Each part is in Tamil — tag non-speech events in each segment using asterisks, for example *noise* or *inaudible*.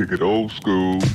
Kick it old school.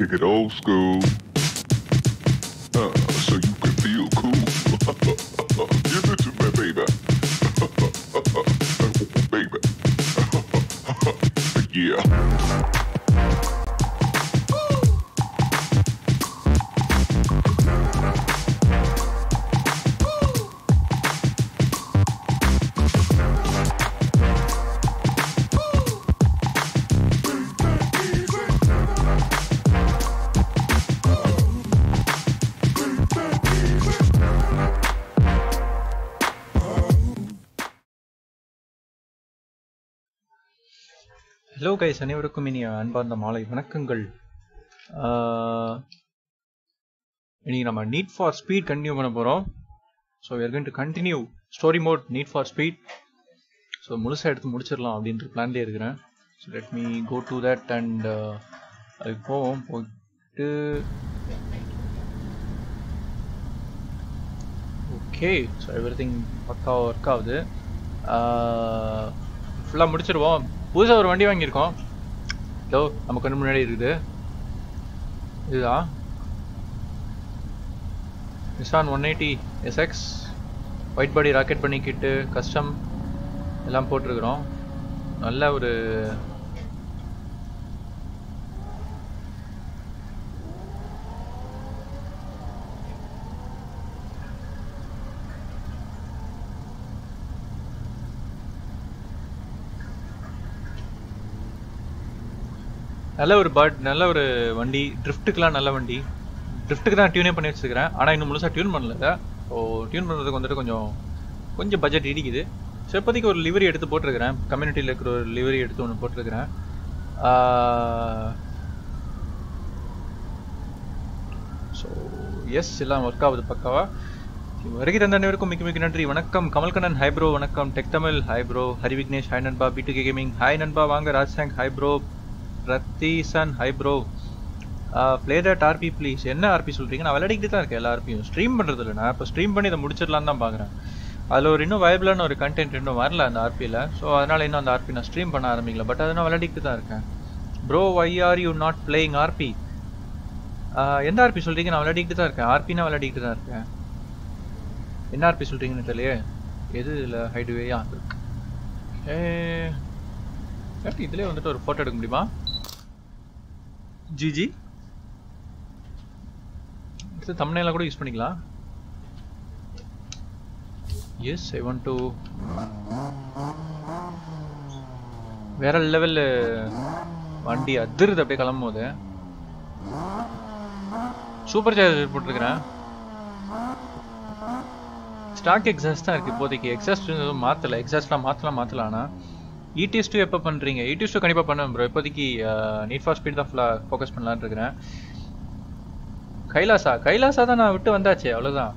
like to get old school. Hello guys அனைவருக்கும் இனிய அன்பார்ந்த மாலை வணக்கங்கள். இன்னைக்கு நம்ம நீட் ஃபார் ஸ்பீட் கண்டினியூ பண்ண போகிறோம் so we're going to continue story mode need for speed so முழுசாக எடுத்து முடிச்சிடலாம் அப்படின்ற பிளான்லேயே இருக்கிறேன். So let me go to that and அதுக்கு போவோம். போயிட்டு ஓகே ஸோ எவ்ரி திங் பக்காவாக ஒர்க் ஆகுது. ஃபுல்லாக முடிச்சிருவோம் புதுசாக ஒரு வண்டி வாங்கியிருக்கோம். ஹலோ நம்ம கண்ணு முன்னாடி இருக்குது. இதுதான். Nissan one eighty SX white body rocket பண்ணிக்கிட்டு கஸ்டம் எல்லாம் போட்டிருக்கிறோம். நல்ல ஒரு நல்ல ஒரு பட் நல்ல ஒரு வண்டி. ட்ரிஃப்ட்டுக்கெலாம் நல்ல வண்டி. ட்ரிஃப்ட்டுக்கு தான் டியூனே பண்ணி வச்சுருக்கிறேன். ஆனால் இன்னும் முழுசாக டியூன் பண்ணல. ஸோ டியூன் பண்ணுறதுக்கு வந்துட்டு கொஞ்சம் கொஞ்சம் பட்ஜெட் இடிக்குது. ஸோ இப்போதைக்கு ஒரு லிவரி எடுத்து போட்டிருக்கிறேன். கம்யூனிட்டியில் இருக்கிற ஒரு லிவரி எடுத்து ஒன்று போட்டிருக்கிறேன். ஸோ எஸ் எல்லாம் ஒர்க் ஆகுது பக்காவா? வருகை தந்த அனைவருக்கும் மிக்க மிக்க நன்றி. வணக்கம். கமல்கண்ணன் ஹைப்ரோ வணக்கம். Tech Tamil hi bro Hari Vignesh hi நண்பா. பிடிகே கேமிங் ஹாய் நண்பா. வாங்க Rajsang hi bro Ratheesan hi bro play that RP please என்ன ஆர்பி சொல்கிறீங்க நான் விளையாடிக்கிட்டு தான் இருக்கேன் எல்லா ஆர்பியும் ஸ்ட்ரீம் பண்ணுறது இல்லை நான். இப்போ ஸ்ட்ரீம் பண்ணி இதை முடிச்சிடலான்னு தான் பார்க்குறேன் அதில் ஒரு இன்னும் வயபிளான ஒரு கண்டென்ட் இன்னும் வரல அந்த ஆர்பியில் ஸோ அதனால் இன்னும் அந்த ஆர்பி நான் ஸ்ட்ரீம் பண்ண ஆரம்பிக்கல. பட் அதை நான் விளையாடிக்கிட்டு தான் இருக்கேன். Bro why are you not playing RP எந்த ஆர்பி சொல்கிறீங்க நான் விளையாடிக்கிட்டு தான் இருக்கேன். ஆர்பி நான் விளையாடிக்கிட்டு தான் இருக்கேன். என்ன ஆர்பி சொல்கிறீங்கன்னு தெரியலையே. எது இல்லை ஹைடுவேயா இருக்கு ஏ இதுலேயே வந்துட்டு ஒரு ஃபோட்டோ எடுக்க முடியுமா? ஜிஜி இது தமிழ்ல கூட யூஸ் பண்ணிக்கலாம். எஸ் ஐ வாண்ட் டு வேற லெவல் வண்டி அதிருது அப்படியே கிளம்பும் போது சூப்பர் சார்ஜர் போட்டிருக்கிறேன். ஸ்டாக் எக்ஸாஸ்ட் தான் இருக்கு இப்போதைக்கு. எக்ஸாஸ்ட் எதுவும் மாத்தல. எக்ஸாஸ்ட்லாம் மாத்தலாம் மாத்தலாம் ஆனால் இடிஎஸ் டூ எப்போ பண்ணுறீங்க இடிஎஸ் டூ கண்டிப்பாக பண்ணுவேன் ப்ரோ இப்போதைக்கு நீட் ஃபார் ஸ்பீட் தான் ஃபுல்லாக ஃபோக்கஸ் பண்ணலான்னு இருக்கிறேன். கைலாசா? கைலாசா தான் நான் விட்டு வந்தாச்சே அவ்வளோதான்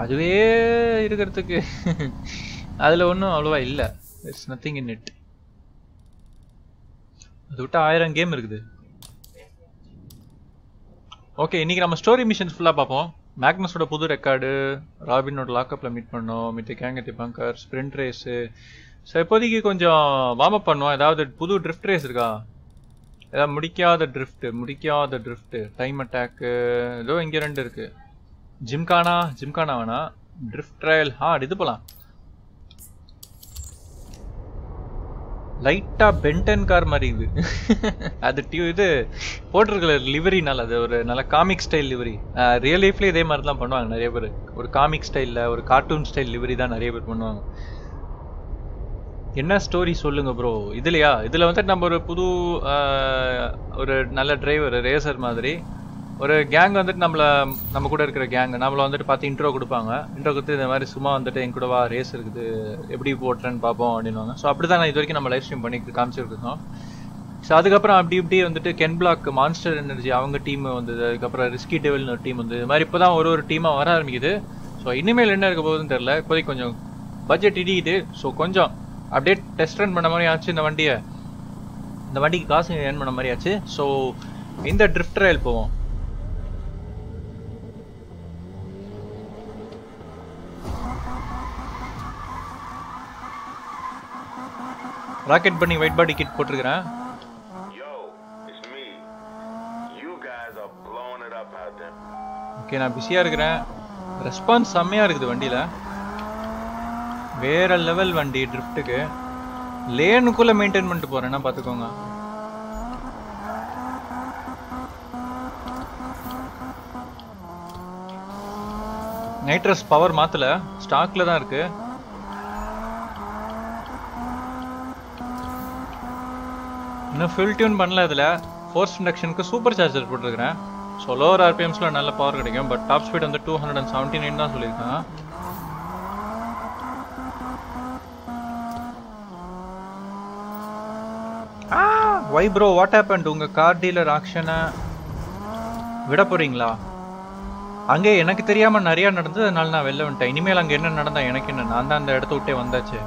அதுவே இருக்கிறதுக்கு. அதில் ஒன்றும் அவ்வளோவா இல்லை. இட்ஸ் நத்திங் இன் இட் அது விட்டு ஆயிரம் கேம் இருக்குது. ஓகே இன்னைக்கு நம்ம ஸ்டோரி மிஷன்ஸ் ஃபுல்லாக பார்ப்போம். மேக்னஸோட புது ரெக்கார்டு ராபினோட லாக்கப்பில் மீட் பண்ணோம் மித்த கேங்கட்டி பங்கர் ஸ்ப்ரிண்ட் ரேஸு ஸோ இப்போதைக்கு கொஞ்சம் வார்ம் அப் பண்ணுவோம். ஏதாவது புது ட்ரிஃப்ட் ரேஸ் இருக்கா? ஏதாவது முடிக்காத ட்ரிஃப்ட் முடிக்காத ட்ரிஃப்ட் டைம் அட்டாக்கு ஏதோ இங்கே ரெண்டு இருக்கு. ஜிம்கானா ஜிம்கானா வேணா. ட்ரிஃப்ட் ட்ரையல் ஆ இது போகலாம் லைட்டாக பென்டன் கார் மாதிரி இது. அது டியூ இது போட்டிருக்கிற லிவரினால் அது ஒரு நல்ல காமிக் ஸ்டைல் லிவரி ரியல் லைஃப்லேயே இதே மாதிரி தான் பண்ணுவாங்க நிறைய பேர். ஒரு காமிக் ஸ்டைலில் ஒரு கார்ட்டூன் ஸ்டைல் லிவரி தான் நிறைய பேர் பண்ணுவாங்க. என்ன ஸ்டோரி சொல்லுங்க ப்ரோ இதுலையா? இதில் வந்து நம்ம ஒரு புது ஒரு நல்ல டிரைவர் ரேசர் மாதிரி ஒரு கேங் வந்துட்டு நம்மள நம்ம கூட இருக்கிற கேங் நம்மளை வந்துட்டு பார்த்து இன்ட்ரோ கொடுப்பாங்க. இன்ட்ரோ கொடுத்து இந்த மாதிரி சும்மா வந்துட்டு என் கூடவா ரேஸ் இருக்குது எப்படி போட்டுறேன்னு பார்ப்போம் அப்படின்வாங்க ஸோ அப்படி தான் நான் இது வரைக்கும் நம்ம லைவ் ஸ்ட்ரீம் பண்ணி காமிச்சிருக்கோம் ஸோ அதுக்கப்புறம் அப்படி இப்படியே வந்துட்டு கென் பிளாக் மான்ஸ்டர் எனர்ஜி அவங்க டீம் வந்தது. அதுக்கப்புறம் ரிஸ்கி டெவல்னு ஒரு டீம் வந்து இது மாதிரி இப்போ தான் ஒரு ஒரு டீமாக வர ஆரம்பிக்குது. ஸோ இனிமேல் என்ன இருக்க போகுதுன்னு தெரில இப்போதைக்கு கொஞ்சம் பட்ஜெட் இடிக்குது ஸோ கொஞ்சம் அப்படியே டெஸ்ட் ரன் பண்ண மாதிரி ஆச்சு இந்த வண்டியை. இந்த வண்டிக்கு காசு ஏர்ன் பண்ண மாதிரி ஆச்சு. ஸோ இந்த ட்ரிஃப்ட் ரயில் போவோம். ராக்கெட் பண்ணி ஒயிட் பாடி கிட் போட்டிருக்கிறேன். ஓகே நான் பிஸியாக இருக்கிறேன். ரெஸ்பான்ஸ் செம்மையாக இருக்குது வண்டியில். வேற லெவல் வண்டி ட்ரிஃப்ட்டுக்கு லேனுக்குள்ளே மெயின்டைன் பண்ணிட்டு போகிறேன்னா பார்த்துக்கோங்க நைட்ரஸ் பவர் மாற்றல ஸ்டாக்ல தான் இருக்கு. இன்னும் ஃபில் டியூன் பண்ணல இதில். ஃபோர்ஸ் இண்டக்ஷனுக்கு சூப்பர் சார்ஜர் போட்டிருக்கிறேன். ஸோ லோவர் ஆர்பிஎம்ஸில் நல்ல பவர் கிடைக்கும் பட் டாப் ஸ்பீட் வந்து two hundred and seventy nine தான் சொல்லியிருக்காங்க வை ப்ரோ வாட் ஹேப்பன் உங்க கார் டீலர் ஆக்ஷனை விட போறீங்களா? அங்கே எனக்கு தெரியாம நிறைய நடந்தது அதனால நான் வெளில வந்துட்டேன். இனிமேல் அங்க என்ன நடந்தா எனக்கு என்ன? நான் தான் அந்த இடத்த விட்டே வந்தாச்சு.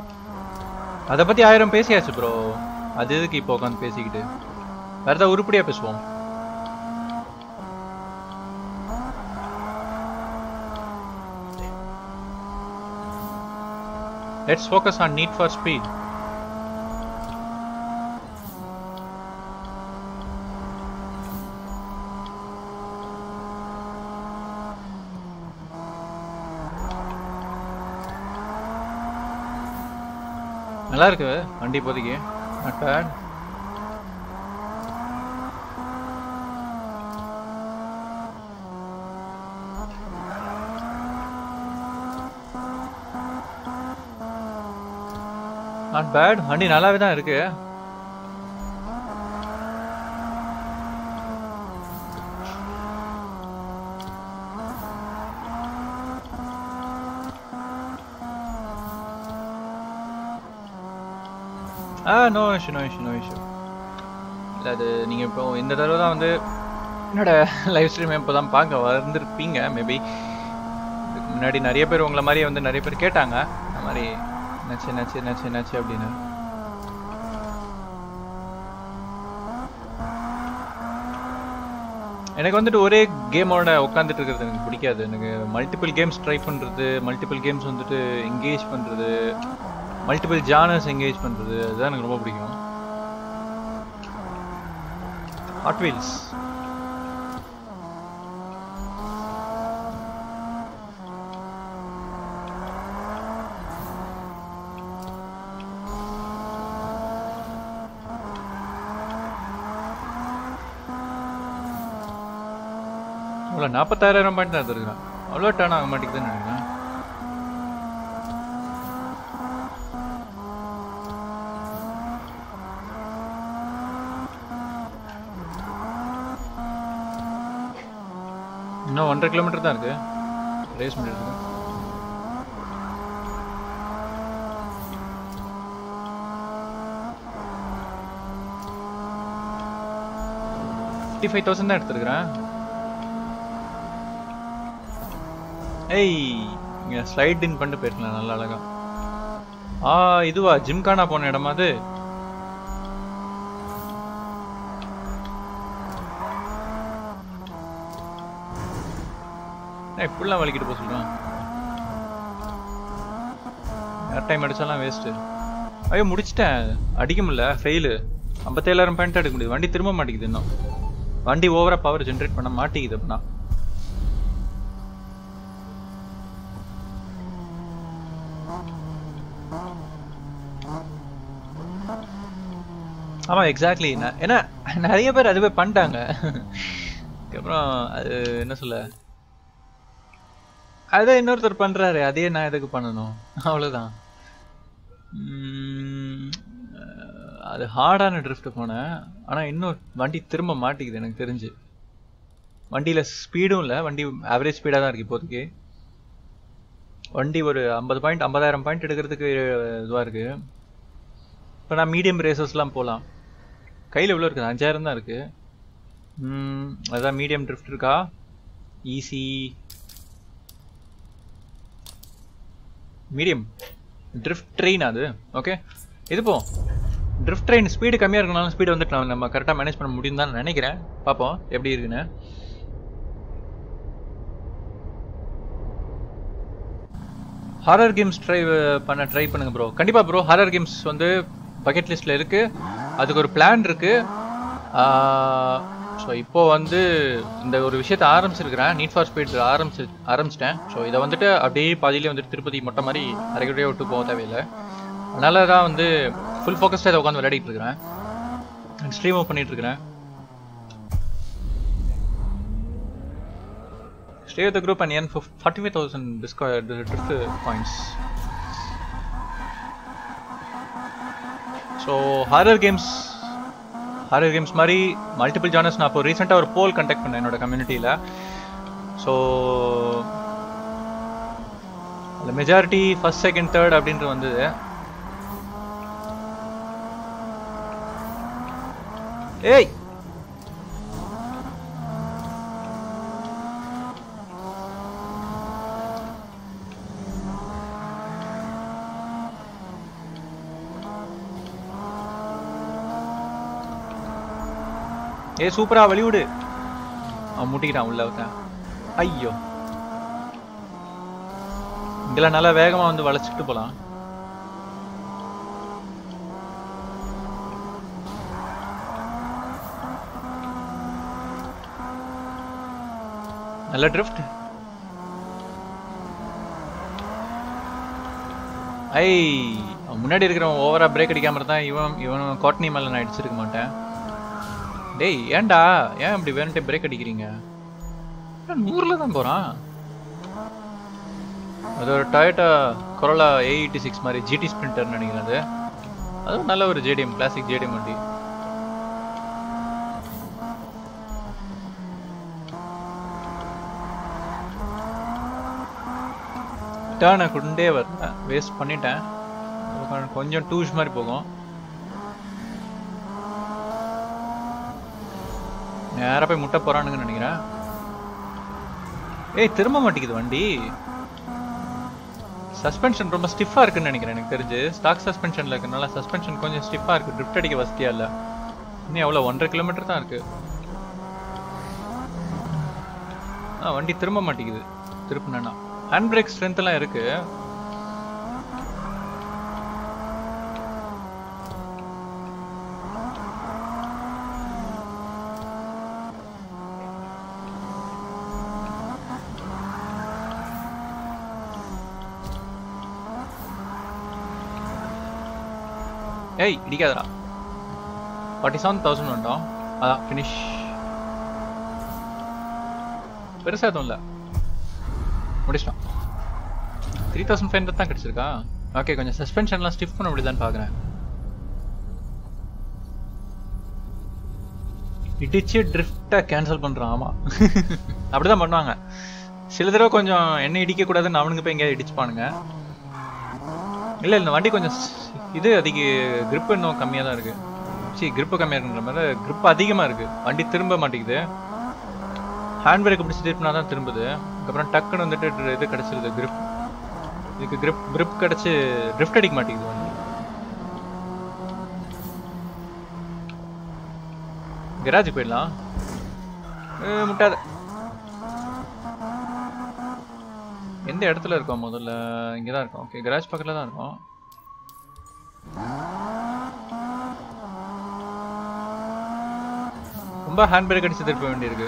அதை பத்தி ஆயிரம் பேசியாச்சு ப்ரோ அது எதுக்கு இப்போ உட்காந்து பேசிக்கிட்டு? வேற ஏதாவது உருப்படியா பேசுவோம். Let's focus on Need for Speed. நல்லா இருக்கு வண்டி இப்போதைக்கு. நாட் பேட் நாட் பேட் வண்டி நல்லாவே தான் இருக்குது no issue no issue no issue இல்லை அது நீங்கள் இப்போ இந்த தடவை தான் வந்து என்னோட லைவ் ஸ்ட்ரீம் இப்போ தான் பார்க்க வந்திருப்பீங்க. மேபி இதுக்கு முன்னாடி நிறைய பேர் உங்களை மாதிரியே வந்து நிறைய பேர் கேட்டாங்க. அந்த மாதிரி என்னாச்சு என்னாச்சு என்னாச்சு என்னாச்சு அப்படின்னு. எனக்கு வந்துட்டு ஒரே கேமோட உட்காந்துட்டு இருக்கிறது எனக்கு பிடிக்காது. எனக்கு மல்டிபிள் கேம்ஸ் ட்ரை பண்ணுறது மல்டிபிள் கேம்ஸ் வந்துட்டு என்கேஜ் பண்ணுறது மல்டிபிள் ஜானர்ஸ் என்கேஜ் பண்ணுறது அதுதான் எனக்கு ரொம்ப பிடிக்கும். ஹாட் வீல்ஸ் நாற்பத்தாயிரம் பாயிண்ட் தான் எடுத்துருக்கான் அவ்வளோ டேர்ன் ஆக மாட்டேங்குதுன்னு நினைக்கிறேன். இன்னும் ஒன்றரை கிலோமீட்டர் தான் இருக்குது ரேஸ் பண்ணிட்டு ஃபிஃப்டி ஃபைவ் தௌசண்ட் தான் எடுத்துருக்குறேன். ஏய் இங்கே ஸ்லைட் இன் பண்ணிட்டு போயிருக்கலாம் நல்லா அழகா. ஆ இதுவா ஜிம்கானா போன இடமா அது? ஏய், வலிக்கிட்டு போக சொல்கிறேன் ஏர் டைம் அடிச்சாலாம் வேஸ்ட் ஐயோ முடிச்சிட்டேன். அடிக்க முடியல ஃபெயிலு ஐம்பத்தேழாயிரம் பாயிண்ட் எடுக்க முடியுது. வண்டி திரும்ப மாட்டேங்குது இன்னும். வண்டி ஓவரா பவர் ஜென்ரேட் பண்ண மாட்டேங்குது அப்படின்னா. ஆமா எக்ஸாக்ட்லி ஏன்னா நிறைய பேர் அதுவே பண்ணிட்டாங்க. அதுக்கப்புறம் அது என்ன சொல்ல? அதான் இன்னொருத்தர் பண்றாரு. அதே நான் எதுக்கு பண்ணணும்? அவ்வளவுதான். அது ஹார்டான ட்ரிஃப்ட் போனேன். ஆனா இன்னும் வண்டி திரும்ப மாட்டிக்குது எனக்கு தெரிஞ்சு. வண்டியில ஸ்பீடும் இல்லை. வண்டி ஆவரேஜ் ஸ்பீடாக தான் இருக்கு இப்போதைக்கு. வண்டி ஒரு ஐம்பது பாயிண்ட் ஐம்பதாயிரம் பாயிண்ட் எடுக்கிறதுக்கு இதுவாக இருக்கு. இப்போ நான் மீடியம் ரேசஸ்லாம் போகலாம் கையில் எவ்வளோ இருக்குது? அஞ்சாயிரம் தான் இருக்குது அதுதான் மீடியம் ட்ரிஃப்ட் இருக்கா? Easy medium. ட்ரிஃப்ட் ட்ரெயின் அது? ஓகே இது போ. ட்ரிஃப்ட் ட்ரெயின் ஸ்பீடு கம்மியாக இருக்கனாலும் ஸ்பீடு வந்துட்டு நம்ம- கரெக்டாக மேனேஜ் பண்ண முடியும் தான் நினைக்கிறேன். பார்ப்போம் எப்படி இருக்குன்னு. ஹாரர் கேம்ஸ் ட்ரை பண்ண ட்ரை பண்ணுங்க ப்ரோ கண்டிப்பாக ப்ரோ ஹாரர் கேம்ஸ் வந்து பக்கெட் லிஸ்ட்டில் இருக்குது அதுக்கு ஒரு பிளான் இருக்குது ஸோ இப்போ வந்து இந்த ஒரு விஷயத்தை ஆரம்பிச்சிருக்கிறேன். நீட் ஃபார் ஸ்பீட் ஆரம்பிச்சு ஆரம்பிச்சிட்டேன். ஸோ இதை வந்துட்டு அப்படியே பாதியிலே வந்துட்டு திருப்பதி மொட்டை மாதிரி அரைக்கடியே விட்டு போக தேவையில்லை. அதனால தான் வந்து ஃபுல் ஃபோக்கஸ்டாக இதை உட்காந்து விளையாடிட்டு இருக்கிறேன். ஸ்ட்ரீம் பண்ணிட்டு இருக்கிறேன். Stay with the group and earn 45,000 Discord drift points so horror games horror games மாதிரி மல்டிபிள் ஜானர்ஸ் நான் இப்போ ரீசெண்டாக ஒரு போல் கண்டக்ட் பண்ணேன் என்னோட கம்யூனிட்டியில் ஸோ அதில் மெஜாரிட்டி ஃபர்ஸ்ட் செகண்ட் தேர்ட் அப்படின்ற வந்தது. ஏய்! ஏ சூப்பரா வெளிவிடு. அவன் முட்டிக்கிட்டான் உள்ள ஒருத்தன் ஐயோ. இங்கெல்லாம் நல்லா வேகமா வந்து வளைச்சிட்டு போலாம். நல்ல ட்ரிஃப்ட் ஐ அவன் முன்னாடி இருக்கிறவன் ஓவரா பிரேக் அடிக்காம இருந்தான் இவன் இவன் காட்னி மேல நான் அடிச்சிருக்க மாட்டேன். டேய் ஏன்டா? ஏன் இப்படி வேணுட்டே பிரேக் அடிக்கிறீங்க? இவன் நூறுல தான் போகிறான் அது ஒரு Toyota Corolla A eighty six மாதிரி ஜிடி ஸ்பிரிண்டர்னு நினைக்கிறேன் அது. அதுவும் நல்ல ஒரு ஜேடிஎம் கிளாசிக் ஜேடிஎம் வண்டி. டேர்னை கொண்டே வரல. வேஸ்ட் பண்ணிட்டேன். கொஞ்சம் டூஷ் மாதிரி போகும். நேராக போய் முட்டை போறானுங்கன்னு நினைக்கிறேன் ஏய் திரும்ப மாட்டேங்குது வண்டி. சஸ்பென்ஷன் ரொம்ப ஸ்டிஃபாக இருக்குன்னு நினைக்கிறேன் எனக்கு தெரிஞ்சு. ஸ்டாக் சஸ்பென்ஷன்ல இருக்கிறனால சஸ்பென்ஷன் கொஞ்சம் ஸ்டிஃபாக இருக்கு. ட்ரிஃப்ட் அடிக்க வசதியா இல்ல. இன்னும் எவ்வளவு? ஒன்றரை கிலோமீட்டர் தான் இருக்கு. ஆ வண்டி திரும்ப மாட்டேங்குது. திருப்பினா. ஹேண்ட் பிரேக் ஸ்ட்ரென்த் எல்லாம் ஏய் இடிக்காதடா ஃபார்ட்டி செவன் தௌசண்ட் வந்துட்டோம் அதான் ஃபினிஷ் பெருசா எதுவும் இல்லை. முடிச்சிட்டோம். த்ரீ தௌசண்ட் ஃபைவ் ஹண்ட்ரட் தான் கிடச்சிருக்கா? ஓகே கொஞ்சம் சஸ்பென்ஷன்லாம் ஸ்டிஃப் பண்ண முடியுதான்னு பார்க்குறேன் இடிச்சு ட்ரிஃப்டை கேன்சல் பண்ணுறான் ஆமாம் அப்படிதான் பண்ணுவாங்க. சில தடவை கொஞ்சம் என்ன இடிக்கக்கூடாதுன்னு அவனுங்க போய் எங்கேயாவது இடிச்சுப்பானுங்க. இல்லை இந்த வண்டி கொஞ்சம் இது அதிக grip இன்னும் கம்மியாக தான் இருக்குது சரி கிரிப்பு கம்மியாக இருக்குன்ற மாதிரி grip அதிகமாக இருக்குது வண்டி திரும்ப மாட்டேங்குது. ஹேண்ட் பிரேக் பிடிச்சி திருப்பினா தான் திரும்புது. அதுக்கப்புறம் டக்குன்னு வந்துட்டு இது கிடச்சிருது கிரிப் இதுக்கு கிரிப் கிரிப் கிடச்சி ட்ரிஃப்ட் அடிக்க மாட்டேங்குது வண்டி. கராஜுக்கு போயிடலாம். முட்டாத எந்த இடத்துல இருக்கோம் முதல்ல? இங்கே தான் இருக்கோம். ஓகே கராஜ் பக்கத்தில் தான் இருக்கோம். ரொம்ப ஹேண்ட் பிரேக் அடிச்சு திருப்ப வேண்டியிருக்கு.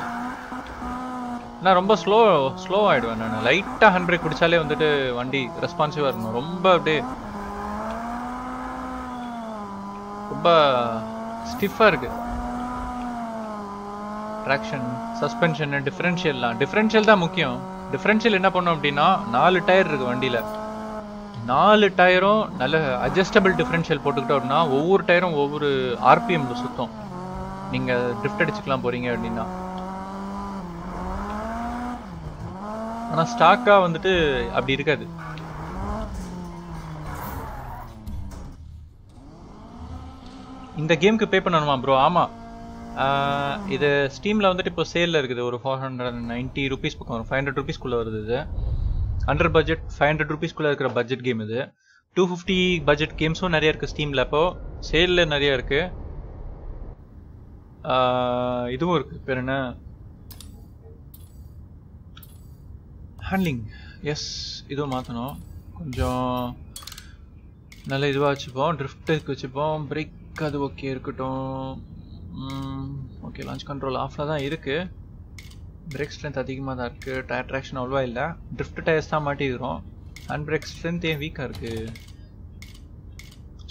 நான் ரொம்ப ஸ்லோ ஸ்லோ ஆயிடுவேன் நான். லைட்டாக ஹேண்ட் பிரேக் குடித்தாலே வந்துட்டு வண்டி ரெஸ்பான்சிவாக இருக்கணும். ரொம்ப அப்படியே ரொம்ப ஸ்டிஃபாக இருக்கு. ட்ராக்ஷன் சஸ்பென்ஷன் டிஃப்ரென்ஷியல்லாம் டிஃபரன்ஷியல் தான் முக்கியம். டிஃபரன்ஷியல் என்ன பண்ணும் அப்படின்னா நாலு டயர் இருக்கு வண்டியில. நாலு டயரும் நல்ல அட்ஜஸ்டபிள் டிஃப்ரென்ஷியல் போட்டுக்கிட்டோம் அப்படின்னா ஒவ்வொரு டயரும் ஒவ்வொரு ஆர்பிஎம்ல சுத்தம். நீங்க ட்ரிஃப்ட் அடிச்சுக்கலாம் போறீங்க அப்படின்னா. ஆனா ஸ்டாக்கா வந்துட்டு அப்படி இருக்காது. இந்த கேமுக்கு பே பண்ணணுமா ப்ரோ ஆமா. இது ஸ்டீம்ல வந்துட்டு இப்போ சேல்ல இருக்குது. ஒரு ஃபோர் ஹண்ட்ரட் நைன்ட்டி ருபீஸ் பக்கம் வரும். ஃபைவ் ஹண்ட்ரட் ருபீஸ்க்குள்ள வருது இது. அண்டர் பட்ஜெட் ஃபைவ் ஹண்ட்ரட் ருபீஸ்க்குள்ள இருக்கிற பட்ஜெட் கேம் இது. டூ ஃபிஃப்டி பட்ஜெட் கேம்ஸும் நிறைய இருக்கு ஸ்டீம்ல அப்போ சேல்ல நிறைய இருக்கு. இதுவும் இருக்கு. பேர் என்ன? ஹேண்ட்லிங் எஸ் இதுவும் மாற்றணும் கொஞ்சம் நல்ல இதுவாக வச்சுப்போம். ட்ரிஃப்ட்டுக்கு வச்சுப்போம். பிரேக் அது ஓகே இருக்கட்டும். ஓகே லான்ச் கண்ட்ரோல் ஆஃபில் தான் இருக்குது பிரேக் ஸ்ட்ரென்த் அதிகமாக தான் இருக்குது டயர் ட்ராக்ஷன் அவ்வளோவா இல்லை. ட்ரிஃப்ட் டயர்ஸ் தான் மாட்டிக்கிறோம் அண்ட் பிரேக் ஸ்ட்ரென்த் ஏன் வீக்காக இருக்குது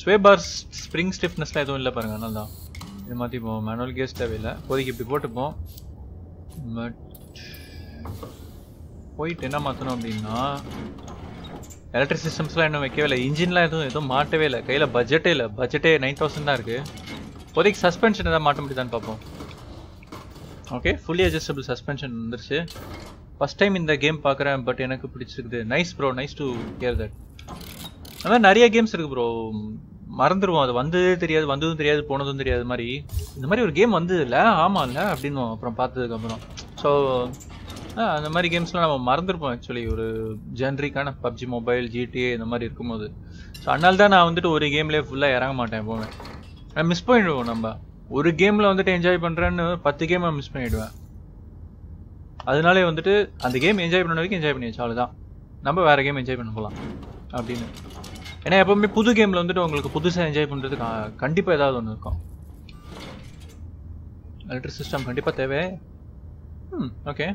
ஸ்வே பார் ஸ்ப்ரிங் ஸ்டிஃப்னஸ்லாம் எதுவும் இல்லை பாருங்கள் அதனால தான். இது மாற்றிப்போம் மேனுவல் கேஸ் தேவையில்லை. இப்போதைக்கு இப்படி போட்டுப்போம். பட் போயிட்டு என்ன மாற்றணும் அப்படின்னா எலக்ட்ரிக் சிஸ்டம்ஸ்லாம் இன்னும் வைக்கவே இல்லை. இன்ஜின்லாம் எதுவும் எதுவும் மாட்டவே இல்லை. கையில் பட்ஜெட்டே இல்லை. பட்ஜெட்டே நைன் தௌசண்ட் தான் இருக்குது இப்போதைக்கு சஸ்பென்ஷன் எதாவது மாட்ட முடியுதான்னு பார்ப்போம். ஓகே ஃபுல்லி அட்ஜஸ்டபிள் சஸ்பென்ஷன் வந்துருச்சு. ஃபர்ஸ்ட் டைம் இந்த கேம் பார்க்குறேன் பட் எனக்கு பிடிச்சிருக்குது. Nice bro nice to care that அது மாதிரி நிறைய கேம்ஸ் இருக்கு ப்ரோ மறந்துடுவோம் அது வந்ததே தெரியாது வந்ததும் தெரியாது போனதும் தெரியாது மாதிரி. இந்த மாதிரி ஒரு கேம் வந்ததில்லை ஆமாம் இல்லை அப்படின்னு அப்புறம் பார்த்ததுக்கப்புறம். ஸோ அந்த மாதிரி கேம்ஸ்லாம் நம்ம மறந்துருப்போம் ஆக்சுவலி ஒரு ஜென்ரிக்கான பப்ஜி மொபைல் ஜிடிஏ இந்த மாதிரி இருக்கும்போது. ஸோ அதனால தான் நான் வந்துட்டு ஒரு கேம்லேயே ஃபுல்லாக இறங்க மாட்டேன் எப்போவுமே. மிஸ் பண்ணிடுவோம் நம்ம. ஒரு கேமில் வந்துட்டு என்ஜாய் பண்ணுறேன்னு பத்து கேமை மிஸ் பண்ணிவிடுவேன் அதனாலே வந்துட்டு அந்த கேம் என்ஜாய் பண்ண வரைக்கும் என்ஜாய் பண்ணியாச்சு அவ்வளோதான் நம்ம வேறு கேம் என்ஜாய் பண்ண போகலாம் அப்படின்னு. ஏன்னா எப்போவுமே புது கேமில் வந்துட்டு உங்களுக்கு புதுசாக என்ஜாய் பண்ணுறதுக்கு கண்டிப்பாக ஏதாவது ஒன்று இருக்கும். எலக்ட்ரிக் சிஸ்டம் கண்டிப்பாக தேவை. ம் ஓகே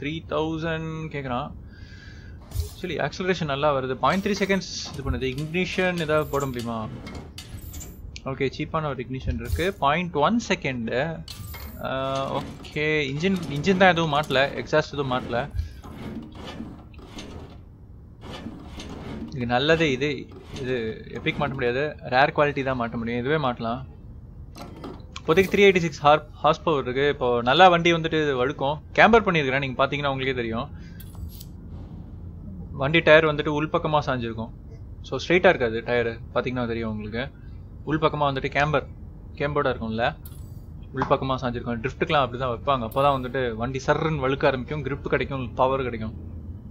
த்ரீ தௌசண்ட் கேட்குறான் ஆக்சுவலி ஆக்சலரேஷன் நல்லா வருது. பாயிண்ட் த்ரீ செகண்ட்ஸ் இது பண்ணுது. இக்னிஷன் ஏதாவது போட முடியுமா? ஓகே சீப்பான ஒரு இக்னிஷன் இருக்கு. Point one second okay engine engine தான் எதுவும் மாட்டல. எக்ஸாஸ்ட் எதுவும் மாட்டல. இது நல்லது இது இது எப்பிக் மாட்ட முடியாது. ரேர் குவாலிட்டி தான் மாட்ட முடியும். இதுவே மாட்டலாம். இப்போதைக்கு three eighty six hour horsepower இருக்கு. இப்போ நல்லா வண்டி வந்துட்டு வழுக்கும். கேம்பர் பண்ணியிருக்கிறேன். நீங்கள் பார்த்தீங்கன்னா உங்களுக்கே தெரியும். வண்டி டயர் வந்துட்டு உள்பக்கமாக சாஞ்சிருக்கும். ஸோ ஸ்ட்ரெயிட்டாக இருக்காது டயரு பார்த்தீங்கன்னா தெரியும் உங்களுக்கு. உள்பக்கமாக வந்துட்டு கேம்பர் கேம்போர்டாக இருக்கும்ல உள்பக்கமாக சாஞ்சிருக்கும். ட்ரிஃப்ட்டுக்கெலாம் அப்படி தான் வைப்பாங்க. அப்போ தான் வந்துட்டு வண்டி சர்ன்னு வழுக்க ஆரம்பிக்கும். Grip கிடைக்கும் பவர் கிடைக்கும்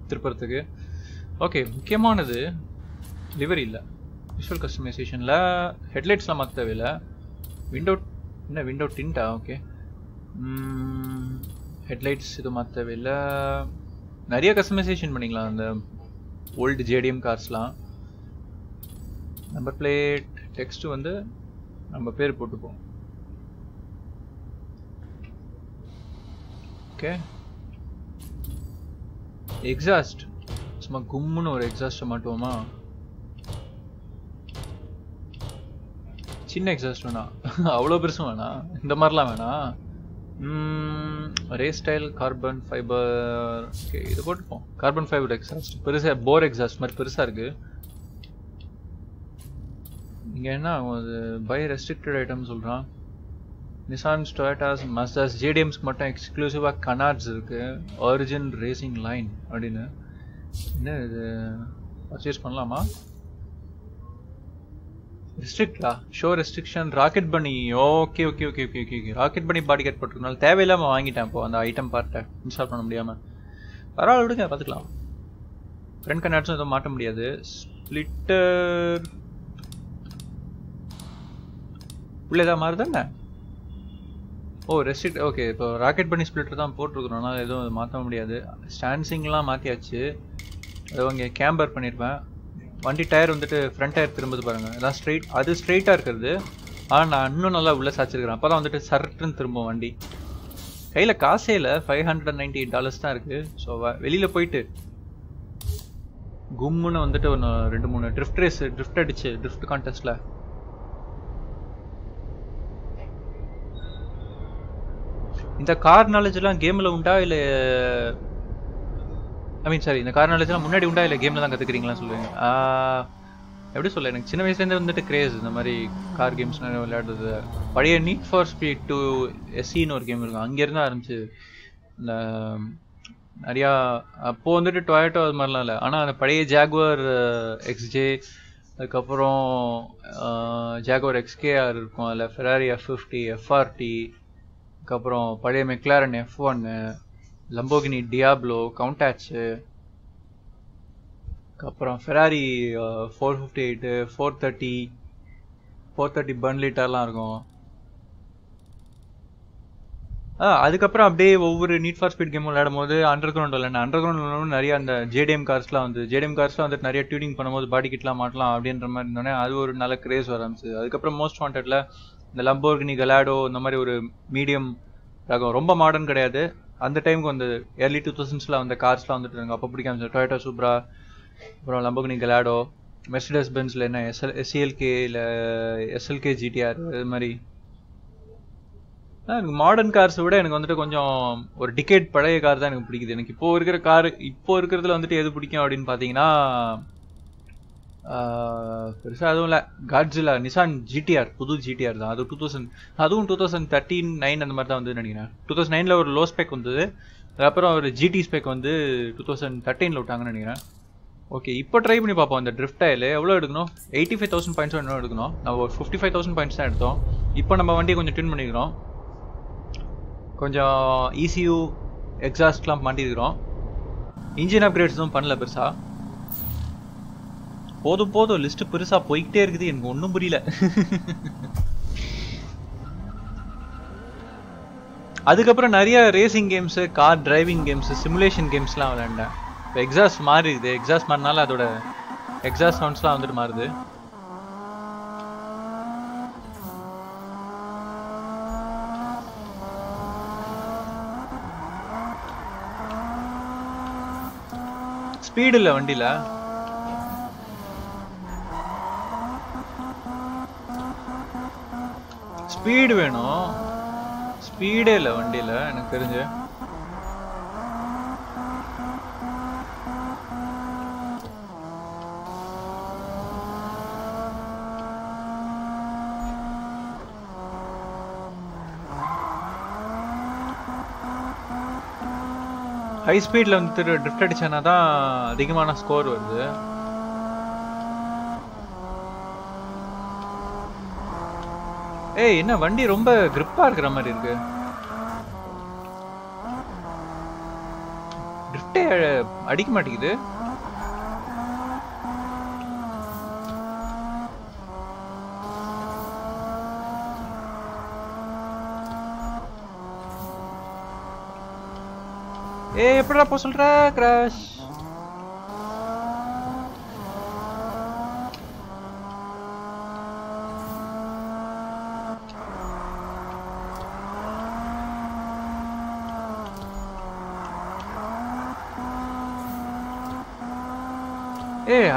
திருப்புறத்துக்கு ஓகே முக்கியமானது லிவரி இல்லை. விஷுவல் கஸ்டமைசேஷனில் ஹெட்லைட்ஸ்லாம் மாற்ற தேவையில்லை. விண்டோ என்ன விண்டோ டின்ட்டா ஓகே ஹெட்லைட்ஸ் இது மாற்ற தேவையில்லை. நிறைய கஸ்டமைசேஷன் பண்ணிக்கலாம். அந்த ஓல்டு ஜேடிஎம் கார்ஸ்லாம் நம்பர் பிளேட் டெக்ஸ்ட் வந்து நம்ம பேர் போட்டுப்போம் ஓகே எக்ஸாஸ்ட் சும்மா கும்முன்னு ஒரு எக்ஸாஸ்ட்டை மாட்டுவோமா? சின்ன எக்ஸாஸ்ட் வேணாம் அவ்வளோ பெருசும் வேணாம் இந்த மாதிரிலாம் வேணாம் ray style carbon fibre okay இது போட்டுப்போம் கார்பன் ஃபைபர் எக்ஸாஸ்ட் பெருசாக போர் எக்ஸாஸ்ட் மாதிரி பெருசாக இருக்கு. இங்கே என்ன அது பை ரெஸ்ட்ரிக்டட் ஐட்டம் சொல்கிறான் நிசான்ஸ் டொயட்டாஸ் மஸ்டாஸ் ஜேடிஎம்ஸ்க்கு மட்டும் எக்ஸ்க்ளூசிவாக கனார்ட்ஸ் இருக்கு. ஆரிஜின் ரேசிங் லைன் அப்படின்னு. என்ன இது? பர்ச்சேஸ் பண்ணலாமா? ரெஸ்ட்ரிக்டா ஷோ ரெஸ்ட்ரிக்ஷன் ராக்கெட் பண்ணி okay okay okay okay okay okay rocket பண்ணி பாடி கட் போட்டிருக்கனால தேவையில்லாமல் வாங்கிட்டேன் இப்போ அந்த ஐட்டம் பார்ட்டை. இன்ஸ்டால் பண்ண முடியாமல் பரவாயில்ல விடுங்க பார்த்துக்கலாம். ஃப்ரண்ட் கனாட்ஸும் எதுவும் மாட்ட முடியாது. ஸ்பிளிட்டர் உள்ள ஏதாவது மாறுதானே ஓ ரெஸ்ட்ரிக்ட் ஓகே இப்போ ராக்கெட் பண்ணி ஸ்பிளிட்டர் தான் போட்டிருக்கிறோம்னா எதுவும் மாற்ற முடியாது. ஸ்டான்சிங்லாம் மாற்றியாச்சு அது இங்கே கேம்பர் பண்ணியிருப்பேன் வண்டி டயர் வந்துட்டு ஃப்ரண்ட் டயர் திரும்புது பாருங்கள் அதான் ஸ்ட்ரைட் அது ஸ்ட்ரெயிட்டாக இருக்கிறது. ஆனால் நான் இன்னும் நல்லா உள்ளே சாச்சிருக்கிறேன் அப்போ தான் வந்துட்டு சர்ட்டுன்னு திரும்பும் வண்டி. கையில் காசே இல்லை. Five hundred and ninety eight dollars தான் இருக்குது ஸோ வெளியில் போயிட்டு கும்முன்னு வந்துட்டு ஒன்று ரெண்டு மூணு ட்ரிஃப்ட் ரேஸ் ட்ரிஃப்ட் அடிச்சு ட்ரிஃப்ட் கான்டெஸ்ட்டில் இந்த கார் நாலேஜ்லாம் கேமில் உண்டா இல்லை ஐ மீன் சாரி இந்த கார் நாலேஜ்லாம் முன்னாடி உண்டா இல்லை கேமில் தான் கற்றுக்கிறீங்களான்னு சொல்லுவீங்க? எப்படி சொல்ல எனக்கு சின்ன வயசுலேருந்து வந்துட்டு கிரேஸ் இந்த மாதிரி கார் கேம்ஸ் விளையாடுறது. பழைய நீட் ஃபார் ஸ்பீட் டூ எஸ்சின்னு ஒரு கேம் இருக்கும். அங்கேருந்து ஆரம்பிச்சு இந்த நிறையா அப்போது வந்துட்டு டொயேட்டோ அது மாதிரிலாம் இல்லை. ஆனால் அந்த பழைய ஜாகுவர் எக்ஸ்ஜே அதுக்கப்புறம் ஜாகுவர் எக்ஸ்கேஆர் இருக்கும். அதில் ஃபெராரி எஃப் ஃபிஃப்டி எஃப்ஆர்டி அதுக்கப்புறம் பழைய மெக்லாரன் எஃப் ஒன்னு லம்போகினி டியாப்ளோ கவுண்டாச்சு அதுக்கப்புறம் Ferrari four fifty eight four thirty four thirty பன் லிட்டர்லாம் இருக்கும். ஆ அதுக்கப்புறம் அப்படியே ஒவ்வொரு நீட் ஃபார் ஸ்பீட் கேம் விளையாடும் போது அண்டர் கிரவுண்ட் இல்லை அண்டர் கிரவுண்ட் விளையாடும் நிறைய அந்த ஜேடிஎம் கார்ஸ்லாம் வந்து ஜேடிஎம் கார்ஸ்லாம் வந்துட்டு நிறைய டியூனிங் பண்ணும்போது பாடி கிட்லாம் மாட்டலாம் அப்படின்ற மாதிரி இருந்தோடனே அது ஒரு நல்ல கிரேஸ் வர ஆரம்பிச்சு அதுக்கப்புறம் மோஸ்ட் வாண்டட்ல இந்த லம்போர்கினி கலாடோ இந்த மாதிரி ஒரு மீடியம் ரகம். ரொம்ப மாடர்ன் கிடையாது. அந்த டைமுக்கு வந்து ஏர்லி டூ தௌசண்ட்ஸில் வந்த கார்ஸ்லாம் வந்துட்டு இருந்தாங்க. அப்போ பிடிக்காம டொயோட்டா சூப்ரா அப்புறம் லம்போகினி கலாடோ மெர்சிடஸ் பென்ஸில் என்ன? எஸ்எல் எஸ்சிஎல்கே இல்லை எஸ்எல்கே ஜிடிஆர் இது மாதிரி. எனக்கு மாடர்ன் கார்ஸை விட எனக்கு வந்துட்டு கொஞ்சம் ஒரு டிக்கெட் பழைய கார் தான் எனக்கு பிடிக்குது. எனக்கு இப்போ இருக்கிற கார் இப்போ இருக்கிறதுல வந்துட்டு எது பிடிக்கும் அப்படின்னு பார்த்தீங்கன்னா பெருசாக அதுவும் இல்லை. காட்ஜிலா நிசான் ஜிடிஆர் புது ஜிடிஆர் தான். அது டூ தௌசண்ட் அதுவும் டூ தௌசண்ட் தேர்ட்டின் நைன் அந்த மாதிரி தான் வந்து நினைக்கிறேன். டூ தௌசண்ட் நைனில் ஒரு லோ ஸ்பெக் வந்தது. அதுக்கப்புறம் ஒரு ஜிடி ஸ்பெக் வந்து டூ தௌசண்ட் தேர்ட்டீனில் விட்டாங்கன்னு நினைக்கிறேன். ஓகே இப்போ ட்ரை பண்ணி பார்ப்போம். அந்த ட்ரிஃப்ட் டயல் எவ்வளோ எடுக்கணும்? எயிட்டி ஃபைவ் தௌசண்ட் பாயிண்ட்ஸ் என்ன எடுக்கணும். நம்ம ஒரு ஃபிஃப்டி ஃபைவ் தௌசண்ட் பாயிண்ட்ஸ் தான் எடுத்தோம். இப்போ நம்ம வண்டியை கொஞ்சம் ட்யூன் பண்ணிக்கிறோம். கொஞ்சம் இசியூ எக்ஸாஸ்ட்லாம் மாட்டிருக்கிறோம். இன்ஜின் அப்கிரேட்ஸும் எதுவும் பண்ணல பெருசாக போதும் போதும் லிஸ்ட் பெருசா போய்கிட்டே இருக்குது. எனக்கு ஒன்றும் புரியல. அதுக்கப்புறம் நிறைய racing games car driving games simulation கேம்ஸ்லாம் விளையாண்டேன். இப்போ எக்ஸாஸ்ட் மாறிடுது. எக்ஸாஸ்ட் மாறினால அதோட எக்ஸாஸ்ட் சவுண்ட்ஸ்லாம் வந்துட்டு மாறுது. ஸ்பீடு இல்லை வண்டியில் ஸ்பீடு வேணும். ஸ்பீடே இல்லை வண்டியில் எனக்கு தெரிஞ்சு. ஹை ஸ்பீடில் வந்து ட்ரிஃப்ட் அடிச்சானா தான் அதிகமான ஸ்கோர் வருது. ஏய் என்ன வண்டி ரொம்ப கிரிப்பா இருக்கிற மாதிரி இருக்கு. ட்ரிஃப்டே அடிக்க மாட்டேங்குது. ஏய் எப்படிடா போ சொல்ற கிராஷ்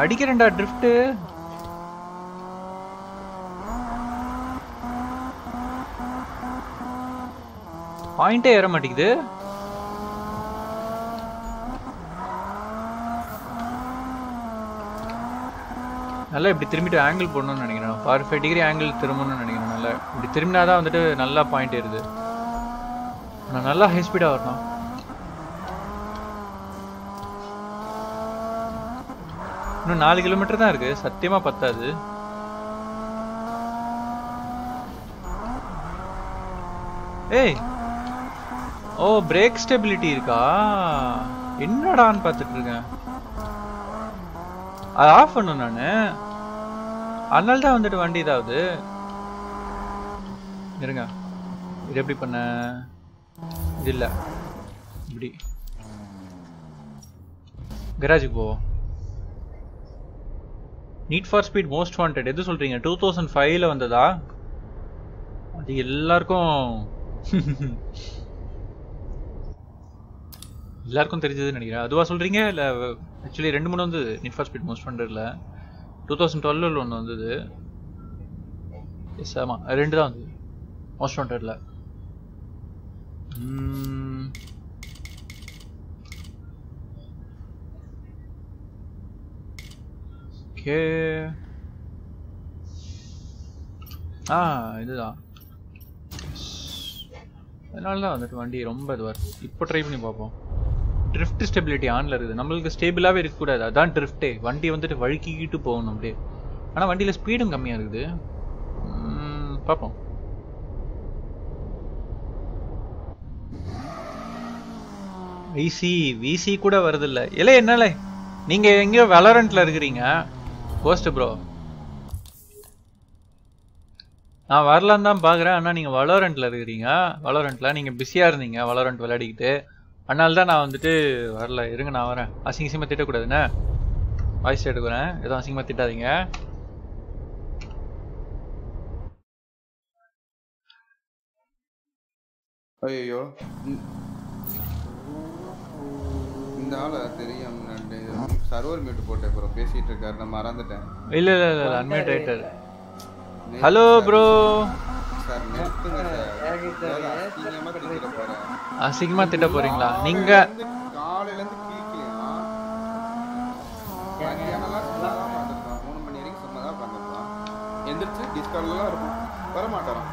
அடிக்கிறேன்டா ட்ரிஃப்ட் பாயிண்டே ஏற மாட்டேங்குது. நல்லா இப்படி திரும்பிட்டு ஆங்கிள் போடணும்னு நினைக்கிறேன். ஃபார் ஃபைவ் டிகிரி ஆங்கிள் திரும்பணும்னு நினைக்கிறேன். நல்லா இப்படி திரும்பினா தான் வந்துட்டு நல்லா பாயிண்ட் ஏறுது. நான் நல்லா ஹை ஸ்பீடாக வரணும். இன்னும் நாலு கிலோமீட்டர் தான் இருக்கு. சத்தியமா பத்தாது. ஏய் ஓ பிரேக் ஸ்டெபிலிட்டி இருக்கா? என்னடான்னு பார்த்துட்டு இருக்கேன் அது ஆஃப் பண்ணும் நான். அதனால தான் வந்துட்டு வண்டி இதாவது. இருங்க. இது எப்படி பண்ண? இது இல்லை. இப்படி. கராஜுக்கு போவோம் need for speed most wanted எது சொல்றீங்க? டூ தௌசண்ட் ஃபைவ்ல வந்ததா? அது எல்லாருக்கும் எல்லாருக்கும் தெரிஞ்சதுன்னு நினைக்கிறேன். அதுவா சொல்றீங்க? இல்லை ஆக்சுவலி ரெண்டு மூணு வந்து நீட் ஃபார் ஸ்பீட் மோஸ்ட் வாண்டடில் டூ தௌசண்ட் டுவெல் ஒன்று வந்தது. எஸ் ஆமாம் ரெண்டு தான் வந்தது. மோஸ்ட் வாண்டட்ல ஓகே ஆ ah, இதுதான் அதனால தான் வந்துட்டு வண்டி ரொம்ப இதுவாக இருக்குது இப்போ ட்ரை பண்ணி பார்ப்போம் ட்ரிஃப்ட் ஸ்டெபிலிட்டி ஆனில் இருக்குது. நம்மளுக்கு ஸ்டேபிளாகவே இருக்கக்கூடாது அதான் ட்ரிஃப்ட்டே வண்டி வந்துட்டு வழுக்கிக்கிட்டு போகணும் அப்படியே. ஆனால் வண்டியில் ஸ்பீடும் கம்மியாக இருக்குது. ம், பார்ப்போம் விசி விசி கூட வருதில்ல. இல்லை என்னால? நீங்க எங்கேயோ வெலரண்ட்ல இருக்கிறீங்க. கோஸ்ட் ப்ரோ நான் வரலான்னு தான் பார்க்குறேன் ஆனால் நீங்கள் வளோரண்ட்டில் இருக்கிறீங்க. வளோரண்ட்டில் நீங்கள் பிஸியாக இருந்தீங்க வளோரண்ட் விளையாடிக்கிட்டு. அதனால தான் நான் வந்துட்டு வரல. இருங்க நான் வரேன். அசிங்க அசிங்கமாக திட்டக்கூடாதுண்ணே வாய்ஸ் எடுக்கிறேன். எதுவும் அசிங்கமாக திட்டாதீங்க. ஐயோ இந்த ஆளை தெரியும். சர்வர் மியூட் போட்டேன் ப்ரோ பேசிட்டு இருக்காரு. நான் மறந்துட்டேன். இல்லை இல்லை இல்லை அன்மியூட் ஆயிட்டாரு. ஹலோ ப்ரோ சார் நிறுத்துங்க சார். அசிங்கமா திட்டிட போறேன். அசிங்கமாக திட்ட போறீங்களா? நீங்க காலையில இருந்து மூணு மணி வரைக்கும் சும்மா தான் பார்த்துருக்கோம் எந்திரிச்சு இருக்கும் வர மாட்டாராம்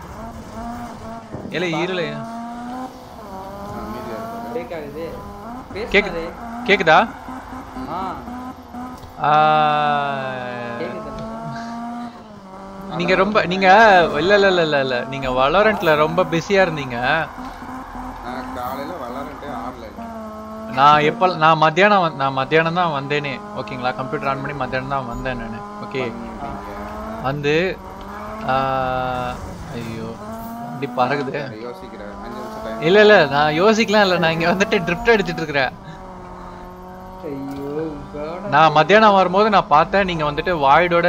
இல்லை ஈரலை அமைதியா இருப்பாரு பிரேக் ஆகுது. கேக்குதா? ஆ. நீங்க ரொம்ப நீங்க இல்ல இல்ல இல்ல இல்ல இல்ல. நீங்க வளரண்ட்ல ரொம்ப பிஸியா இருந்தீங்க. நான் காலையில வளரண்டே ஆடல. நான் எப்ப நான் மத்தியானம் வந்து- நான் மத்தியானம் தான் வந்தேனே. ஓகேங்களா? கம்ப்யூட்டர் ஆன் பண்ணி மத்தியானம் தான் வந்தேன் நான். ஓகே. வந்து ஐயோ இப்படி பறகுது. யோசிக்கிறேன் இல்ல இல்ல நான் யோசிக்கலாம் இல்ல. நான் இங்க வந்துட்டு ட்ரிப்ட் அடிச்சிட்டு இருக்கிறேன். நான் மத்தியானம் வரும்போது நான் பார்த்தேன். நீங்க வந்துட்டு வாய்டோட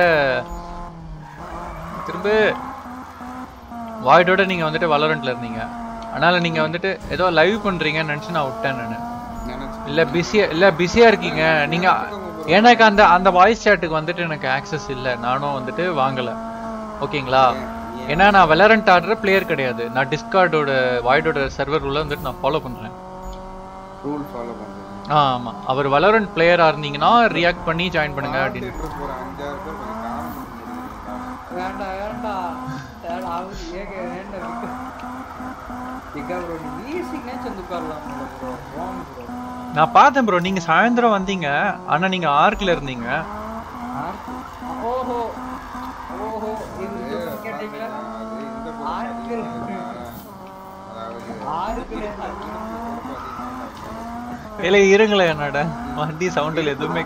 திரும்ப. வாய்டோட நீங்க வந்துட்டு வளரண்ட்ல இருந்தீங்க. அதனால நீங்க வந்துட்டு ஏதோ லைவ் பண்றீங்கன்னு நினைச்சு நான் விட்டேன் நானு. இல்ல பிஸியா இல்ல பிஸியா இருக்கீங்க. நீங்க எனக்கு அந்த அந்த வாய்ஸ் சேட்டுக்கு வந்துட்டு எனக்கு ஆக்சஸ் இல்ல. நானும் வந்துட்டு வாங்கல. ஓகேங்களா? ஏன்னா நான் வெலரண்ட் ஆடுற பிளேயர் கிடையாது. நான் டிஸ்கார்டோட வாய்டோட சர்வர் உள்ள வந்துட்டு நான் ஃபாலோ பண்றேன். ரூல் ஃபாலோ பண்றேன் ஆ, ஆமா. அவர் வலரண்ட் பிளேயரா இருந்தீங்கன்னா ரியாக்ட் பண்ணி ஜாயின் பண்ணுங்க அப்படின்னு. நான் பார்த்தேன் ப்ரோ. நீங்க சாயந்தரம் வந்தீங்க. ஆனா நீங்க ஆர்க்ல இருந்தீங்க ஓஹோ ஓஹோ இது இது கேட்டீங்களா அது இந்த பொருள் ஆட்கள். அதாவது ஆறுக்கு இல்ல இருங்களேன் என்னோட. வண்டி சவுண்டில் எதுவுமே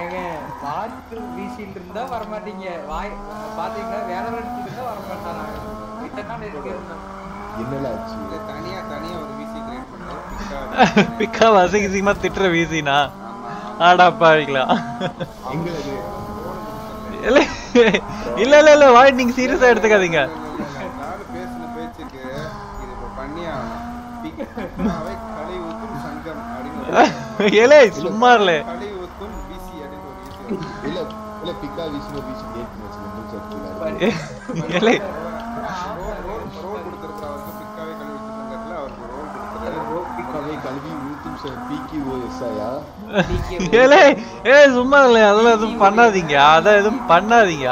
ஏங்க வாக்கு வீசிட்டு இருந்தா வரமாட்டீங்க. வாய் பாத்தீங்கன்னா வேலை எடுத்துட்டு இருந்தா நாள் இருக்கு என்னல ஆச்சு? தனியா தனியா ஒரு விசி கிரியேட் பண்ணு பிக்கா. அசிங்கமா திட்டுற வீசினா? ஆடா பாவிக்கலாம் இல்ல இல்ல இல்ல வாய் நீங்க சீரியஸா எடுத்துக்காதீங்க நாலு பேசின பேச்சுக்கு இது இப்போ பண்ணி ஆகணும் பிக்காவை களை ஊத்தும் சங்கம் அப்படின்னு ஏலே சும்மா இல்ல இல்ல இல்ல பிக்கா வீசுன வீசி கேட் முடிச்சு ஏலே சும்மா இல்ல அதெல்லாம் எதுவும் பண்ணாதீங்க. அதான் எதுவும் பண்ணாதீங்க.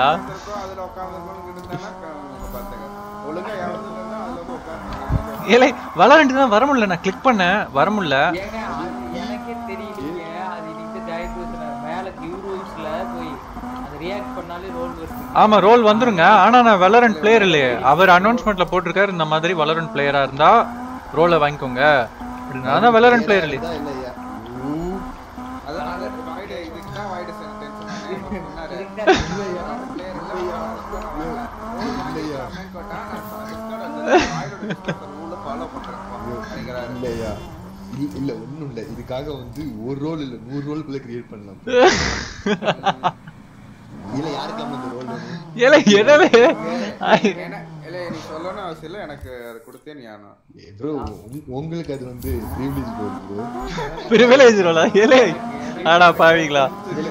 ஏலே வளரண்ட்டு தான் வர முடியல. நான் கிளிக் பண்ணேன். வர முடியல ஏங்க அது எனக்கே தெரியலீங்க அது இன்னைக்கு ஜாயின் பேசுன மேல கிவ் ரூல்ஸ்ல போய் அது ரியாக்ட் பண்ணாலே ரோல் வருது ஆமா ரோல் வந்துருங்க ஆனா நான் வளரண்ட் பிளேயர் இல்லையே அவர் அனௌன்ஸ்மெண்ட்ல போட்டிருக்காரு இந்த மாதிரி வளரண்ட் பிளேயரா இருந்தா ரோலை வாங்கிக்கோங்க அப்படின்னு. நான் பிளேயர் இல்லையே இல்லையா அதான் பிளேயர் இல்லையா இல்லையா இல்ல ஒண்ணும் இல்ல இதுக்காக வந்து ஒரு ரோல் இல்ல நூறு ரோல் கிரியேட் பண்ணலாம் இல்ல யாருக்கு அந்த ரோல் இல்ல நீ சொல்லணும் அவசியம் இல்லை. எனக்கு அது கொடுத்தே ஞானம் ப்ரோ உங்களுக்கு அது வந்து ப்ரிவிலேஜ் ரோல் ப்ரோ பிரிவிலேஜ் ரோலா ஏலே ஆடா பாவீங்களா? இல்ல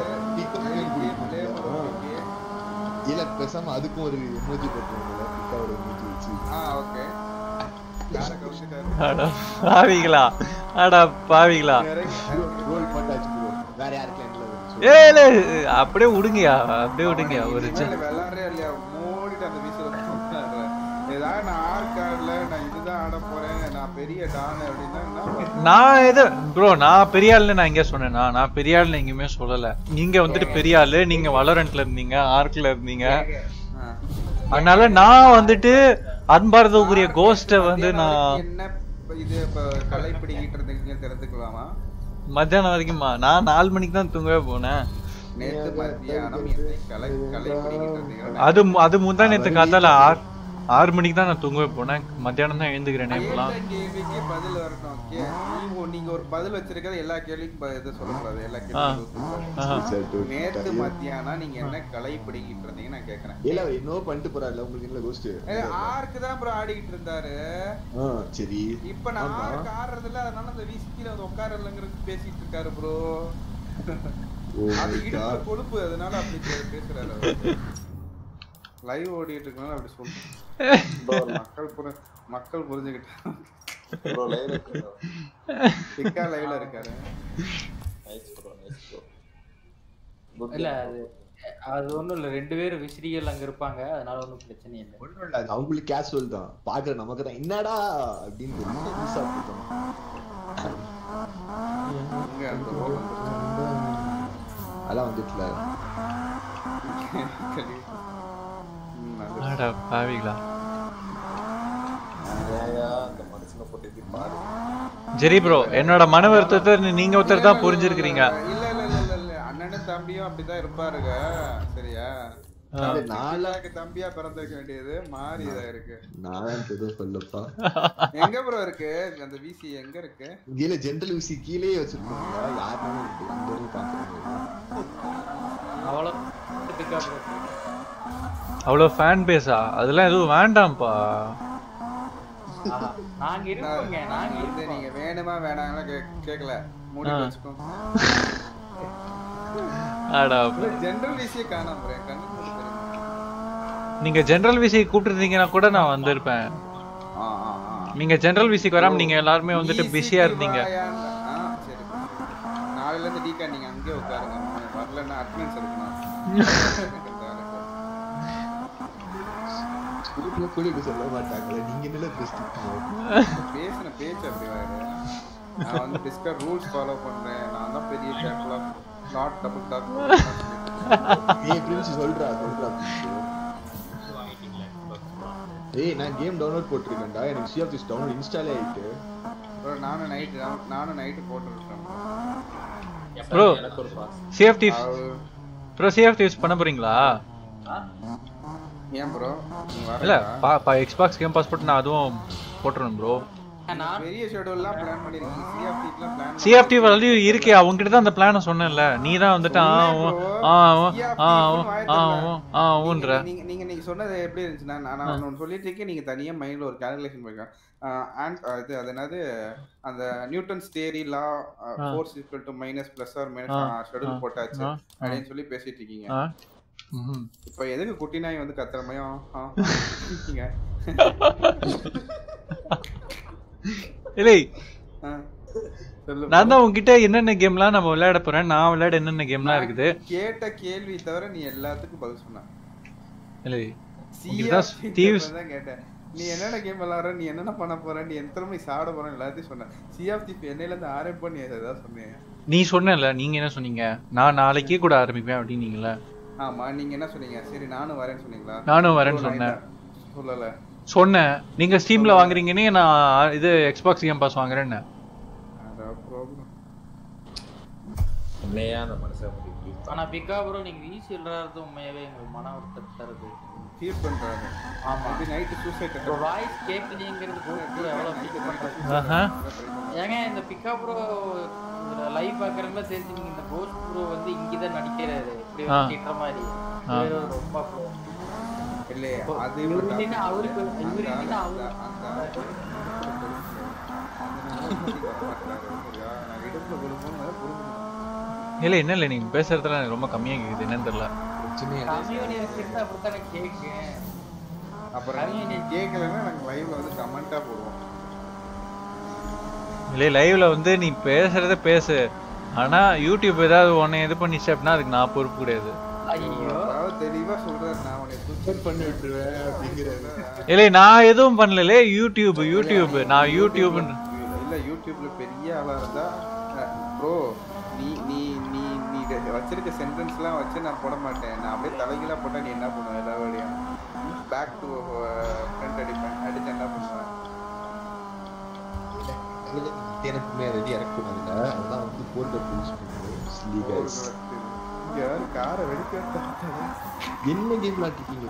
இல்ல பேசாம அதுக்கும் ஒரு எமோஜி போட்டுருவோம்ல பிக்காவோட எமோஜி வச்சு. ஆ ஓகே. ஆடா பாவீங்களா? ஆடா பாவீங்களா? ரோல் போட்டாச்சு ப்ரோ வேற யாருக்கு ஏலே அப்படியே விடுங்கயா அப்படியே விடுங்கயா ஒரு சி- விளாடுறே இல்லையா? மூடிட்டு அந்த வீசில போட்டாரு ஏதாவது நான் ஆர் கார்டுல நான் இதுதான் ஆட போறேன் நான் பெரிய டான் அப்படின்னா? நான் எது ப்ரோ நான் பெரிய ஆளுன்னு நான் எங்க சொன்னேனா? நான் பெரிய ஆளுன்னு எங்கேயுமே சொல்லல. நீங்க வந்துட்டு பெரிய ஆளு நீங்க வளரண்ட்ல இருந்தீங்க ஆர்க்ல இருந்தீங்க. அதனால நான் வந்துட்டு அன்பாரதக்குரிய கோஸ்ட வந்து நான் என்ன இது இப்ப கலைப்பிடிக்கிட்டு இருந்தீங்க தெரிஞ்சுக்கலாமா? மத்தியானம் வரைக்குமா நான் நாலு மணிக்கு தான் தூங்கவே போனேன். அது அது முந்தா நேத்து காத்தால ஆறு மணிக்கு தான் நான் தூங்கவே போனேன். மத்தியானம் தான் எழுந்துக்கிறேனே கேட்ட கேள்விக்கு பதில் வரணும் ஓகே நீங்க ஒரு பதில் வச்சிருக்கிறது எல்லா கேள்விக்கும் இது சொல்லக்கூடாது. எல்லா கேள்விக்கும். நேத்து மத்தியானம் நீங்க என்ன கலைப்பிடிக்கிட்டு இருந்தீங்க நான் கேக்குறேன். இல்ல என்னவோ பண்ணிட்டு போறாருல உங்களுக்கு என்ன கோஸ்ட் ஆருக்கு தான் ப்ரோ ஆடிக்கிட்டு இருந்தாரு. சரி. இப்ப நான் ஆருக்கு ஆடுறது இல்ல அதனால அந்த விசிக்கில வந்து உட்காரலங்கிறது பேசிட்டு இருக்காரு ப்ரோ அது God. கொழுப்பு அதனால அப்படி பேசுறாரு லைவ் ஓடிட்டு இருக்கனால அப்படி சொல்றேன். *laughs* மக்கள் புரி மக்கள் புரிஞ்சுக்கிட்டாங்க. பிக்கா லைவ்ல இருக்காரு. Bro. Good இல்ல அது. அது ஒண்ணும் இல்ல. ரெண்டு பேரும் விசிறிகள் அங்க இருப்பாங்க. அதனால ஒண்ணும் பிரச்சனை இல்லை. ஒண்ணும் இல்ல, அது அவங்களுக்கு கேஷுவல் தான். பாக்குற நமக்கு தான். என்னடா அப்படின்னு ரோல் அதெல்லாம் வந்துட்டுல. *laughs* ஆடா பாவிகளா சரி ப்ரோ என்னோட மன வருத்தத்தை நீங்க ஒருத்தர் தான் புரிஞ்சிருக்கிறீங்க இல்ல இல்ல இல்ல இல்ல இல்ல அண்ணனும் தம்பியும் அப்படிதான் இருப்பாருங்க சரியா நாலாக்கு தம்பியா பிறந்திருக்க வேண்டியது மாறி இதா இருக்கு நான் எதுவும் சொல்லப்பா எங்க ப்ரோ இருக்கு அந்த விசி எங்க இருக்கு கீழே ஜென்ரல் விசி கீழே வச்சிருக்கோம் யாருமே இருக்கு. இந்த பாக்குறாங்க அவ்வளவு அவ்வளோ ஃபேன் பேஸா அதெல்லாம் எதுவும் வேண்டாம்ப்பா. நாங்க இருக்கோங்க நாங்க இது நீங்க வேணுமா வேணாங்களா கேக்கல. மூடி ஆ. வச்சுக்கோ. அடா ஜெனரல் விசிய காணாம நீங்க ஜெனரல் விசி கூப்பிட்டுருந்தீங்கன்னா கூட நான் வந்திருப்பேன். நீங்க ஜெனரல் விசிக்கு வராம நீங்க எல்லாருமே வந்துட்டு பிஸியா இருந்தீங்க. வாயான்னு- ஆ, சரி. நாளையில இருந்து டீக்கா நீங்க அங்கேயே உட்காருங்க. வரலன்னா அட்மின்ஸ் இருக்கணும் *laughs* சொல்ல மாட்டாங்களே நீங்க என்ன பெஸ்ட் பேசின பேச்சு அப்படி வேறு. நான் வந்து டிஸ்கர் ரூல்ஸ் ஃபாலோ பண்றேன். நான் தான் பெரிய கேட்கல நாட் டபுள் டாக் ஏய் பிரின்ஸ் சொல்றா சொல்றா ஏய் நான் கேம் டவுன்லோட் போட்டிருக்கேன்டா. எனக்கு Sea of Thieves download install ஆயிட்டு. நானும் நைட்டு நானும் நைட்டு போட்டுருக்கேன். Bro CFT bro CFT use பண்ண போறீங்களா? ஏன் ப்ரோ இல்ல எக்ஸ்பாக்ஸ் கேம் பாஸ் போட்டு நான் அதுவும் போட்டுருவேன் ப்ரோ நான் பெரிய ஷெட்யூல்லாம் பிளான் பண்ணிருக்கீங்க. சிஎஃப்டிலாம் பிளான் சிஎஃப்டி வரையும் இருக்கே அவங்ககிட்ட தான் அந்த பிளான சொன்னேன்ல. நீ தான் வந்துட்டு ஆ ஆ ஆ ஆ ஊ, ஆ ஊன்ற நீங்க நீங்க நீங்க சொன்னது எப்படி இருந்துச்சுன்னா நான் ஒன்று சொல்லிட்டு இருக்கேன். நீங்க தனியா மைண்ட்ல ஒரு கால்குலேஷன் அண்ட் இது அது என்னது? அந்த Newton's theory law force equal to minus plus R minus schedule போட்டாச்சு. அப்படின்னு சொல்லி பேசிட்டு இருக்கீங்க. இப்போ எதுக்கு குட்டி நாய் வந்து கத்துற மயம்? இல்லை. நான் தான் உங்ககிட்ட என்னென்ன கேம்லாம் நம்ம விளையாட போறேன் நான் விளையாட என்னென்ன கேம்லாம் இருக்குது? கேட்ட கேள்வி தவிர நீ எல்லாத்துக்கும் பதில் சொன்ன. இல்லை. கேட்டேன். நீ என்னென்ன கேம் விளாடுற நீ என்னென்ன பண்ண போற நீ எத்தனை மணி சாப்பிட போற எல்லாத்தையும் சொன்ன சி ஆஃப் தி என்னையில இருந்து ஆரம்பம் நீ ஏதாவது சொன்னீங்க நீ சொன்னல நீங்க என்ன சொன்னீங்க? நான் நாளைக்கே கூட ஆரம்பிப்பேன் அப்படின்னீங்களா ஆமா நீங்க என்ன சொன்னீங்க? சரி நானும் வரேன்னு சொன்னீங்களா? நானும் வரேன்னு சொன்னேன். சொல்லல. சொன்னேன். நீங்க ஸ்டீம்ல வாங்குறீங்கன்னு நான் இது எக்ஸ்பாக்ஸ் கேம் பாஸ் வாங்குறேன்னு. அதான் problem. உண்மையா அந்த மனுஷன் முடிவு ஆனா பிக்கா ப்ரோ நீங்க வீசி விளையாடுறது உண்மையாவே எங்களுக்கு மன வருத்தத்தை தருது. Feel பண்றாங்க. ஆமா. இது நைட்டு சூசைட் இப்போ வாய்ஸ் கேட்கலங்கிறது கூட எவ்வளோ ஃபீல் ஆஹா. ஏங்க இந்த பிக்கா ப்ரோ லைவ் பார்க்குறவங்கள தெரிஞ்சு நீங்க இந்த கோஸ்ட் ப்ரோ வந்து இங்கே தான் நடிக்கிறாரு. இப்படி திட்டுற மாதிரி. ரொம்ப pro. இல்லையே அது இவரு இவரு இல்லைன்னா அவருக்கு இவரு அந்த இல்லைன்னா ஆளு- அவரு அந்த ஆளு- நான் இடுப்புல கொடுப்போம் புரிஞ்சுக்கணும் இல்ல என்ன இல்ல நீங்க பேசுறதுல எனக்கு ரொம்ப கம்மியா கேக்குது என்னன்னு தெரியல. பிரச்சனையே இல்லை. அப்புறம் நீ கேட்கலன்னா நாங்க லைவ்ல வந்து கமெண்டா போடுவோம். இல்ல லைவ்ல வந்து நீ பேசுறத பேசு. ஆனா யூடியூப் ஏதாவது உன்னை இது பண்ணிச்சு அப்படின்னா அதுக்கு நான் பொறுப்பு கிடையாது. தெளிவா சொல்றாரு நான் உன்னை சுத்தம் பண்ணி விட்டுருவேன் அப்படிங்கிறது இல்லை நான் எதுவும் பண்ணல யூடியூப் யூடியூப் நான் யூடியூப் இல்ல யூடியூப்ல பெரிய ஆளா இருந்தா ப்ரோ நீ நீ நீ நீ இத வச்சிருக்க சென்டென்ஸ்லாம் வச்சு நான் போட மாட்டேன் நான் அப்படியே தலைகீழா போட்டா நீ என்ன பண்ணுவ எல்லா வழியும் பேக் டு ஃப்ரண்ட் அடிப்பேன் அடிச்சு என்ன பண்ணுவேன் அதுல எனக்குமே ரெடி இறக்கும் அதுல அதான் வந்து போட்டு யூஸ் பண்ணுவோம் யாரு காரை வெடிக்க என்ன கேம் விளாட்டுருக்கீங்க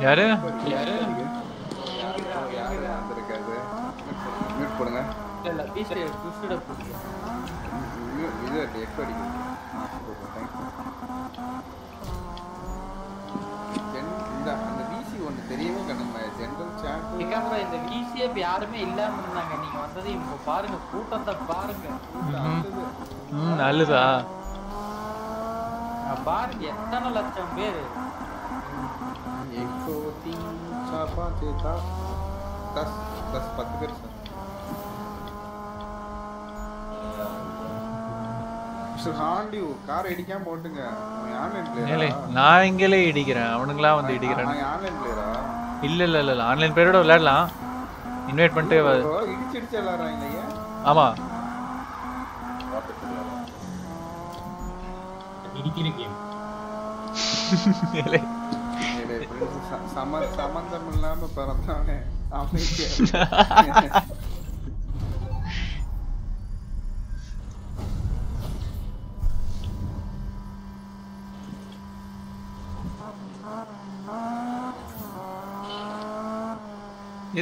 யாரு யாரு யாரு வந்திருக்காது மியூட் போடுங்க இல்ல இல்ல பீஸ் புடிக்கும் இது இது வருது அடிக்கும். அந்த விசி ஒன்று தெரியவே கிடந்த ஜென்ரல் சாட் கேமரா இந்த விசி அப்ப யாருமே இல்லாம நீங்க வந்தது இப்போ பாருங்க கூட்டத்தை பாருங்க. நல்லதா பாருங்க எத்தனை லட்சம் பேர்? எக்கோ தீ சாப்பா தஸ் தஸ் பத்து பேர் கார் இடிக்காம போட்டுங்க நான் இங்கேலே இடிக்கிறேன். அவனுங்களாம் வந்து இடிக்கிறேன் ஆன்லைன் பிளேயரா இல்ல இல்ல இல்ல ஆன்லைன் பேரோட விளையாடலாம். இன்வைட் பண்ணிட்டு இடிச்சு இடிச்சு விளாடுறாங்க ஏன்? ஆமா. இடிக்கிற கேம். ஏலே. டேய், friends, ச- சம சம்பந்தம் இல்லாம பிறந்தவனே அமைதியா *laughs*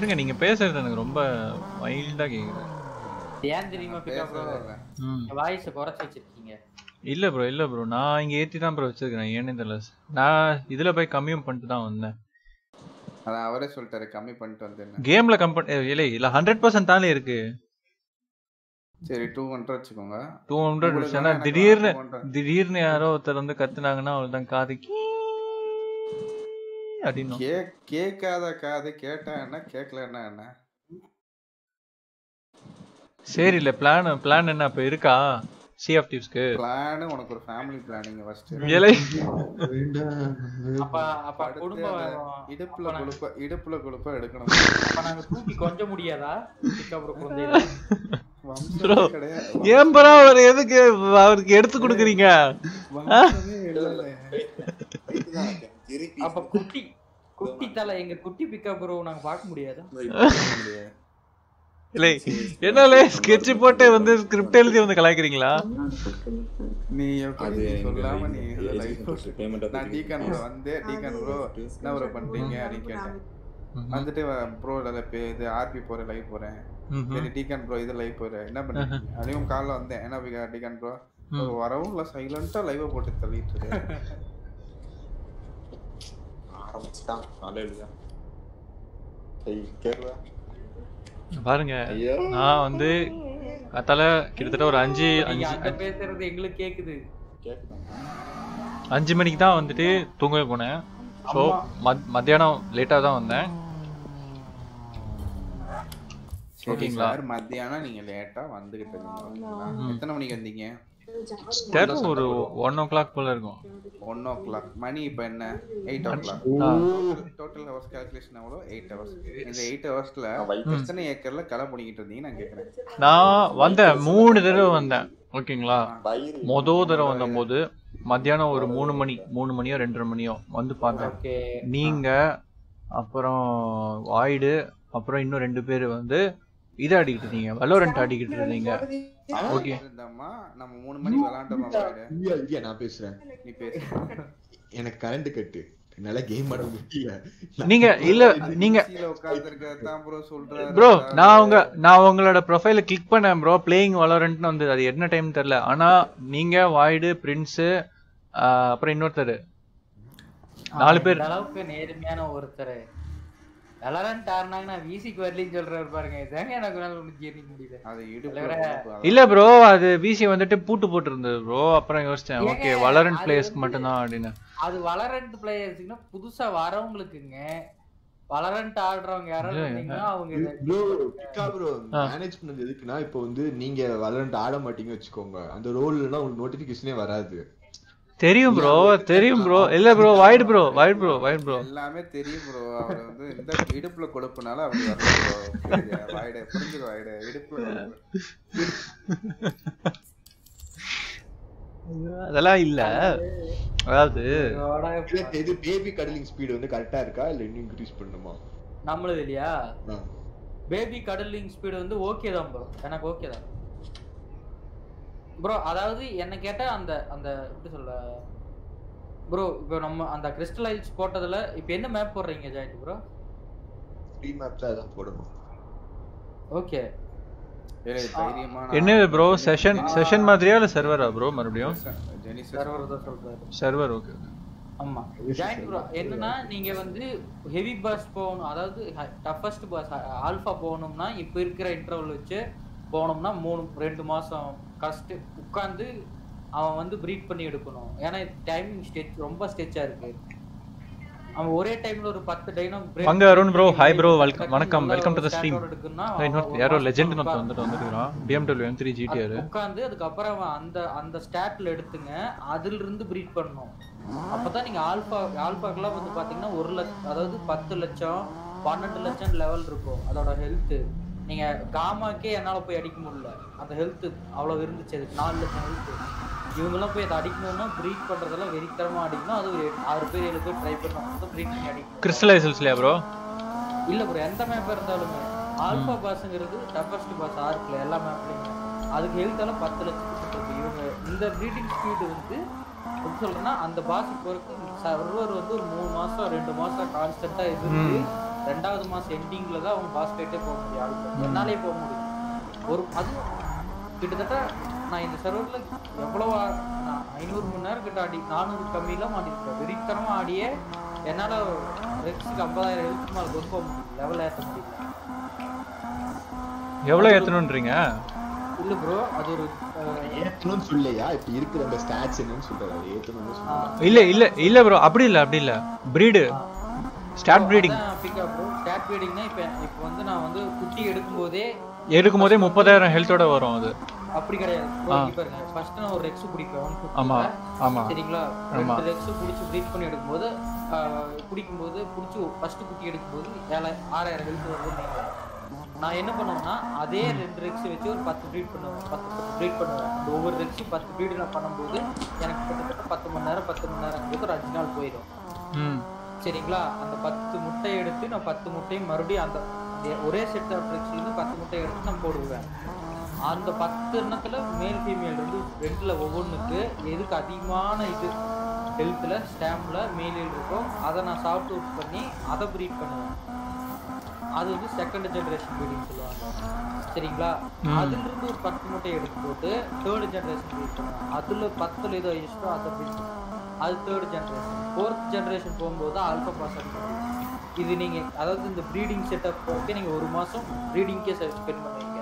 இருங்க நீங்க பேசுறது எனக்கு ரொம்ப மைல்டா கேக்குது. ஏன் தெரியுமா பிக்கப் ப்ரோ. வாய்ஸ் குறைச்சு வச்சிருக்கீங்க. இல்ல ப்ரோ இல்ல ப்ரோ நான் இங்க ஏத்தி தான் ப்ரோ வச்சிருக்கேன் ஏன்னு தெரியல. நான் இதுல போய் கம்மியும் பண்ணிட்டு தான் வந்தேன். அதான் அவரே சொல்லிட்டாரு கம்மி பண்ணிட்டு வந்தேன்னு. கேம்ல கம்பெனி இல்ல இல்ல ஹண்ட்ரட் பர்சன்ட் தானே இருக்கு. சரி டூ ஹண்ட்ரட் வச்சுக்கோங்க. டூ ஹண்ட்ரட் எனக்கு திடீர்னு 200. திடீர்னு யாரோ ஒருத்தர் வந்து கத்துனாங்கன்னா அவள்தான் காது கீ அப்படின்னு கே கேட்காத காது கேட்டா என்ன? கேட்கலன்னா என்ன? சரி இல்ல பிளான் பிளான் என்ன? அப்ப இருக்கா? சி ஆஃப் டிப்ஸ்க்கு பிளான் உனக்கு ஒரு ஃபேமிலி பிளானிங் ஃபர்ஸ்ட் இலை. *laughs* அப்ப அப்ப குடும்பம் இடுப்புல கொழுப்ப இடுப்புல கொழுப்ப எடுக்கணும். அப்ப நாங்க தூக்கி கொஞ்சம் முடியாதா? ப்ரோ குழந்தையில. ஏன் ப்ரோ அவர் எதுக்கு அவருக்கு எடுத்து கொடுக்குறீங்க? *laughs* இல்லைல்ல. அப்ப குட்டி குட்டி தலை எங்க குட்டி பிக்கப் ப்ரோ நாங்க பார்க்க முடியாதா? இல்லை என்னாலே ஸ்கெட்ச் போட்டு வந்து ஸ்கிரிப்ட் எழுதி வந்து கலாய்க்கிறீங்களா? நீ எப்படி சொல்லாம நீ நான் டீகான் ப்ரோ வந்து டீகான் ப்ரோ என்ன ப்ரோ பண்றீங்க அப்படின்னு கேட்டேன். வந்துட்டு ப்ரோ இது ஆர்பி போறேன் லைவ் போறேன். சரி டீகான் ப்ரோ இது லைவ் போறேன் என்ன பண்றீங்க அதையும் காலைல வந்தேன். என்ன டீகான் ப்ரோ? வரவும் இல்ல சைலண்டா லைவ் போட்டு தள்ளிட்டு இருக்கேன் ஆரம்பிச்சுட்டான் காலையில பாருங்க நான் வந்து அத்தால கிட்டத்தட்ட ஒரு அஞ்சு அஞ்சு பேசுறது எங்களுக்கு கேக்குது. கேக்குதா? அஞ்சு மணிக்கு தான் வந்துட்டு தூங்கவே போனேன். ஸோ மத்தியானம் லேட்டாக தான் வந்தேன். ஓகேங்களா? மத்தியானம் நீங்க லேட்டா வந்துகிட்டு இருக்கீங்க ஓகேங்களா? எத்தனை மணிக்கு வந்தீங்க? ஒரு ஒன் ஓ கிளாக் போல இருக்கும். ஒன் ஓ கிளாக் மணி இப்போ என்ன? Eight o'clock. Total hours calculation எவ்வளோ? எயிட் ஹவர்ஸ் இந்த எயிட் ஹவர்ஸ்ல எத்தனை ஏக்கர்ல களை பிடிக்கிட்டு இருந்தீங்க நான் கேட்குறேன் நான் வந்தேன். மூணு தடவை வந்தேன். ஓகேங்களா? வயிறு மொத தடவை வந்தபோது மத்தியானம் ஒரு மூணு மணி மூணு மணியோ ரெண்டரை மணியோ வந்து பார்த்தேன். ஓகே. நீங்க அப்புறம் வாய்டு அப்புறம் இன்னும் ரெண்டு பேர் வந்து இது ஆடிக்கிட்டு இருந்தீங்க. வலோரண்ட் ஆடிக்கிட்டு இருந்தீங்க. நம்ம மூணு மணிக்கு விளாண்டோமா பாரு இல்லையா இல்லையா நான் பேசுறேன். நீ பேசு. எனக்கு கரண்ட் கட்டு. என்னால கேம் ஆட முடியல. நீங்க இல்ல நீங்க ப்ரோ சொல்றாரு. ப்ரோ நான் உங்க நான் உங்களோட ப்ரொஃபைல கிளிக் பண்ணேன் ப்ரோ பிளேயிங் வளரண்ட்னு வந்து அது என்ன டைம் தெரியல. ஆனா நீங்க வாய்டு பிரின்ஸ் அப்புறம் இன்னொருத்தர். நாலு பேர். அளவுக்கு நேர்மையான ஒருத்தர். இல்ல ப்ரோ அது பிசி வந்துட்டு பூட்டு போட்டு ப்ரோ அப்புறம் யோசிச்சேன் ஓகே வளரண்ட் அது பிளேஸ்க்கு வந்து- மட்டும்தான் அப்படின்னு. அது வளரண்ட் பிளேயர்ஸ்க்குன்னா புதுசா வரவங்களுக்குங்க. வளரண்ட் ஆடுறவங்க யாராவது அவங்க இத- ப்ரோ பிக்கா ப்ரோ ஆ. மேனேஜ் பண்ணது எதுக்குன்னா இப்போ வந்து நீங்க வளரண்ட் ஆட மாட்டீங்க வச்சுக்கோங்க. அந்த ரோல்னா உங்களுக்கு நோட்டிபிகேஷனே வராது. தெரியும் ப்ரோ தெரியும் ப்ரோ இல்ல bro void bro void bro void bro எல்லாமே தெரியும் ப்ரோ அவர் வந்து இந்த இடுப்புல கொழுப்புனால அப்படி வரல ப்ரோ புரியுதா? வாயிட புரிஞ்சுது வாயிட இடுப்புல. அதெல்லாம் இல்ல. அதாவது இது பேபி கடலிங் ஸ்பீடு வந்து கரெக்டா இருக்கா? இல்ல இன்னும் இன்க்ரீஸ் பண்ணுமா நம்மளுது இல்லையா. பேபி கடலிங் ஸ்பீடு வந்து ஓகே தான் ப்ரோ எனக்கு ஓகே தான். ப்ரோ அதாவது என்ன கேட்டா அந்த அந்த எப்படி சொல்ல ப்ரோ இப்போ நம்ம அந்த கிறிஸ்டலைஸ் போட்டதுல இப்போ என்ன மேப் போடுறீங்க ஜாயிண்ட் ப்ரோ ஃப்ரீ மேப் தான் அதான் ஓகே என்னது. ப்ரோ செஷன் செஷன் மாதிரியா இல்ல சர்வரா ப்ரோ மறுபடியும்? சர்வர் தான் சொல்றாரு. சர்வர் ஓகே ஆமா. ஜாயிண்ட் ப்ரோ என்னன்னா நீங்க வந்து ஹெவி பஸ் போகணும் அதாவது டஃபஸ்ட் பஸ் ஆல்ஃபா போகணும்னா இப்போ இருக்கிற இன்டர்வல் வச்சு போனோம்னா மூணு ரெண்டு மாசம் கஷ்ட உட்காந்து அவன் வந்து ப்ரீட் பண்ணி எடுக்கணும். ஏன்னா டைமிங் ஸ்டெச் ரொம்ப ஸ்டெச்சா இருக்கு. அவன் ஒரே டைம்ல ஒரு பத்து டைனம் வாங்க Arun bro, hi bro, welcome- வணக்கம், welcome to the stream. இன்னொரு யாரோ லெஜெண்ட் ஒருத்தர் வந்துட்டு வந்துருக்கான் பிஎம்டபிள்யூ எம் த்ரீ ஜிடிஆர் உட்காந்து அதுக்கப்புறம் அவன் அந்த அந்த ஸ்டாட்ல எடுத்துங்க அதுல இருந்து ப்ரீட் பண்ணணும். அப்பதான் நீங்க ஆல்பா ஆல்பாக்கெல்லாம் வந்து பாத்தீங்கன்னா ஒரு லட்சம் அதாவது பத்து லட்சம் பன்னெண்டு லட்சம் லெவல் இருக்கும். அதோட ஹெல்த் நீங்க காமாக்கே என்னால போய் அடிக்க முடியல. அந்த ஹெல்த் அவ்வளவு இருந்துச்சு. அது நாலு லட்சம் ஹெல்த் இவங்கெல்லாம் போய் அதை அடிக்கணும்னா ப்ரீட் பண்றதெல்லாம் வெறித்தரமா அடிக்கணும். அது ஒரு ஆறு பேர் ஏழு பேர் ட்ரை பண்ணணும் ப்ரீட் பண்ணி அடிக்கணும். கிறிஸ்டலைசல்ஸ்லையா ப்ரோ இல்ல ப்ரோ எந்த மேப் இருந்தாலுமே. ஆல்பா பாஸ்ங்கிறது டஃபஸ்ட் பாஸ் ஆர்க்ல எல்லா மேப்லயும் அதுக்கு ஹெல்த்தால பத்து லட்சத்துக்கு இருக்கு. இவங்க இந்த ப்ரீடிங் ஸ்பீடு வந்து எப்படி சொல்றேன்னா அந்த பாஸ் பொறுத்து சர்வர் வந்து ஒரு மூணு மாசம் ரெண்டு மாசம் கான்ஸ்டன்டா இருந்து ரெண்டாவது மாசம் எண்டிங்ல தான் அவங்க பாஸ் ஃபைட்டே போக முடியும். என்னாலே போக முடியும். ஒரு அது கிட்டத்தட்ட நான் இந்த சர்வர்ல எவ்வளவு ஆ- நான் ஐநூறு மணி நேரம் கிட்ட ஆடி நானூறு கம்மியெல்லாம் ஆடிருக்கேன் வெறித்தனமா ஆடியே என்னால ரெக்ஸுக்கு ஐம்பதாயிரம் ஹெல்த் மேல கொண்டு போக முடியும் லெவல் ஏற்ற முடியல. எவ்வளோ ஏற்றணுன்றீங்க இல்ல ப்ரோ அது ஒரு அஹ், ஏத்தணும்னு சொல்லையா? இப்ப இருக்கிற அந்த ஸ்டாட்ஸ் என்னன்னு சொல்றாரு அது ஏத்தணும்னு சொல்றாரு இல்லை இல்லை இல்லை ப்ரோ அப்படி இல்லை அப்படி இல்லை. Breed start breeding pickup bro start ப்ரீடிங்னா இப்போ இப்போ வந்து நான் வந்து குட்டி எடுக்கும்போதே எடுக்கும் போதே முப்பதாயிரம் ஹெல்த்தோட வரும் அது. அப்படி கிடையாது. பாருங்க ஃபர்ஸ்ட் நான் ஒரு ரெக்ஸ் பிடிப்பேன் ஆமா ஆமா. சரிங்களா? ஆமா. ரெக்ஸ் பிடிச்சி ப்ரீட் பண்ணி எடுக்கும்போது ஆஹ், பிடிக்கும்போது பிடிச்சி ஃபர்ஸ்ட் குட்டி எடுக்கும்போது ஏழாயிரம் ஆறாயிரம் ஹெல்த் வருது நான் என்ன பண்ணுவேன்னா அதே ரெண்டு ரெக்ஸ் வச்சு ஒரு பத்து ப்ரீட் பண்ணுவேன். பத்து பத்து ப்ரீட் பண்ணுவேன். அந்த ஒவ்வொரு ரெக்ஸும் பத்து ப்ரீட் நான் பண்ணும்போது எனக்கு கிட்டத்தட்ட பத்து மணி நேரம் பத்து மணி நேரம் ஒரு அஞ்சு நாள் போயிடும். சரிங்களா? அந்த பத்து முட்டை எடுத்து நான் பத்து முட்டையும் மறுபடியும் அந்த ஒரே செட் ஆஃப் இருந்து பத்து முட்டை எடுத்து நான் போடுவேன். அந்த பத்து எண்ணத்துல மேல் ஃபீமேல் இருந்து ரெண்டுல ஒவ்வொன்றுக்கு எதுக்கு அதிகமான இது? ஹெல்த்தில் ஸ்டாம்பில் மேலில் இருக்கோ அதை நான் சாஃப்ட் அவுட் பண்ணி அதை ப்ரீட் பண்ணுவேன். அது வந்து செகண்ட் ஜெனரேஷன் ப்ரீடிங் சொல்லுவாங்க. சரிங்களா? அதுல இருந்து ஒரு பத்து முட்டை எடுத்து போட்டு தேர்ட் ஜெனரேஷன் ப்ரீட் பண்ணுவேன். அதுல பத்துல ஏதோ இஷ்டம் அதை ப்ரீட் அது தேர்ட் ஜெனரேஷன் ஃபோர்த் ஜெனரேஷன் போகும்போது ஆல்பா பாஸ் இது நீங்க அதாவது இந்த ப்ரீடிங் செட்டப் போட்டு நீங்க ஒரு மாசம் ப்ரீடிங்க்கே ஸ்பெண்ட் பண்ணுவீங்க.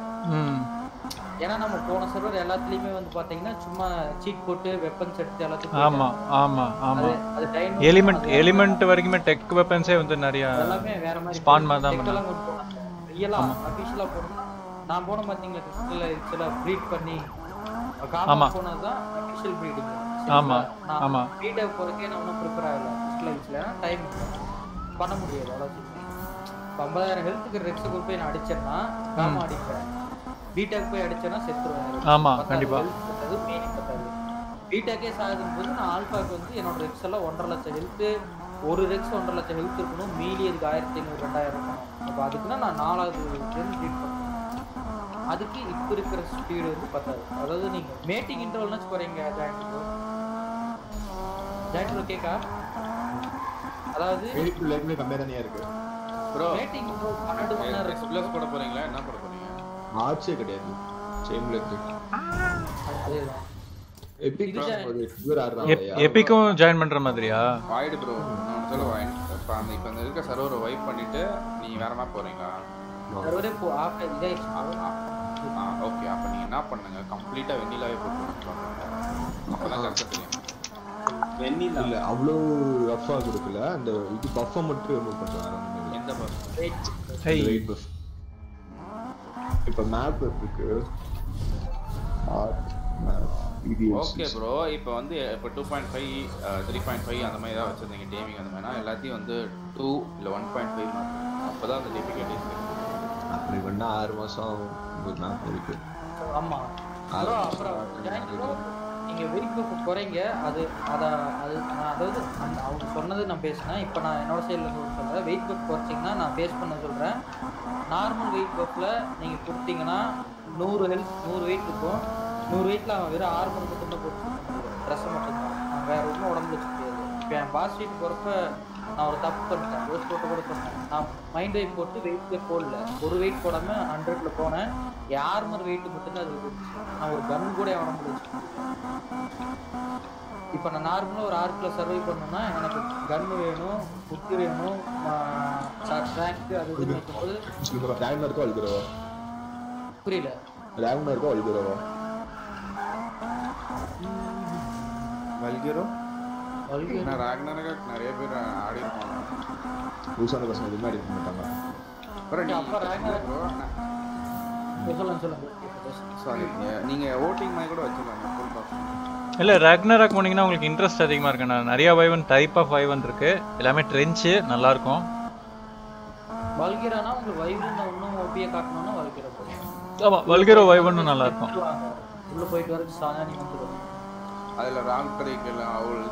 ஏன்னா நம்ம போன சர்வர் எல்லாத்துலயுமே வந்து பாத்தீங்கன்னா சும்மா சீட் போட்டு வெப்பன்ஸ் எடுத்து எல்லாத்தையும் ஆமா. ஆமா ஆமா. எலிமெண்ட் எலிமெண்ட் வரைக்குமே டெக் வெப்பன்ஸே வந்து நிறைய எல்லாமே வேற மாதிரி Spawn மாதிரி தான் போனாங்க. ரியலா அபிஷியலா போனோம்னா நான் போன பாத்தீங்களா கிறிஸ்டல்ல சில ப்ரீட் பண்ணி. ஆமா. காமா போனதுதான் அபிஷியல் ப்ரீடிங் ஆமா, ஆமா. ப்ரீட் போறதுக்கே நான் ஒன்றும் ப்ரிப்பேர் ஆகல கிறிஸ்டல் டைம் பண்ண முடியாது அவ்வளோ இப்போ ஐம்பதாயிரம் ஹெல்த்துக்கு ரெக்ஸ் போய் நான் அடிச்சேன்னா காமா அடிப்பேன். பிடெக் போய் அடிச்சேன்னா செத்துருவேன். ஆமா, கண்டிப்பா. அது மீனிங் பத்தாது. பிடெக்கே சாகும் போது நான் ஆல்பாக்கு வந்து என்னோட ரெக்ஸ் எல்லாம் ஒன்றரை லட்சம் ஹெல்த்து ஒரு ரெக்ஸ் ஒன்றரை லட்சம் ஹெல்த் இருக்கணும். மீதி அதுக்கு ஆயிரத்தி ஐநூறு ரெண்டாயிரம் இருக்கணும். அப்போ அதுக்குன்னா நான் நாலாவது ட்ரெயின் ட்ரீட் பண்ணேன் அதுக்கு இப்போ இருக்கிற ஸ்பீடு வந்து பத்தாது. அதாவது நீங்க மேட்டிங் இன்டர்வல்னு குறைங்க ஜாயிண்ட் ஜாயிண்ட் கேக்கா? அதாவது எயிட் லேக்மே கம்மியா தானே இருக்கு. ப்ரோ மேட்டிங் பன்னெண்டு மணி நேரம். எக்ஸ்பிளஸ் போட போறீங்களா? என்ன போட போறீங்க? ஆர்ச்சே கிடையாது. சேம் லேக் அதேதான். எபிக் இதுதான். ஒரு இவர் ஆடுறாங்க எப்- எப்பிக்கும் ஜாயின் பண்ற மாதிரியா? வாய்டு ப்ரோ நான் சொல்ல வாய்டு. இப்போ அந்த இப்போ அந்த இருக்க சர்வரை வைப் பண்ணிட்டு நீங்க வேற என்ன போறீங்களா? சர்வரே போ ஆஃப் ஆ ஓகே அப்போ நீங்க என்ன பண்ணுங்க? கம்ப்ளீட்டா வெண்ணிலாவே போட்டு அப்பதான் வெண்ணிலா இல்ல அவ்வளோ ரஃபா கொடுக்கல. அந்த இது பஃபை மட்டும் ரிமூவ் மாதிரி எந்த பஃப் இப்ப மேப் இருக்கு. ஓகே ப்ரோ இப்போ வந்து இப்போ two point five three point five அந்த மாதிரி தான் வச்சுருந்தீங்க டேமிங் அந்த மாதிரினா எல்லாத்தையும் வந்து டூ இல்லை ஒன் பாயிண்ட் ஃபைவ் அப்போ தான் அந்த டிஃபிகல்ட்டிஸ் அப்படி பண்ணா ஆறு மாசம் ஒரு மேப் இருக்கு. ஆமா. அது ப்ரோ அப்புறம் நீங்கள் ப்ரோ வெயிட் குறைங்க. அது அதை அது நான் அதாவது அந்த அவங்க சொன்னது நான் பேசினேன் இப்போ நான் என்னோட சைடில் சொல்கிறேன் வெயிட் பஃப் குறைச்சிங்கன்னா நான் பேஸ் பண்ண சொல்கிறேன் நார்மல் வெயிட் பஃப்ல நீங்கள் கொடுத்தீங்கன்னா நூறு ஹெல்த் நூறு வெயிட் இருக்கும். நூறு வெயிட்டில் அவன் வெறும் ஆர்மர் மட்டும் தான் போட்டு ட்ரெஸ்ஸை மட்டும்தான். நான் ஒன்றும் உடம்பு வச்சுக்க முடியாது. இப்போ என் பாஸ் வெயிட் போகிறப்ப நான் ஒரு தப்பு பண்ணிட்டேன். ரோஸ் போட்டு கூட சொன்னேன். நான் மைண்ட் வெயிட் போட்டு வெயிட்லேயே போடல. ஒரு வெயிட் போடாம ஹண்ட்ரட்ல போனேன். என் ஆர்மர் வெயிட் மட்டும்தான் அது நான் ஒரு கன் கூட உடம்புல வச்சுக்க இப்போ நான் நார்மலாக ஒரு ஆறு கிலோ சர்வை பண்ணணும்னா எனக்கு கன் வேணும் புத்தி வேணும் ட்ராக் அது இதுன்னு வைக்கும்போது இருக்கோ அழுதுறவா புரியல. ரேவனா இருக்கோ அழுதுறவா வல்கிரோ வல்கி நான் ராக்னருக்கு நிறைய பேர் ஆடி இருப்பாங்க. புதுசான பசங்க எதுவுமே அடிக்க மாட்டாங்க. அப்புறம் நீ அப்ப சாரி நீங்க ஓட்டிங் மாதிரி கூட வச்சுருக்காங்க ஃபுல் பாக்ஸ் இல்ல ரக்னராக் போனீங்கன்னா உங்களுக்கு இன்ட்ரெஸ்ட் அதிகமா இருக்கு. நான் நிறைய வைவன் டைப் ஆஃப் வைவன் இருக்கு. எல்லாமே ட்ரென்ச்சு நல்லா இருக்கும். வல்கிரானா உங்களுக்கு வைவன் இன்னும் ஓபியை காட்டணும்னா வல்கிரா போகும் ஆமா வல்கரோ வைவனும் நல்லா இருக்கும். உள்ள போயிட்டு வர சாதா நீ வந்துடும் அதுல ராங் ட்ரைக்கெல்லாம் அவ்வளோ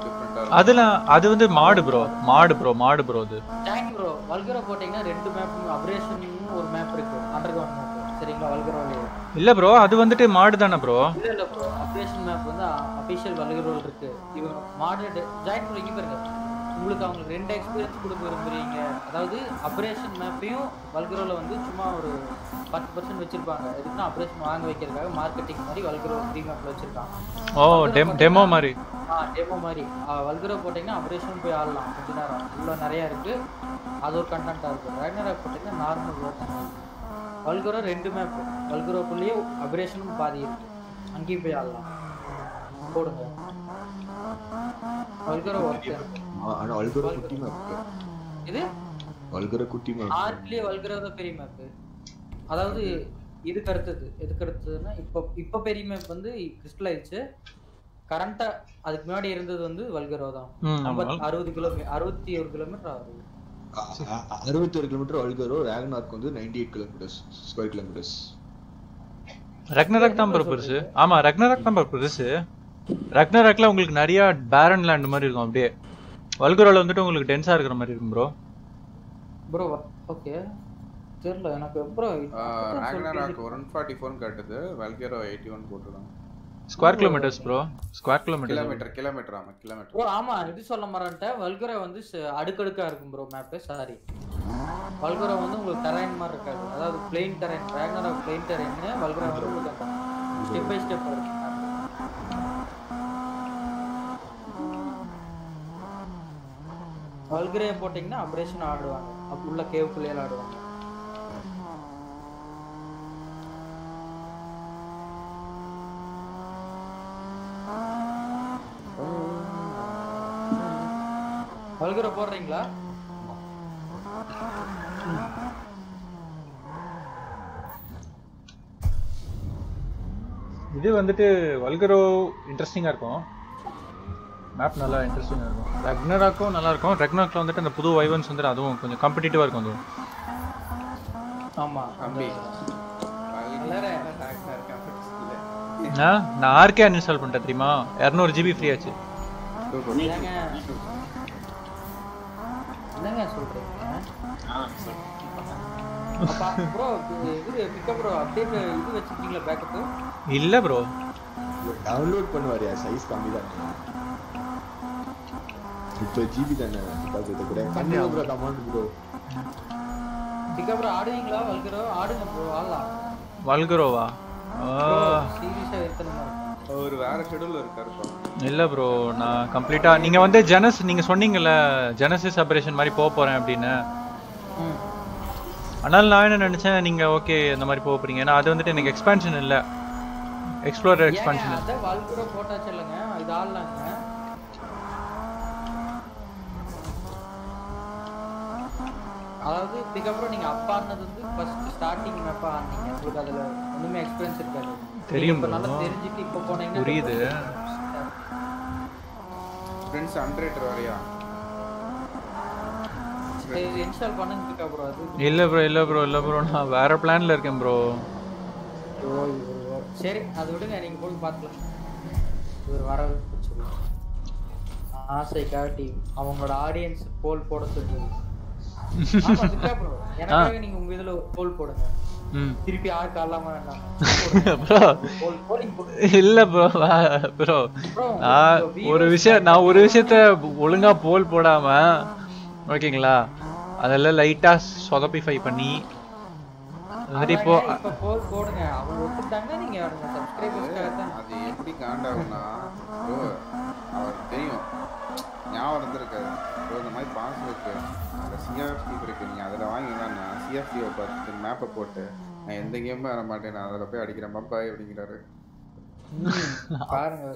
டிஃப்ரெண்டா இருக்கும் அதுல அது வந்து மாடு ப்ரோ மாடு ப்ரோ மாடு ப்ரோ அது. தேங்க் ப்ரோ வல்கரா போட்டீங்கன்னா ரெண்டு மேப் அப்ரேஷன் ஒரு மேப் இருக்கு. அண்டர் கிரவுண்ட் மேப் சரிங்களா? வல்கராவிலே இல்ல ப்ரோ அது வந்துட்டு மாடு தானே ப்ரோ இல்ல இல்ல ப்ரோ அப்ரேஷன் மேப் வந்து அபிஷியல் வல்கரோல் இருக்கு. இவங்க மாடு ஜாயின் பண்ணி பாருங்க. உங்களுக்கு அவங்களுக்கு ரெண்டு எக்ஸ்பீரியன்ஸ் கொடுக்க விரும்புறீங்க. அதாவது அப்ரேஷன் மேப்பையும் வல்கரோல வந்து சும்மா ஒரு பத்து பர்சன்ட் வச்சிருப்பாங்க. எதுக்குன்னா அப்ரேஷன் வாங்க வைக்கிறதுக்காக மார்க்கெட்டிங் மாதிரி வல்கரோ ஃப்ரீ மேப்ல வச்சிருக்காங்க. ஓ டெம் மாதிரி. ஆ டெமோ மாதிரி. வல்கரோ போட்டிங்கன்னா அப்ரேஷன் போய் ஆடலாம். கொஞ்ச நேரம். இவ்வளோ நிறையா இருக்கு. அது ஒரு கண்டென்ட்டாக இருக்கும் ரேக்னராக் போட்டிங்கன்னா நார்மல் வேர்ஷன் வல்கரோ ரெண்டு மேப் வல்கரோக்குள்ளேயே அப்ரேஷனும் பாதி இருக்கு. அங்கேயும் போய் ஆடலாம். போடுங்க. வல்கரோ ஒர்க் ஆனா வல்கரோ குட்டி மேப் இது? வல்கரோ குட்டி மேப் ஆர்ட்லயே வல்கரோ தான் பெரிய மேப் அதாவது இதுக்கு அடுத்தது எதுக்கு அடுத்ததுன்னா இப்போ இப்போ பெரிய மேப் வந்து கிறிஸ்டல் ஆயிடுச்சு கரண்டா அதுக்கு முன்னாடி இருந்தது வந்து வல்கரோ தான். அறுபது கிலோமீட்டர் அறுபத்தி ஒரு கிலோமீட்டர் ஆகுது. அறுபத்தி ஒரு கிலோமீட்டர் வல்கரோ ரேக்னார்க் வந்து ninety eight kilometres square kilometres Ragnarok தான் ப்ரோ பெருசு. ஆமா ரக்னராக் தான் ப்ரோ பெருசு. ரக்னராக்ல உங்களுக்கு நிறைய பேரன் லேண்ட் மாதிரி இருக்கும் அப்படியே. வல்கரோல வந்துட்டு உங்களுக்கு டென்ஸா இருக்கிற மாதிரி இருக்கும் ப்ரோ ப்ரோ ஓகே தெரியல எனக்கு bro Ragnarok one forty phone காட்டுது. வல்கேரோ எயிட்டி ஒன் போட்டுருக்காங்க square kilometres bro square kilometre kilometre kilometre ஆமா கிலோமீட்டர் ப்ரோ ஆமா இது சொல்ல மறந்துட்டேன். வல்கரோ வந்து அடுக்கடுக்கா இருக்கும் ப்ரோ மேப்பு சாரி வல்கரோ வந்து உங்களுக்கு டெரைன் மாதிரி இருக்காது. அதாவது பிளெயின் டெரைன் வேகனரா பிளெயின் டெரைன் வல்கரோ வந்து ஸ்டெப் பை ஸ்டெப் இருக்கும். வல்கரே போட்டிங்கன்னா அப்ரேஷன் ஆடுவாங்க. அப்படி உள்ள கேவுக்குள்ளே ஆடுவாங்க. வல்கரோ போடுறீங்களா? இது வந்துட்டு வல்கரோ இன்ட்ரெஸ்டிங்காக இருக்கும். மேப் நல்லா இன்ட்ரெஸ்டிங்கா இருக்கும். ரக்னராக்கும் நல்லா இருக்கும் ரக்னராக்ல வந்துட்டு அந்த புது வைவன்ஸ் வந்துட்டு அதுவும் கொஞ்சம் காம்படிட்டிவா இருக்கும் அதுவும். ஆமா தம்பி ஆ, நான் ஆர்கே அன்இன்ஸ்டால் பண்ணிட்டேன் தெரியுமா? இரநூறு ஜிபி ஃப்ரீ ஆச்சு. என்னங்க? சொல்றீங்க? ப்ரோ இது பிக்கப் ப்ரோ அப்டேட் இது வச்சிருக்கீங்களா பேக்கப் இல்ல ப்ரோ டவுன்லோட் பண்ணுவாரியா சைஸ் கம்மி தான் இப்போ ஜிபி தானே கண்டிப்பா bro command bro pickup bro ஆடுவீங்களா Valguero ஆடுங்க ப்ரோ ஆடலாம். வல்கரோவா சீரியஸா எத்தனை ஒரு வேற ஷெட்யூல் இருக்காருப்பா இல்ல ப்ரோ நான் கம்ப்ளீட்டா நீங்க வந்து ஜெனஸ் நீங்க சொன்னீங்கல்ல ஜெனசிஸ் ஆபரேஷன் மாதிரி போக போறேன் அப்படின்னு. ம். அதனால நான் என்ன நினைச்சேன் நீங்க ஓகே இந்த மாதிரி போக போறீங்க. ஏன்னா அது வந்துட்டு எனக்கு எக்ஸ்பான்ஷன் இல்ல. எக்ஸ்ப்ளோரர் எக்ஸ்பான்ஷன் வல்கரோ போட்டாச்சு இல்லைங்க இது ஆடலாங்க. அதாவது இதுக்கப்புறம் நீங்க அப்பா ஆடினது வந்து ஃபர்ஸ்ட் ஸ்டார்டிங் மேப்பா ஆடினீங்க உங்களுக்கு அதுல ஒண்ணுமே எக்ஸ்பீரியன்ஸ் இருக்காது. தெரியும் நல்லா bro. தெரிஞ்சுட்டு இப்ப போனீங்கன்னா புரியுது. ஃப்ரெண்ட்ஸ் ஹண்ட்ரட் வரையா இன்ஸ்டால் பண்ணுங்க ப்ரோ அது? இல்ல ப்ரோ இல்ல ப்ரோ இல்ல ப்ரோ நான் வேற பிளான்ல இருக்கேன் ப்ரோ. சரி அது விடுங்க. நீங்க போய் பார்த்துக்கலாம். இவர் வர வச்சிருவோம் ஆசை காட்டி அவங்களோட ஆடியன்ஸ் போல் போட சொல்லுது நீங்க உங்க இதுல போல் போடுங்க. ம். திருப்பி யாருக்கு ஆடலாமா *laughs* இல்ல ப்ரோ ப்ரோ ஒரு விஷயம் நான் ஒரு விஷயத்த ஒழுங்கா போல் போடாம ஓகேங்களா? அதெல்லாம் லைட்டா சொதப்பிஃபை பண்ணி வந்துட்டு இப்போ போல் போடுங்க. அவங்க ஒத்துட்டாங்கன்னா நீங்க அது எப்படி காண்டாகும்னா அவருக்கு தெரியும். ஞாபகம் இருந்திருக்காது இந்த மாதிரி பாஸ் இருக்கு அந்த சிஆர்எஃப்டி இருக்கு நீங்க அதில் வாங்கினா சிஎஃப்டியை பார்த்து மேப்பை போட்டு நான் எந்த கேமும் வர மாட்டேன் நான் அதில் போய் அடிக்கிறேன் பப்பாய் அப்படிங்கிறாரு *laughs* பாருங்க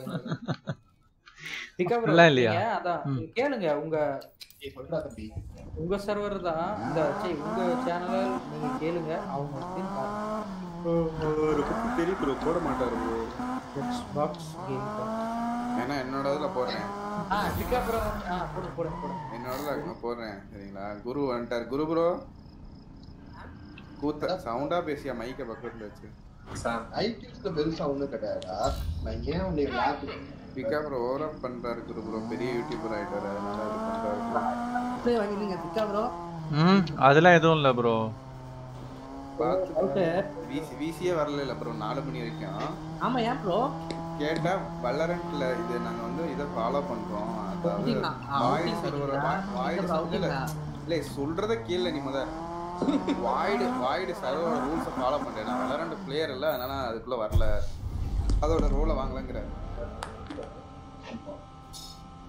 பிக்கப் இல்லையா? அதான். கேளுங்க உங்க சொல்றா தம்பி உங்க சர்வர் தான். இந்த சரி உங்க சேனல் நீங்க கேளுங்க. அவங்க ஒரு பத்தி பெரிய ப்ரோ போட மாட்டாரு ப்ரோ பாக்ஸ் கேம் ஏன்னா என்னோட இதில் போடுறேன். ஆ ப்ரோ என்னோட நான் போடுறேன் சரிங்களா? குரு வந்துட்டார். குரு ப்ரோ கூத்த சவுண்டா பேசியா? மைக்க பக்கத்துல வச்சு. பெருசா ஒண்ணும் கிடையாதுடா நான் ஏன் உன்னை லேப் பிக்கா ப்ரோ ஓவர் அப் பண்றாரு ப்ரோ பெரிய யூடியூபர் ஆயிட்டாரு அதனால அப்படியே வாங்கிடுங்க பிக்கா ப்ரோ ம் அதெல்லாம் எதுவும் இல்லை ப்ரோ பார்த்து விசி விசியே வரல இல்ல ப்ரோ நாலு மணி வரைக்கும். ஆமா ஏன் ப்ரோ கேட்டா வல்லரண்ட்ல இது நாங்க வந்து இதை ஃபாலோ பண்றோம். அதாவது outing சர்வர் இதுக்கப்புறம் இல்ல? இல்ல சொல்றத கீழ நீ முத. வாய்டு வாய்டு சர்வரோட ரூல்ஸை ஃபாலோ பண்றேன். நான் வல்லரண்ட் பிளேயர் இல்ல அதனால அதுக்குள்ள வரல. அதோட ரோலை வாங்கலங்கிற.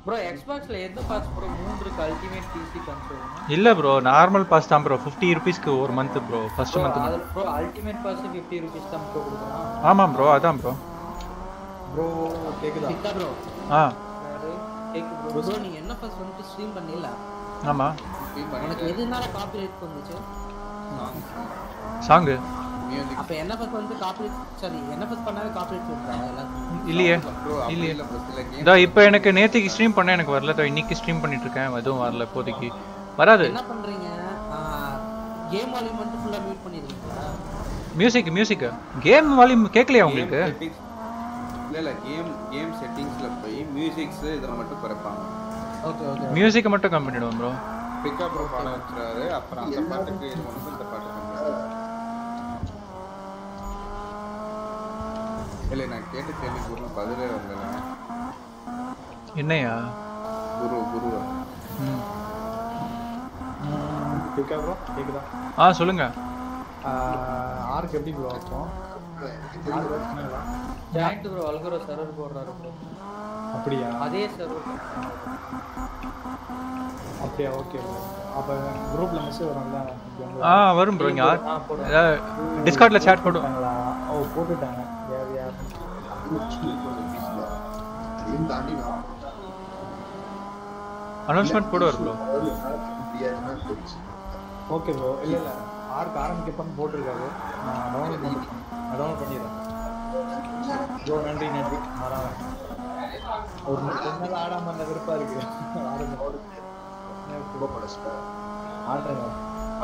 ப்ரோ எக்ஸ்பாக்ஸ்ல எந்த பாஸ் ப்ரோ மூன்று அல்டிமேட் பிசி கன்சோல் இல்லை ப்ரோ நார்மல் பாஸ் தான் ப்ரோ ஃபிஃப்டி ருபீஸ்க்கு ஒரு month bro first month bro ultimate pass fifty rupees தான் ப்ரோ கொடுக்குறான் ஆமாம் ப்ரோ அதான் ப்ரோ ப்ரோ கேக்குதா? ப்ரோ ஆ. கேக்கு ப்ரோ நீங்க என்ன ஃபர்ஸ்ட் வந்துட்டு ஸ்ட்ரீம் பண்ணல? ஆமாம் உனக்கு எதுனால காப்பிரைட் வந்துச்சு? சாங்கு மியூசிக் அப்ப என்ன ஃபர்ஸ்ட் வந்து காப்பிரைட் சாரி என்ன ஃபர்ஸ்ட் பண்ணாவே காப்பிரைட் வருதா எல்லாத்துக்கும் இல்லையே. இல்லையே. இதோ இப்போ எனக்கு நேற்றுக்கு ஸ்ட்ரீம் பண்ண எனக்கு வரல. இதோ இன்னைக்கு ஸ்ட்ரீம் பண்ணிட்டு இருக்கேன். எதுவும் வரல இப்போதைக்கு. வராது. என்ன பண்றீங்க? கேம் வால்யூம் மட்டும் ஃபுல்லா மியூட் பண்ணிடுவீங்களா? மியூசிக் மியூசிக் கேம் வால்யூம் கேட்கலையா உங்களுக்கு? இல்ல இல்ல கேம் கேம் செட்டிங்ஸ்ல போய் மியூசிக்ஸ் இதுல மட்டும் குறைப்பாங்க. ஓகே ஓகே மியூசிக்கை மட்டும் கம் பண்ணிடுவோம் ப்ரோ பிக்கா ப்ரோ பாட வச்சுறாரு அப்புறம் அந்த பாட்டுக்கு இது மட்டும் இந்த பாட்டு இல்ல நான் கேட்ட கேள்வி குரு பதிலே வரல என்னையா? குரு குரு. ம். பிக்கா ப்ரோ கேக்குதா? ஆ சொல்லுங்க. ஆர்க்கு எப்படி ப்ரோ இருக்கும் ஜாயிண்ட் ப்ரோ அல்கரோ சர்வர் போடுறாரு ப்ரோ அப்படியா? அதே சர்வர் அப்படியா ஓகே ப்ரோ அப்போ குரூப்ல மெசேஜ் வரும்ல? ஆ வரும் ப்ரோ இங்கே டிஸ்கார்டில் சேட் போடும் போட்டாங்களா? ஓ போட்டுட்டாங்க. அதையும் தாண்டி நான் அனௌன்ஸ்மெண்ட் போடுவார் ப்ரோ முடியாதுன்னா போயிடுச்சு ஓகே ப்ரோ இல்லை. இல்லை ஆர்க்கு ஆரம்பிக்கப்பன்னு போட்டிருக்காரு. நான் டவுன்லோட் பண்ணி நான் டவுன்லோட் பண்ணிடுறேன். ப்ரோ நன்றி நன்றி. மரம் ஒரு ரெண்டு நாள் ஆடாம இருந்த விருப்பா இருக்கு. ஆடுங்க. ரொம்ப பழசு ஆடுறேங்க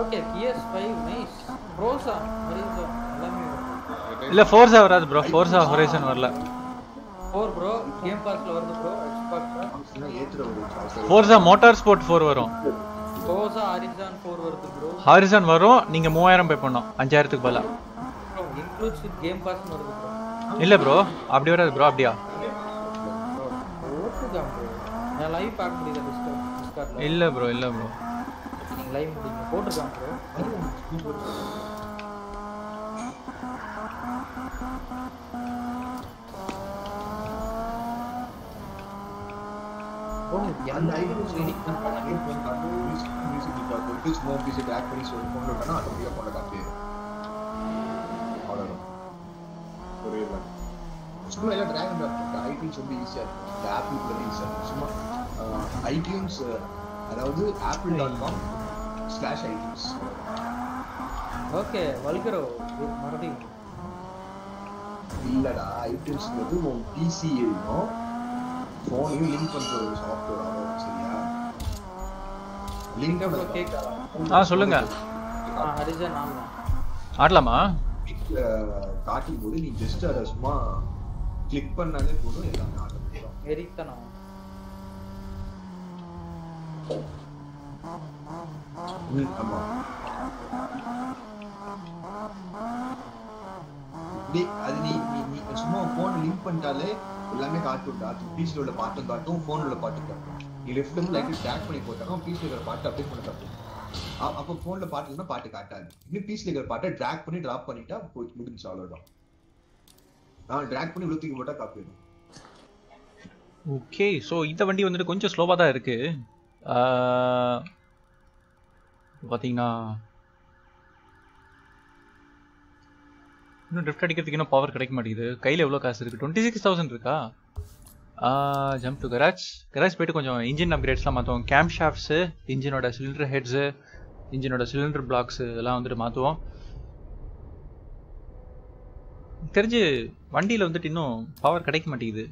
ஓகே பிஎஸ் ஃபைவ் நைஸ் ப்ரோஸா மரியாதை எல்லாமே இல்லை ஃபோர்ஸா வராது ப்ரோ ஃபோர்ஸா ஹொரைசன் வரல. ஃபோர் ப்ரோ கேம் பாஸ்ல வருது bro Xbox Forza Motorsport four வரும். ப்ரோஸா அரிசான் ஃபோர் வருது ப்ரோ ஹாரிசன் வரும். நீங்கள் மூவாயிரம் பே பண்ணோம் அஞ்சாயிரத்துக்கு பதிலா. ப்ரோ இன்க்ளூட்ஸ் வித் கேம் பாஸ்னு வருது ப்ரோ இல்லை ப்ரோ அப்படி வராது ப்ரோ அப்படியா? நான் லைவ் பார்க்க முடியல டிஸ்கார்ட் டிஸ்கார்ட்ல இல்லை ப்ரோ இல்லை ப்ரோ நீங்க லைவ் முடிங்க. ப்ரோ அந்த ஐடியா மியூசிக் மியூசிக் சும்மா மியூசிக் ஆட் பண்ணி சொல்லி. கொண்டு விட்டா ஆட்டோமேட்டிக்கா போன காப்பி அவ்வளவுதான். புரியல சும்மா எல்லாம் டிராகன் டாட் ஐடியூன்ஸ் வந்து ஈஸியா இருக்கும். இந்த ஆப்பிள் கூட இருக்கும். சும்மா ஐடியூன்ஸ் அதாவது Apple dot com slash iTunes okay Valguero மறுபடியும் இல்லடா ஐடியூன்ஸ்ங்கிறது உன் பிசி இருக்கும் ஃபோனையும் லிங்க் பண்ற ஒரு சாஃப்ட்வேர் ஆகும் சரியா லிங்க் கேக்கா ஆ சொல்லுங்க. ஆ ஹரிஜன் ஆமா. ஆடலாமா? காட்டும் போது நீ ஜஸ்ட் அதை சும்மா கிளிக் பண்ணாலே போதும் எல்லாமே ஆட்டோமேட்டிக்கா வெறித்தனம் ஆமா. நீ அது நீ நீ சும்மா போன் லிங்க் பண்ணிட்டாலே எல்லாமே காட்டும்டா பிசில உள்ள பாட்டும் காட்டும் ஃபோனில் உள்ள பாட்டும் காட்டும். நீ லெஃப்ட் இருந்து டேக் பண்ணி போட்டாலும் பிசில இருக்கிற பாட்டு அப்டேட் பண்ண காட்டும். அப்போ ஃபோனில் பாட்டு இருந்தால் பாட்டு காட்டாது. இன்னும் பிசில இருக்கிற பாட்டை ட்ராக் பண்ணி ட்ராப் பண்ணிட்டா போய் முடிஞ்சு அவ்வளோதான் நான் ட்ராக் பண்ணி உள்ள தூக்கி காப்பிடும் காப்பி ஓகே ஸோ இந்த வண்டி வந்துட்டு கொஞ்சம் ஸ்லோவாக தான் இருக்குது பார்த்தீங்கன்னா இன்னும் ட்ரிஃப்ட் அடிக்கிறதுக்கு இன்னும் பவர் கிடைக்க மாட்டேங்குது. கையில் எவ்வளோ காசு இருக்குது டுவெண்ட்டி சிக்ஸ் தௌசண்ட் இருக்கா ஜம்ப் டு கராஜ் கராஜ் போயிட்டு கொஞ்சம் இன்ஜின் அப்கிரேட்ஸ்லாம் மாற்றுவோம் கேம் ஷாஃப்ட்ஸு இன்ஜினோட சிலிண்டர் ஹெட்ஸு இன்ஜினோட சிலிண்டர் பிளாக்ஸு இதெல்லாம் வந்துட்டு மாற்றுவோம் தெரிஞ்சு வண்டியில் வந்துட்டு இன்னும் பவர் கிடைக்க மாட்டேங்குது.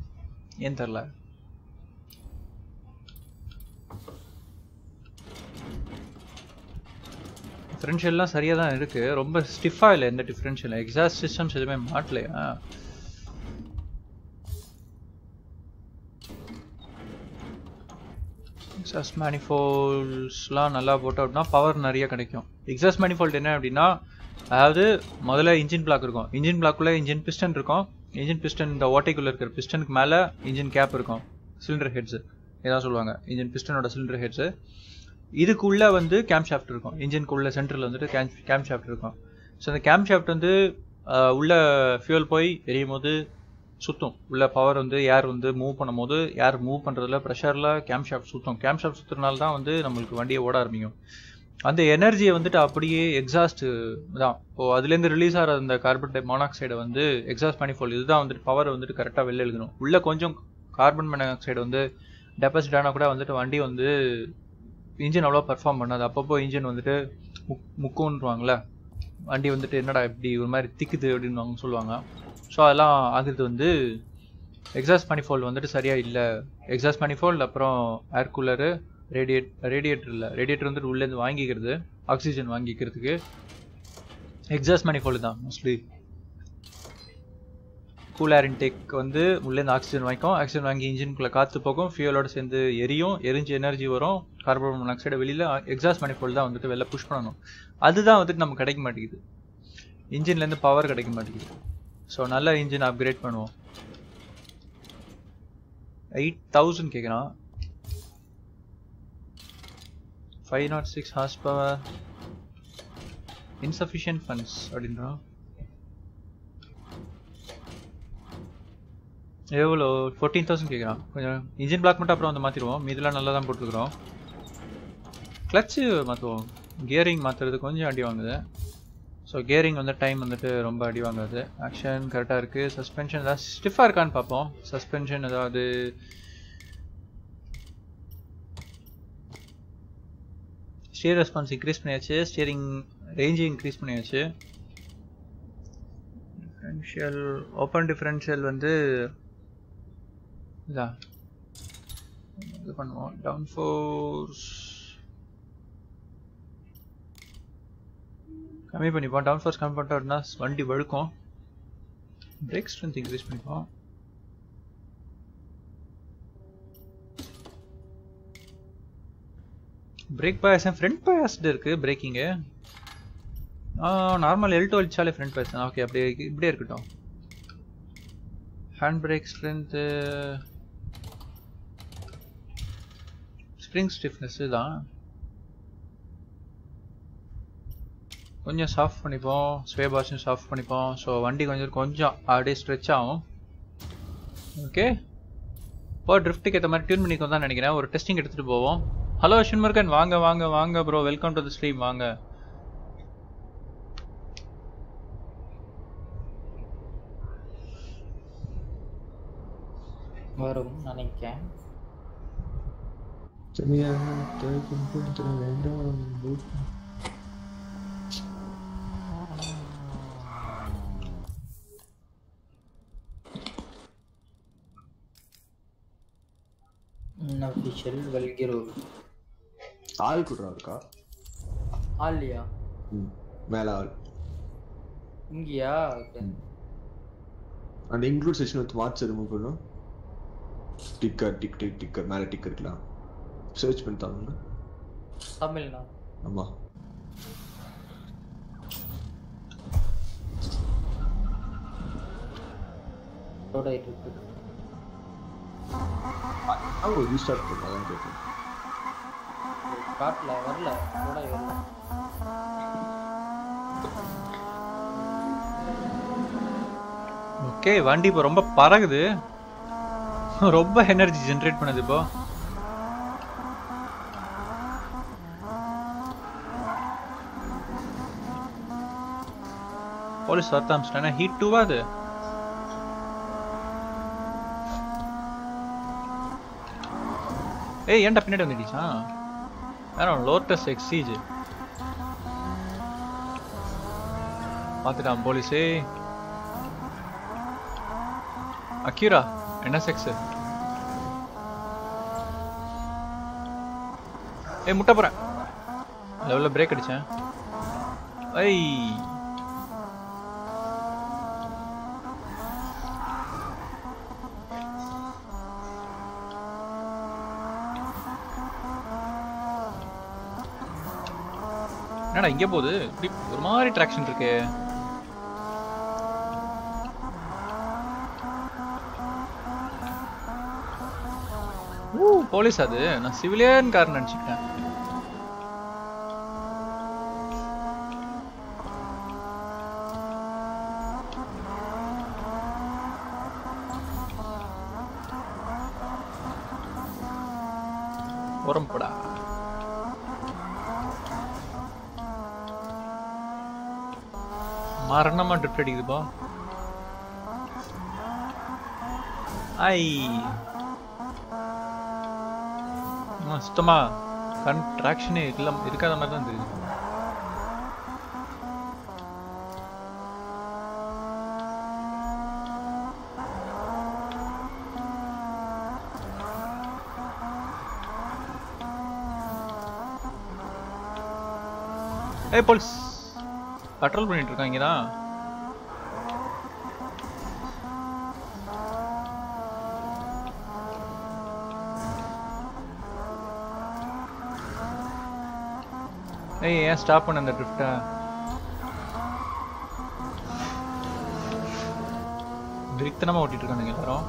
ஏன் தெரில டிஃப்ரென்ஷியல்லாம் சரியாக தான் இருக்குது ரொம்ப ஸ்டிஃபாக இல்லை எந்த டிஃப்ரென்ஷியல் எக்ஸாஸ்ட் சிஸ்டம்ஸ் எதுவுமே மாட்டலையா? எக்ஸாஸ்ட் மேனிஃபோல்ஸ்லாம் நல்லா போட்டோம் அப்படின்னா பவர் நிறைய கிடைக்கும். எக்ஸாஸ்ட் மேனிஃபோல்ட் என்ன அப்படின்னா அதாவது முதல்ல இன்ஜின் பிளாக் இருக்கும். இன்ஜின் பிளாக்குள்ளே இன்ஜின் பிஸ்டன் இருக்கும். இன்ஜின் பிஸ்டன் இந்த ஓட்டைக்குள்ளே இருக்கிற பிஸ்டனுக்கு மேலே இன்ஜின் கேப் இருக்கும். சிலிண்டர் ஹெட்ஸு இதான் சொல்லுவாங்க. இன்ஜின் பிஸ்டனோட சிலிண்டர் ஹெட்ஸு இதுக்குள்ளே வந்து கேம்ப் ஷாஃப்ட் இருக்கும். இன்ஜின்குள்ள சென்டரில் வந்துட்டு கேம் கேம் ஷாஃப்ட் இருக்கும். ஸோ அந்த கேம்ப் ஷாஃப்ட் வந்து உள்ளே உள்ள ஃபியூல் போய் எரியும் போது சுற்றும் உள்ள பவர் வந்து ஏர் வந்து மூவ் பண்ணும்போது ஏர் மூவ் பண்ணுறதுல ப்ரெஷரில் கேம்ப் ஷாஃப்ட் சுற்றும் கேம்ப் ஷாஃப்ட் சுற்றுறதுனால தான் வந்து நம்மளுக்கு வண்டியை ஓட ஆரம்பிக்கும். அந்த எனர்ஜியை வந்துட்டு அப்படியே எக்ஸாஸ்ட் தான். இப்போ அதுலேருந்து ரிலீஸ் ஆகிற அந்த கார்பன் டை மோனாக்சைடை வந்து எக்ஸாஸ்ட் மேனிஃபோல்ட் இதுதான் வந்துட்டு பவர் வந்துட்டு கரெக்டாக வெளில எழுதணும் உள்ளே கொஞ்சம் கார்பன் மோனாக்சைடு வந்து டெபாசிட் ஆனால் கூட வந்துட்டு வண்டி வந்து இன்ஜின் அவ்வளோ பர்ஃபார்ம் பண்ணாது. அப்பப்போ இன்ஜின் வந்துட்டு முக் முக்கோன்றுவாங்களே வண்டி வந்துட்டு என்னடா இப்படி ஒரு மாதிரி திக்குது அப்படின்னு சொல்லுவாங்க. ஸோ அதெல்லாம் ஆகுறது வந்து எக்ஸாஸ்ட் மணிஃபோல்டு வந்துட்டு சரியாக இல்லை. எக்ஸாஸ்ட் மணிஃபோல்டு அப்புறம் ஏர் கூலரு ரேடியேட் ரேடியேட்டர் இல்லை. ரேடியேட்டர் வந்துட்டு உள்ளேருந்து வாங்கிக்கிறது ஆக்சிஜன் வாங்கிக்கிறதுக்கு. எக்ஸாஸ்ட் மணிஃபோல்டு தான் மோஸ்ட்லி கூல் ஏர் இன்டேக் வந்து உள்ளேருந்து ஆக்சிஜன் வாங்கிக்கும். ஆக்சிஜன் வாங்கி இன்ஜின்குள்ளே காற்று போகும். ஃபியூலோட சேர்ந்து எரியும். எரிஞ்சு எனர்ஜி வரும். கார்பன் மொனாக்சைடை வெளியில் எக்ஸாஸ்ட் manifold தான் வந்துட்டு வெளில புஷ் பண்ணணும். அதுதான் வந்துட்டு நமக்கு கிடைக்க மாட்டேங்குது. இன்ஜின்லேருந்து பவர் கிடைக்க மாட்டேங்குது. ஸோ நல்ல இன்ஜின் அப்கிரேட் பண்ணுவோம். எயிட் தௌசண்ட் கேட்குறான் five not six horsepower insufficient funds அப்படின்றான். எவ்வளோ ஃபோர்டீன் தௌசண்ட் கேட்குறான் கொஞ்சம் இன்ஜின் பிளாக் மட்டும் அப்புறம் வந்து மாற்றிடுவோம் மீதெல்லாம் நல்லா தான் போட்டுருக்குறோம். கிளச்சு மாற்றுவோம் கியரிங் மாற்றுறது கொஞ்சம் அடி வாங்குது. ஸோ கியரிங் வந்து டைம் வந்துட்டு ரொம்ப அடி வாங்குது. ஆக்ஷன் கரெக்டாக இருக்குது சஸ்பென்ஷன் ஏதாவது ஸ்டிஃபாக இருக்கான்னு பார்ப்போம் சஸ்பென்ஷன் ஏதாவது ஸ்டியர் ரெஸ்பான்ஸ் இன்க்ரீஸ் பண்ணியாச்சு. ஸ்டியரிங் ரேஞ்சு இன்க்ரீஸ் பண்ணியாச்சு. டிஃப்ரென்ஷியல் ஓப்பன் டிஃப்ரென்ஷியல் வந்து இதான் இது பண்ணுவோம். டவுன் ஃபோர்ஸ் கம்மி பண்ணிப்போம். டவுன் ஃபோர்ஸ் கம்மி பண்ணிட்டோம் அப்படின்னா வண்டி வழுக்கும். பிரேக் ஸ்ட்ரென்த் இன்க்ரீஸ் பண்ணிப்போம். பிரேக் பாயஸ் ஃப்ரண்ட் பாயஸ்டு இருக்குது பிரேக்கிங்கு நார்மல் எல்டோ டு வச்சாலே ஃப்ரண்ட் பாயஸ் ஓகே அப்படியே இப்படியே இருக்கட்டும். Hand brake strength spring stiffness தான். கொஞ்சம் சாஃப்ட் பண்ணிப்போம் ஸ்வே பாஷும் சாஃப்ட் பண்ணிப்போம். ஸோ வண்டி கொஞ்சம் கொஞ்சம் அப்படியே ஸ்ட்ரெச் ஆகும். ஓகே இப்போ ட்ரிஃப்ட்டுக்கு ஏற்ற மாதிரி டியூன் பண்ணிக்கோ தான் நினைக்கிறேன். ஒரு டெஸ்டிங் எடுத்துகிட்டு போவோம். ஹலோ ஷின்முருகன் வாங்க வாங்க வாங்க bro welcome to the stream வாங்க. வரும் நினைக்கிறேன். அஃபிஷியல் வெல்கிரோ ஆள் குடுறா இருக்கா? ஆல்லையா ம் மேல ஆள். இங்கேயா? அந்த இன்க்ளூட் செக்ஷன் வந்து வாட்ஸ் ரிமூவ் பண்ணும் டிக்கர் டிக் டிக் டிக்கர் மேல டிக் இருக்கலாம். சர்ச் பண்ணி தாங்க தமிழ்னா? ஆமா. லோட் ஆயிட்டு இருக்கு. அவங்க ரீஸ்டார்ட் பண்ணலாம் கேட்டேன் காட்டல வரல. ஓகே வண்டி இப்போ ரொம்ப பறகுது. ரொம்ப எனர்ஜி ஜென்ரேட் பண்ணுது இப்போ. போலீஸ் வரத்த ஆரம்பிச்சிட்டாங்க. ஹீட் டூவா அது? ஏய் ஏன்டா பின்னாடி வந்துடுச்சா வேற லோட்டஸ் எக்ஸீஜ். பார்த்துட்டான் போலீஸே. அக்யூரா என்ன செக்ஸ்? ஏய் முட்டை போறேன் லெவலில் பிரேக் அடிச்சேன். ஐய். என்னடா இங்க போகுது? இப்படி ஒரு மாதிரி ட்ராக்ஷன் இருக்கு. போலீஸ் அது. நான் சிவிலியன் கார் நினைச்சுக்கிட்டேன் உரம் போடா மரணமா ட்ரிப் அடிக்குதுப்பா. ஐ. சுத்தமாக சுத்தமா கண் ட்ராக்ஷனே இல்ல இருக்காத மாதிரி தான் தெரியுது. ஏ போலீஸ். பட்ரோல் பண்ணிட்டு இருக்காங்க தான் ஏய் ஏன் ஸ்டாப் பண்ண அந்த ட்ரிஃப்ட்டை விரித்தனமா ஓட்டிகிட்டு இருக்கானுங்க எல்லாரும்.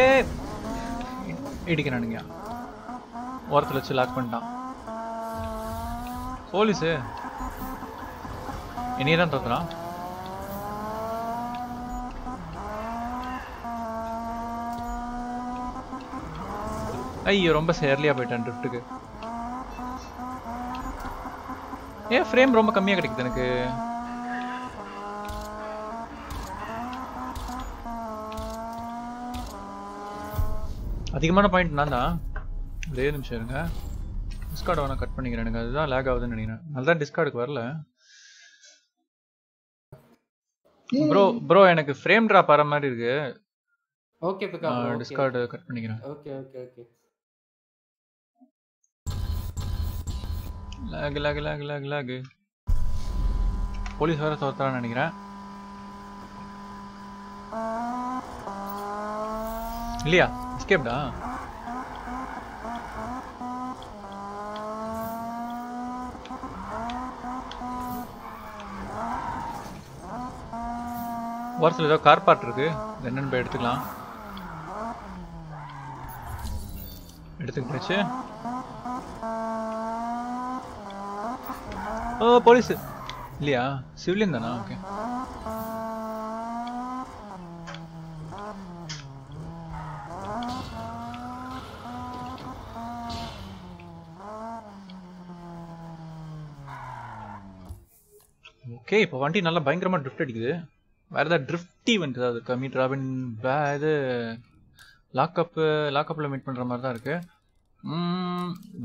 ஏ இடிக்கிறானுங்க. ஓரத்தில் வச்சு லாக் பண்ணிட்டான். போலீஸு? இனியே தான் தோத்துறான். ஐயோ ரொம்ப சேர்லியா போயிட்டேன் ட்ரிஃப்ட்டுக்கு ஏன் ஃப்ரேம் ரொம்ப கம்மியா கிடைக்குது எனக்கு? அதிகமான பாயிண்ட் நான் தான் ஒரே நிமிஷம் இருங்க. டிஸ்கார்டு வேணா கட் பண்ணிக்கிறேன் எனக்கு. அதுதான் லேக் ஆகுதுன்னு நினைக்கிறேன். அதுதான் டிஸ்கார்டுக்கு வரல. ப்ரோ ப்ரோ எனக்கு ஃப்ரேம் ட்ராப் ஆற மாதிரி இருக்கு. ஓகே பிக்கா டிஸ்கார்டு கட் பண்ணிக்கிறேன். Okay okay okay lag lag lag lag lag police வேற தோத்தான்னு நினைக்கிறேன். இல்லையா? எஸ்கேப்டா ஓரத்தில் ஏதோ கார் பார்ட் இருக்கு. என்னன்னு போய் எடுத்துக்கலாம். எடுத்துக்கிட்டாச்சு. ஓ போலீஸ். இல்லையா? சிவிலியன் தானா? ஓகே ஓகே இப்போ வண்டி நல்லா பயங்கரமாக ட்ரிஃப்ட் அடிக்குது. வேறு ஏதாவது ட்ரிஃப்ட் ஈவெண்ட் ஏதாவது இருக்கா? மீட் ராபின் வே இது லாக்அப்பு லாக்அப்பில் மீட் பண்ணுற மாதிரி தான் இருக்குது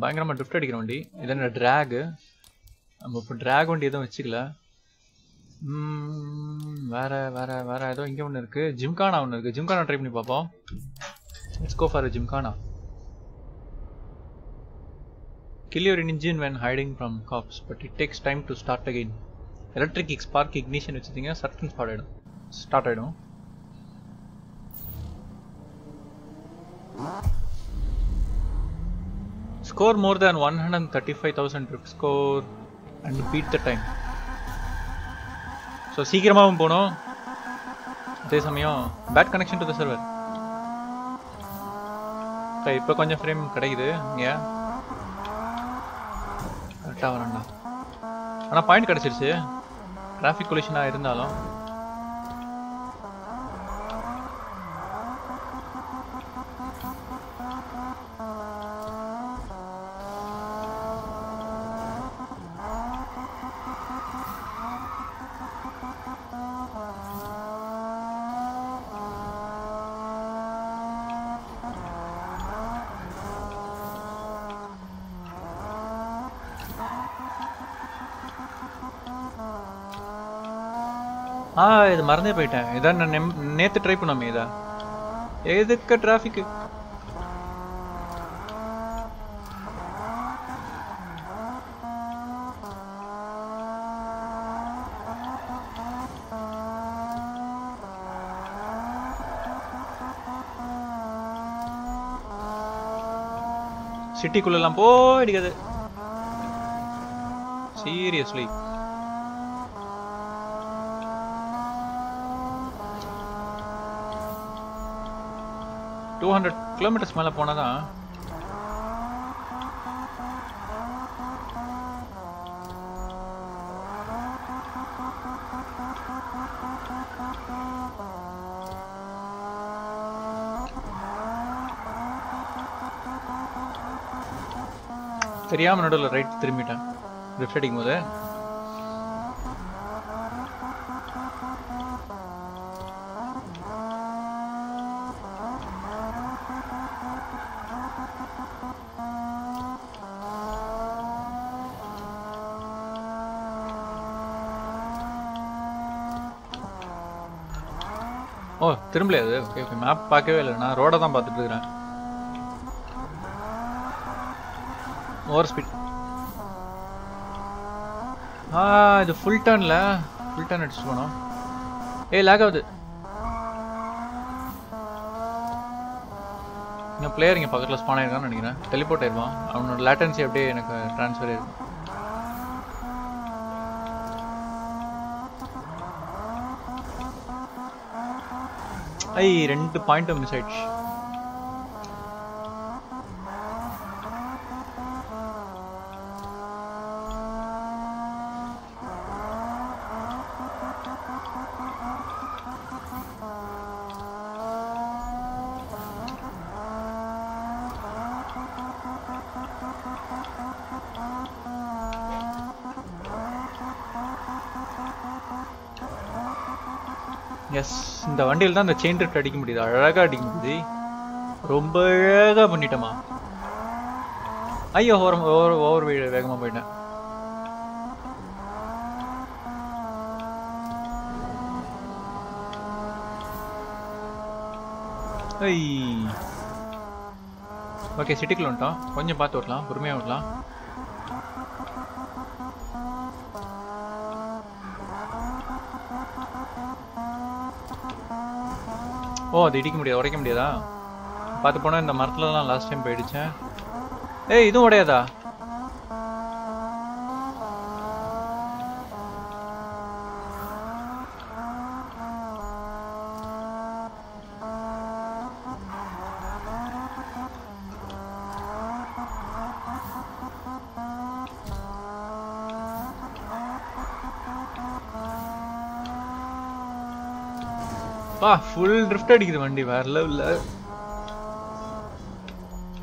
பயங்கரமாக ட்ரிஃப்ட் அடிக்கிற வண்டி. இது என்ன ட்ராகு நம்ம இப்போ ட்ராக் வண்டி எதுவும் வச்சுக்கல. வேற வேற வேற ஏதோ இங்கே ஒன்று இருக்கு. ஜிம்கானா ஒன்று இருக்கு. ஜிம்கானா ட்ரை பண்ணி பார்ப்போம் let's go for gymkhana. Kill your engine when hiding from cops, but it takes time to start again. Electric spark ignition வச்சுருந்தீங்க சர்டன் ஸ்பாட் ஆகிடும் ஸ்டார்ட் ஆகிடும் score more than one hundred thirty five thousand drift score and beat the time so சீக்கிரமாகவும் போகணும் அதே சமயம் bad connection to the server இப்போ கொஞ்சம் ஃப்ரேம் கிடைக்குது. இங்கே. கரெக்டாக வரேன்டா. ஆனால் பாயிண்ட் கிடச்சிருச்சு. டிராஃபிக் கொலிஷனாக இருந்தாலும். நான் மறந்தே போயிட்டேன். இதான் நான் நேற்று ட்ரை பண்ணாமே இதான் எதுக்க டிராஃபிக்கு சிட்டிக்குள்ளெல்லாம் போய் அடிக்காது. சீரியஸ்லி டூ ஹண்ட்ரட் கிலோமீட்டர்ஸ் மேலே போனால் தான் தெரியாமல் நடுவில் ரைட் திரும்பிட்டேன். லெஃப்ட் அடிக்கும் போது திரும்பலையா அது? ஓகே ஓகே மேப் பார்க்கவே இல்லை. நான் ரோடை தான் பார்த்துட்டு இருக்கிறேன். ஓவர் ஸ்பீட் ஆ இது ஃபுல் டர்ன்ல ஃபுல் டர்ன் அடிச்சுட்டு போனோம். ஏய் லேக் ஆகுது. இங்கே பிளேயர் இங்கே பக்கத்தில் ஸ்பான் ஆயிருக்கான்னு நினைக்கிறேன். டெலிபோர்ட் ஆயிருவான் அவனோட லேட்டன்சி அப்படியே எனக்கு ட்ரான்ஸ்ஃபர் ஆயிருக்கும் ஐ ரெண்டு பாயிண்ட்டும் மிஸ் ஆயிடுச்சு எஸ் இந்த வண்டியில் தான் இந்த செயின் ட்ரிஃப்ட் அடிக்க முடியுது. அழகாக அடிக்க முடியுது. ரொம்ப அழகா பண்ணிட்டோமா ஐயோ ஓவர் ஓவர் ஓவர் வேகமாக போயிட்டேன். ஐ ஓகே சிட்டிக்குள்ள வந்துட்டோம். கொஞ்சம் பார்த்து ஓட்டலாம். பொறுமையாக ஓட்டலாம். ஓ அது இடிக்க முடியாது உடைக்க முடியாதா? பார்த்து போனால் இந்த மரத்துலலாம் லாஸ்ட் டைம் போயிடுச்சேன். ஏய் இதுவும் உடையாதா? ஃபுல் ட்ரிஃப்ட் அடிக்குது வண்டி வேற லெவல்ல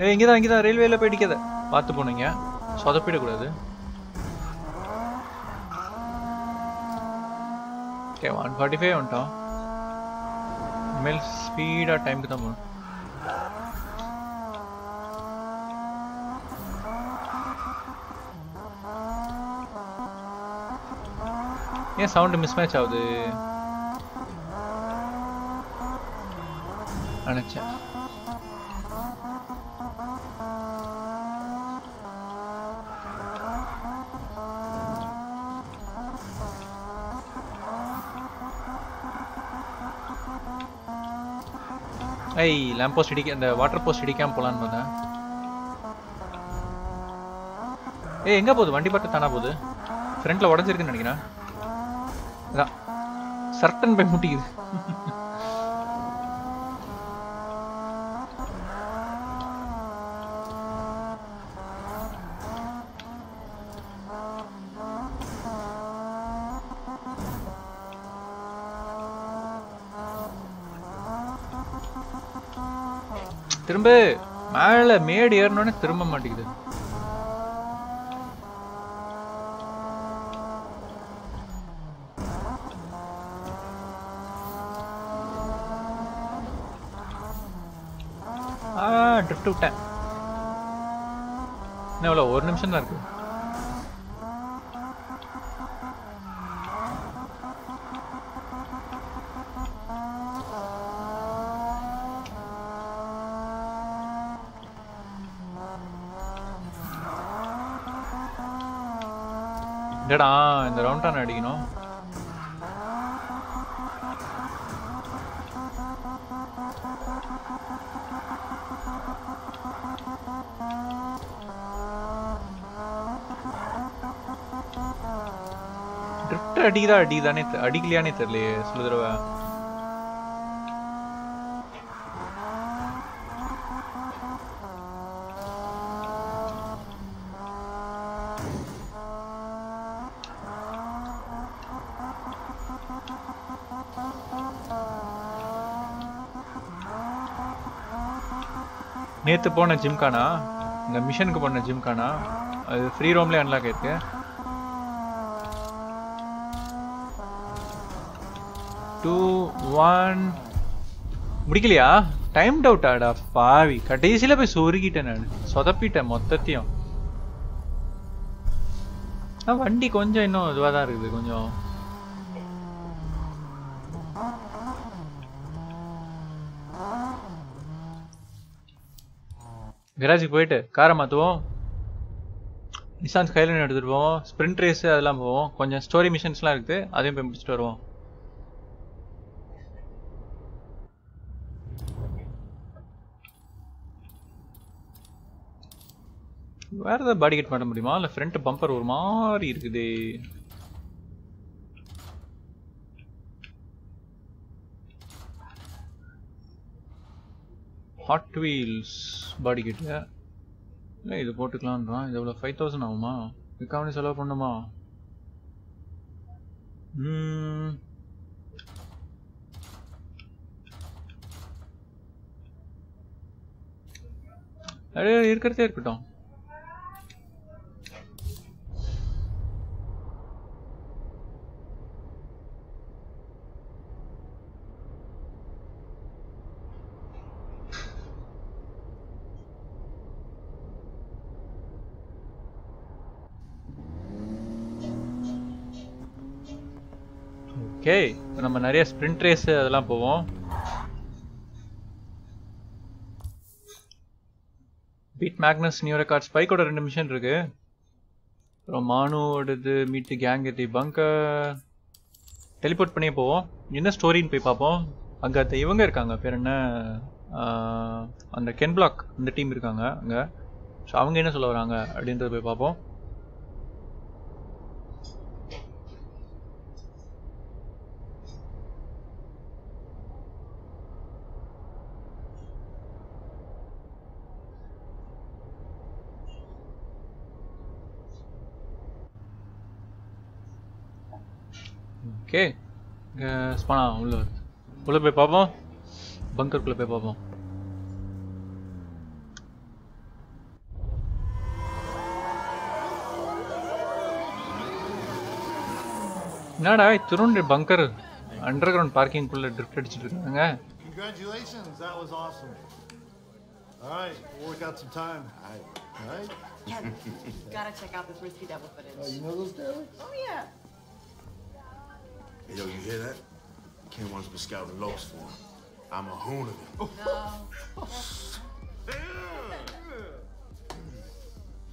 ஏ இங்கே தான் இங்கே தான் ரயில்வேல போய் அடிக்காத. பார்த்து போனீங்க. சொதப்பிடக்கூடாது. ஓகே ஒன் ஃபார்ட்டி ஃபைவ் வந்துட்டோம். இனிமேல் ஸ்பீடாக டைமுக்கு தான் போகணும். ஏன் சவுண்டு மிஸ் மேட்ச் ஆகுது? நினச்சேன் ஐய் லேம்ப் போஸ்ட் இடிக்க அந்த வாட்டர் போஸ்ட் இடிக்காம போலான்னு பார்த்தேன் ஏய் எங்கே போகுது? வண்டி பாட்டு தானா போகுது? ஃப்ரண்ட்ல உடஞ்சிருக்குன்னு நினைக்கிறேன். அதான் சர்டன் போய் முட்டிக்குது. மேடு ஏறணும்னே திரும்ப மாட்டேங்குது. ஆ ட்ரிஃப்ட் விட்டேன். இன்னும் எவ்வளோ ஒரு நிமிஷம் தான் இருக்கு. எங்கடா இந்த ரவுண்டான அடிக்கணும். ட்ரிப்ட் அடிக்குதா அடிக்குதானே அடிக்கலையானே தெரியலையே சில நேற்று போன ஜிம்கானா? இந்த மிஷனுக்கு போன ஜிம்கானா? அது ஃப்ரீ ரோம்லேயே அன்லாக் ஆயிருக்கு. டூ ஒன் முடிக்கலையா? டைம் டவுட்டாடா பாவி. கடைசியில போய் சொருகிட்டேன் நான். சொதப்பிட்டேன் மொத்தத்தையும். வண்டி கொஞ்சம் இன்னும் இதுவாக தான் இருக்குது கொஞ்சம். கராஜுக்கு போயிட்டு காரை மாற்றுவோம் நிசான் ஸ்கைலைன் எடுத்துகிட்டு போவோம். ஸ்ப்ரிண்ட் ரேஸ் அதெல்லாம் போவோம். கொஞ்சம் ஸ்டோரி மிஷன்ஸ்லாம் இருக்குது. அதையும் போய் முடிச்சுட்டு வருவோம். வேறு ஏதாவது பாடி கட் பண்ண முடியுமா? இல்லை ஃப்ரண்ட் பம்பர் ஒரு மாதிரி இருக்குது. ஹாட் வீல்ஸ் பாடி கிட்ட இல்லை இது போட்டுக்கலான்றான் இது எவ்வளோ ஃபைவ் தௌசண்ட் ஆகுமா? இதுக்காக செலவு பண்ணுமா அது இருக்கிறதே இருக்கட்டும். ஓகே நம்ம நிறைய ஸ்ப்ரிண்ட் ரேஸ் அதெல்லாம் போவோம். பீட் மேக்னஸ் நியூ ரெக்கார்ட் ஸ்பைக்கோட ரெண்டு மிஷன் இருக்கு. அப்புறம் மானுவோடது மீட்டு கேங் எத்தி பங்கர் டெலிபோர்ட் பண்ணியே போவோம். என்ன ஸ்டோரின்னு போய் பார்ப்போம். அங்கே அந்த இவங்க இருக்காங்க. பேர் என்ன? அந்த கென் பிளாக் அந்த டீம் இருக்காங்க அங்கே. ஸோ அவங்க என்ன சொல்ல வராங்க அப்படின்றத போய் பார்ப்போம். ஓகே ஸ்பானா உள்ள வருது உள்ள போய் பார்ப்போம் பங்கருக்குள்ள போய் பார்ப்போம் என்னடா திருவண்ணு பங்கர் அண்டர் கிரவுண்ட் பார்க்கிங் குள்ள ட்ரிஃப்ட் அடிச்சிட்டு இருக்காங்க Congratulations, that was awesome. All right, we'll work out some time. All right? Ken, gotta check out this Risky Devil footage. Oh, you know those guys? Oh, yeah. Hey, yo, you hear that? Ken wants me scouting Lokes for him. I'm a hooligan. No. *laughs*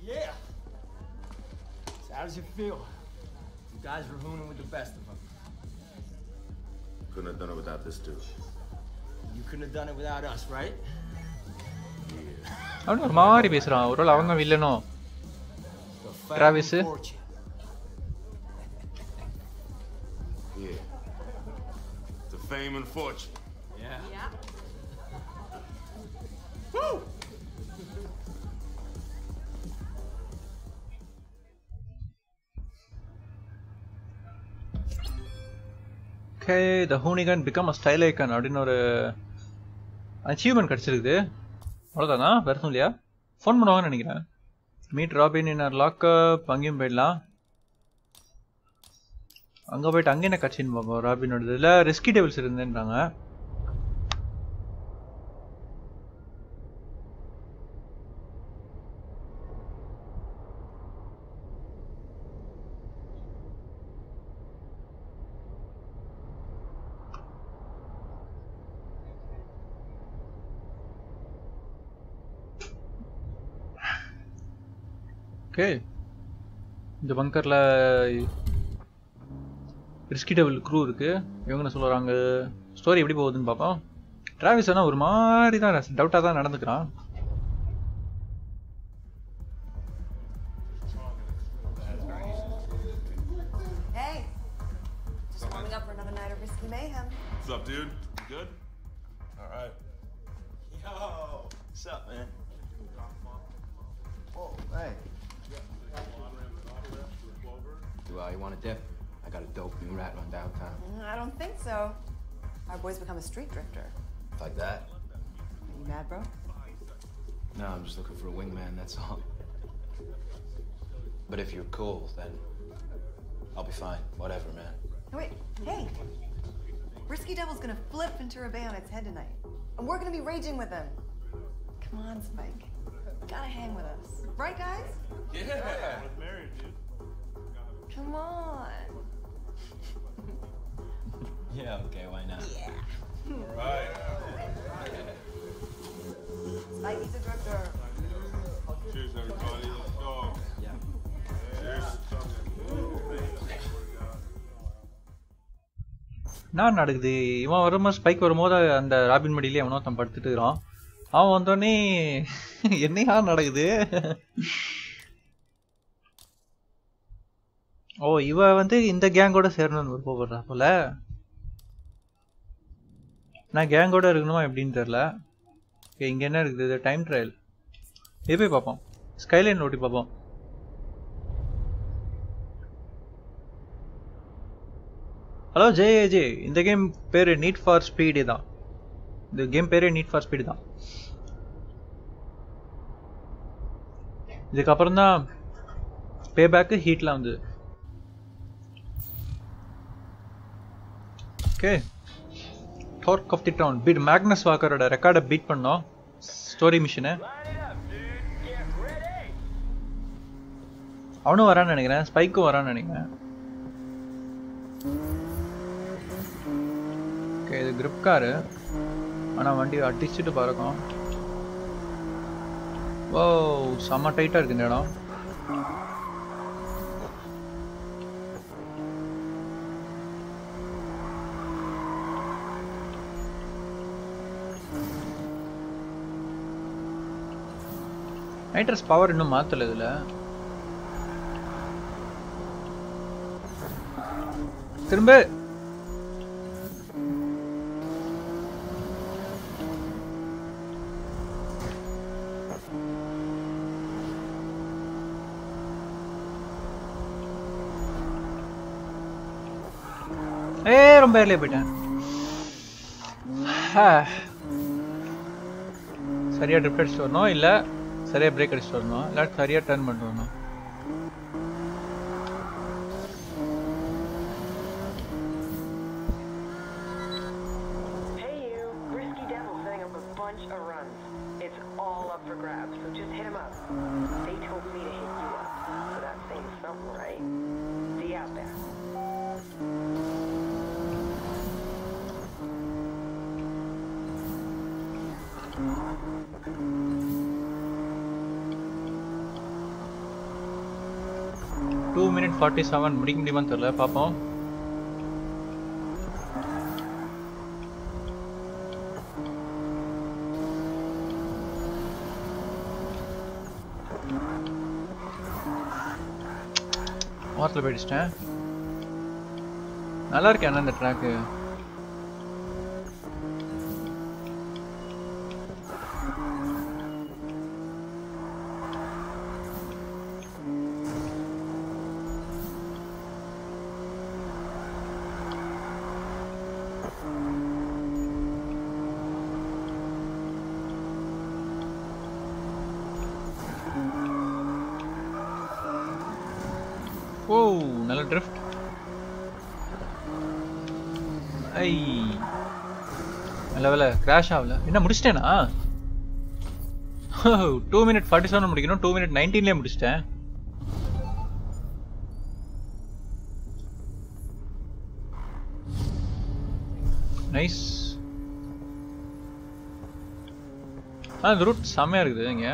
Yeah. So how does it feel? You guys were hooning with the best of them. Couldn't have done it without this dude. You couldn't have done it without us, right? அவனு ஒரு மாதிரி பேசுறான் ஒருவேளை அவங்க வில்லனோ The fame and fortune. Yeah. Yeah. Woo! Okay the hooligan become a style icon அப்படின்னு ஒரு அச்சீவ்மெண்ட் கிடச்சிருக்குது அவ்வளோதானா வருஷம் இல்லையா ஃபோன் பண்ணுவாங்கன்னு நினைக்கிறேன் மீட் ராபின் இன் லாக்அப் அங்கேயும் போயிடலாம் அங்கே போயிட்டு அங்கே என்ன கட்சின்னு பார்ப்போம் ராபினோட இதில் ரெஸ்கி டேபிள்ஸ் இருந்தேன்றாங்க. ஓகே இந்த பங்கரில் ரிஸ்கி டபுள் க்ரூ இருக்கு இவங்க என்ன சொல்கிறாங்க ஸ்டோரி எப்படி போகுதுன்னு பார்ப்போம் டிராவிஸ் ஆனால் ஒரு மாதிரி தான் டவுட்டாக தான் நடந்துக்கிறான் What's up, dude? You good? All right. Yo, what's up, man? Whoa, hey. Er? Do I want a dip? I got a dope new rat run downtown. Mm, I don't think so. Our boy's become a street drifter. Like that? Are you mad, bro? No, I'm just looking for a wingman, that's all. But if you're cool, then I'll be fine. Whatever, man. No, wait, hey. Risky Devil's gonna flip and turn a bay on its head tonight. And we're gonna be raging with him. Come on, Spike. Gotta hang with us. Right, guys? Yeah. married, dude. Come on. Yeah, okay, why not? Yeah. All right. Cheers, everybody. Let's go. Cheers. என்ன நடக்குது இவன் வரும்போது ஸ்பைக் வரும்போது அந்த ராபின் மடியிலே எவனோ ஒருத்தன் படுத்துட்டு இருக்கிறான் அவன் வந்தோடனே என்னையா நடக்குது ஓ இவ வந்து இந்த கேங்கோட சேரணும்னு விருப்பப்படுறா போல நான் கேங்கோட இருக்கணுமா எப்படின்னு தெரில ஓகே இங்கே என்ன இருக்குது? இது டைம் ட்ரையல் இது போய் பார்ப்போம். ஸ்கைலைன் ஓட்டி பார்ப்போம். ஹலோ ஜெய் ஜே இந்த கேம் பேர் நீட் ஃபார் ஸ்பீடு தான். இந்த கேம் பேரே நீட் ஃபார் ஸ்பீடு தான். இதுக்கப்புறம் தான் பே பேக்கு ஹீட்லாம் வந்து okay dark of the town beat Magnus வாக்கரோட ரெக்கார்டை பீட் பண்ணோம். ஸ்டோரி மிஷினை அவனும் வரான்னு நினைக்கிறேன். ஸ்பைக்கும் வரான்னு நினைக்கிறேன். ஓகே இது கிரிப் காரு ஆனால் வண்டி அடிச்சுட்டு பறக்கும். ஓ செம்ம டைட்டாக இருக்கு இந்த இடம். நைட்ரஸ் பவர் இன்னும் மாத்தல இதுல. திரும்ப. ஏ ரொம்ப ஏர்லியா போயிட்டேன். சரியா ட்ரிப் அடிச்சுட்டு வரணும் இல்ல சரியாக பிரேக் அடிச்சுட்டு வரணும் இல்ல சரியாக டர்ன் பண்ணிட்டு வரணும் Hey you, Risky Devil setting up a bunch of runs. It's all up for grabs, so just hit him up. They told me to hit you up, so that's saying something, right? See you out there. Two minute forty seven முடிக்க முடியுமான்னு தெரியல பார்ப்போம். ஓரத்தில் போயிடுச்சிட்டேன். நல்லா இருக்கேன் அண்ணா இந்த ட்ராக்கு ஓ நல்ல ட்ரிஃப்ட் ஐ நல்ல வேலை கிராஷ் ஆகல. என்ன முடிச்சிட்டேனா? டூ மினிட் ஃபார்ட்டி செவன் முடிக்கணும். டூ மினிட் நைன்டீன்லேயே முடிச்சிட்டேன். நைஸ் ஆ இந்த ரூட் செம்மையாக இருக்குது இங்கே.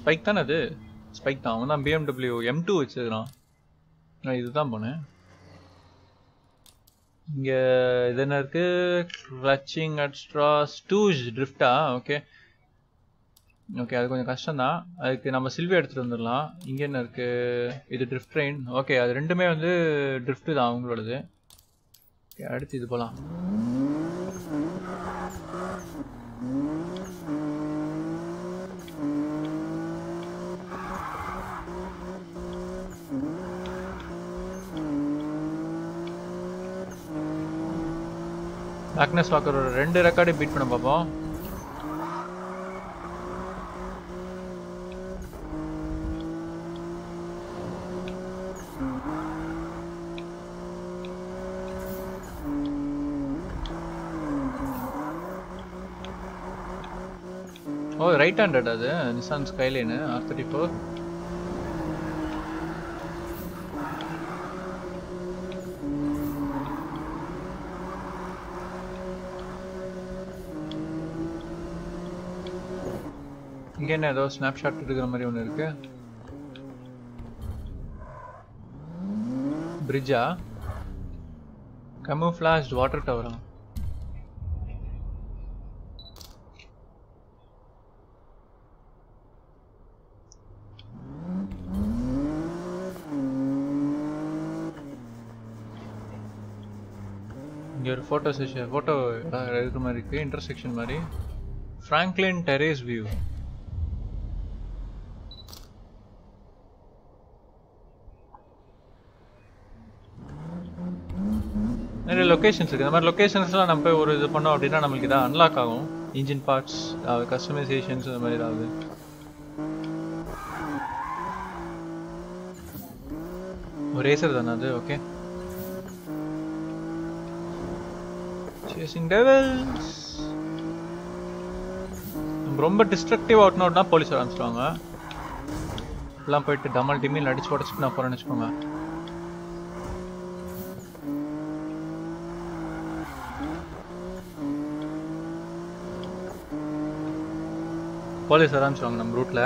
ஸ்பைக் தானே அது? ஸ்பைக் தான். அவன் தான் பிஎம்டபிள்யூ எம் டூ வச்சுருக்கிறான். நான் இதுதான் போனேன். இங்கே இது என்ன இருக்கு? கிளச்சிங் அட்ஸ்ட்ரா ஸ்டூஜ் ட்ரிஃப்டா ஓகே ஓகே அது கொஞ்சம் கஷ்டம் தான் அதுக்கு நம்ம சில்வி எடுத்துகிட்டு வந்துடலாம். இங்கே என்ன இருக்கு? இது ட்ரிஃப்ட் ட்ரெயின் ஓகே அது ரெண்டுமே வந்து ட்ரிஃப்ட்டு தான் அவங்களோடது ஓகே அடுத்து இது போகலாம் மேக்னஸ் வாக்கரோட ரெண்டு ரெக்கார்டையும் பீட் பண்ண பார்ப்போம். ஓ ரைட் ஹேண்டட் அது Nissan Skyline R thirty four இங்க என்ன ஏதோ ஸ்னாப் ஷாட் எடுக்கிற மாதிரி ஒன்று இருக்கு? பிரிட்ஜா கமூஃப்ளாஷ்ட் வாட்டர் டவரா இங்க ஒரு ஃபோட்டோ செஷன் ஃபோட்டோ இருக்கிற மாதிரி இருக்கு இன்டர்செக்ஷன் மாதிரி. ஃப்ராங்க்லின் டெரேஸ் வியூ நிறைய லொக்கேஷன்ஸ் இருக்குது இந்த மாதிரி லொக்கேஷன்ஸ்லாம் நம்ம போய் ஒரு இது பண்ணோம் அப்படின்னா நம்மளுக்கு இதாக அன்லாக் ஆகும். இன்ஜின் பார்ட்ஸ் கஸ்டமைசேஷன்ஸ் இந்த மாதிரி ஏதாவது. ஒரு ரேசர் தானே அது? ஓகே சேசிங் டெவல்ஸ் ரொம்ப டிஸ்ட்ரக்டிவ் அவுட்னோட்னா போலீஸ் ஆரம்பிச்சிடுவாங்க. எல்லாம் போயிட்டு டமல் டிமில் அடிச்சு உடச்சிட்டு நான் போகிறேன்னு வச்சுக்கோங்க. போலீஸ் ஆரம்பிச்சிடுவாங்க நம்ம ரூட்ல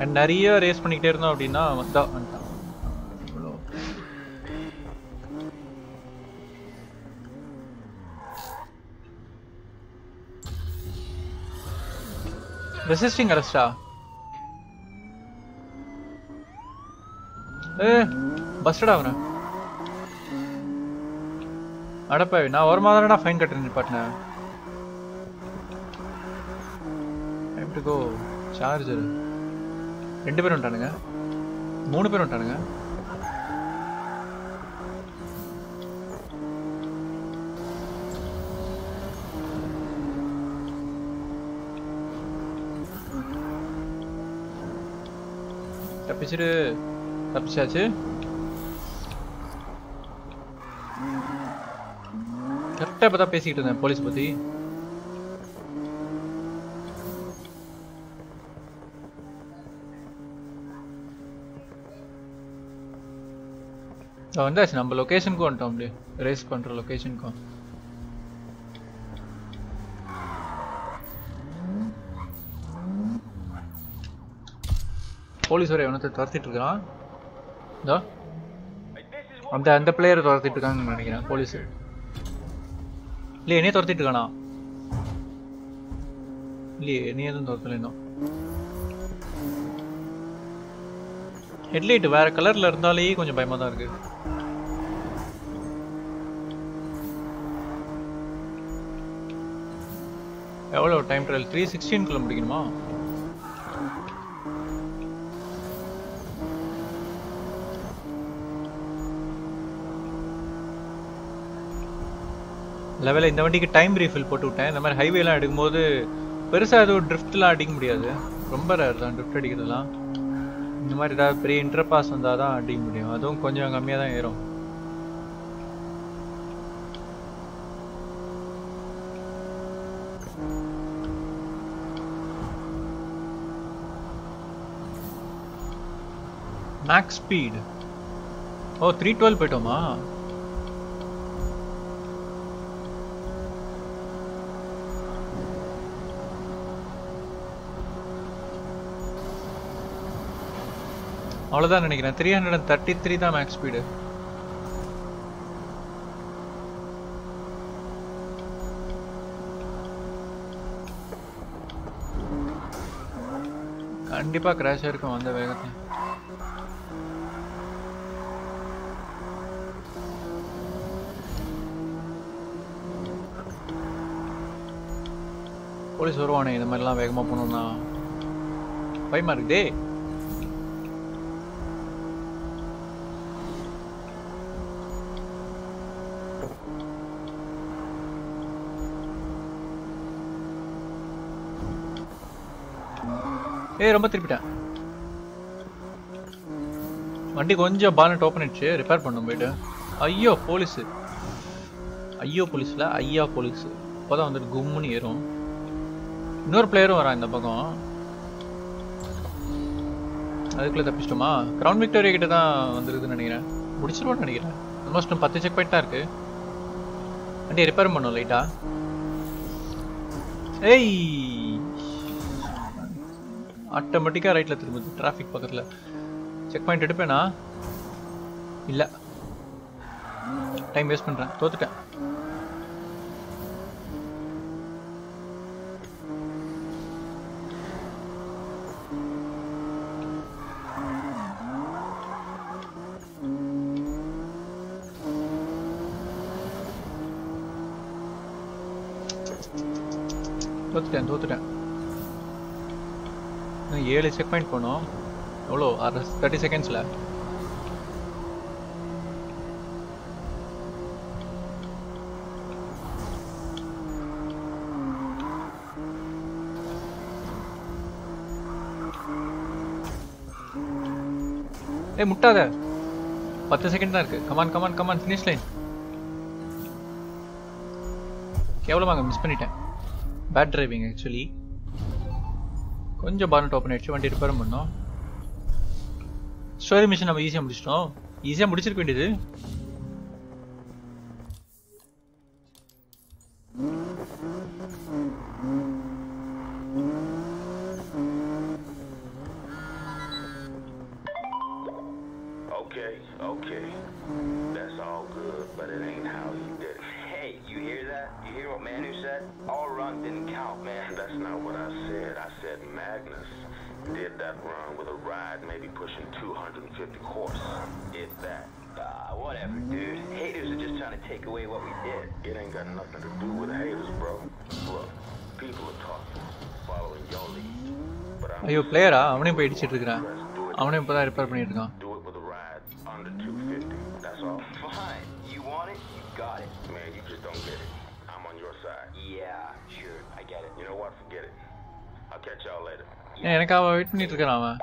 அண்ட் நிறைய ரேஸ் பண்ணிக்கிட்டே இருந்தோம் அப்படின்னா வந்தா வந்துட்டான் ரெசிஸ்டிங் அரெஸ்டா ஏ பஸ்டடா அவன? அடப்பாவி நான் ஒரு மாதம் ஃபைன் கட்டுறேன் நிப்பாட்டினேன். டைம் கோ சார்ஜர் ரெண்டு பேரும் வந்துட்டானுங்க. மூணு பேரும் வந்துட்டானுங்க. தப்பிச்சிட்டு தப்பிச்சாச்சு. கரெக்டாக இப்போ தான் பேசிக்கிட்டு இருந்தேன் போலீஸ் பற்றி வந்தாச்சு. நம்ம லொக்கேஷனுக்கும் வந்துட்டோம் அப்படியே. ரேஸ் பண்ணுற லொகேஷனுக்கும் போலீஸ் வரை எவனத்தை துரத்திட்டு இருக்கான். இதோ. அந்த அந்த பிளேயரை துரத்திட்டு இருக்காங்கன்னு நினைக்கிறேன். போலீஸ். இல்லையே என்னையே துரத்திட்டு இருக்கானா? இல்லையே நீ எதுவும் துரத்தல இன்னும். ஹெட்லைட் வேற கலர்ல இருந்தாலே கொஞ்சம் பயமா தான் இருக்கு எவ்வளோ டைம் ட்ரையல் த்ரீ சிக்ஸ்டீன்குள்ள முடிக்கணுமா? லெவலில் இந்த வண்டிக்கு டைம் ரீஃபில் போட்டு விட்டேன். இந்த மாதிரி ஹைவேலாம் எடுக்கும்போது பெருசாக எதுவும் ட்ரிஃப்ட்லாம் அடிக்க முடியாது. ரொம்ப ரேர் தான் ட்ரிஃப்ட் அடிக்கிறதுலாம் இந்த மாதிரி ஏதாவது பெரிய இன்டர்பாஸ் வந்தால் தான் அடிக்க முடியும். அதுவும் கொஞ்சம் கம்மியாக தான் ஏறும். மேக்ஸ் ஸ்பீட் ஓ த்ரீ டுவெல் போயிட்டோமா? அவ்வளோதான் நினைக்கிறேன். Three hundred and thirty three தான் மேக்ஸ் ஸ்பீடு கண்டிப்பாக கிராஷ் ஆயிருக்கும் வந்த வேகத்தை போலீஸ் வருவானே இந்த மாதிரிலாம் வேகமாக போகணுன்னா பயமா இருக்குதே. ஏய் ரொம்ப திருப்பிட்டேன். வண்டி கொஞ்சம் பானட் ஓப்பன் ஆயிடுச்சு. ரிப்பேர் பண்ணும் போயிட்டு. ஐயோ போலீஸு ஐயோ போலீஸ்ல ஐயா போலீஸ் இப்போதான் வந்துட்டு கும்முன்னு ஏறும். இன்னொரு பிளேயரும் வரான் இந்த பக்கம். அதுக்குள்ள தப்பிச்சிட்டோமா? கிரவுண்ட் விக்டோரியா கிட்ட தான் வந்துருக்குதுன்னு நினைக்கிறேன். முடிச்சிருவோம்னு நினைக்கிறேன். ஆல்மோஸ்ட் இன்னும் பத்து செக் பாயிண்ட் தான் இருக்கு. வண்டியை ரிப்பேர் பண்ணும் லைட்டா ஏய்! ஆட்டோமேட்டிக்காக ரைட்டில் திரும்புது டிராஃபிக் பக்கத்தில். செக் பாயிண்ட் எடுப்பேனா? இல்லை. டைம் வேஸ்ட் பண்ணுறேன் தோத்துட்டேன் தோத்துட்டேன் இன்னும் ஏழு செக் பாயிண்ட் போனோம். எவ்வளோ அரை தேர்ட்டி செகண்ட்ஸில் ஏய் முட்டாத. பத்து செகண்ட் தான் இருக்கு. Come on come on come on finish line கேவலமாக மிஸ் பண்ணிட்டேன். பேட் டிரைவிங் ஆக்சுவலி கொஞ்சம் பானட் ஓப்பன் ஆயிடுச்சு வண்டி ரிப்பேர் பண்ணோம். ஸ்டோரி மிஷின் நம்ம ஈஸியாக முடிச்சிட்டோம். ஈஸியாக முடிச்சிருக்க வேண்டியது. Know what? Forget it. I'll catch y'all later. ஏன் எனக்கு அவன் வெயிட் பண்ணிட்டு இருக்கிறான் அவன்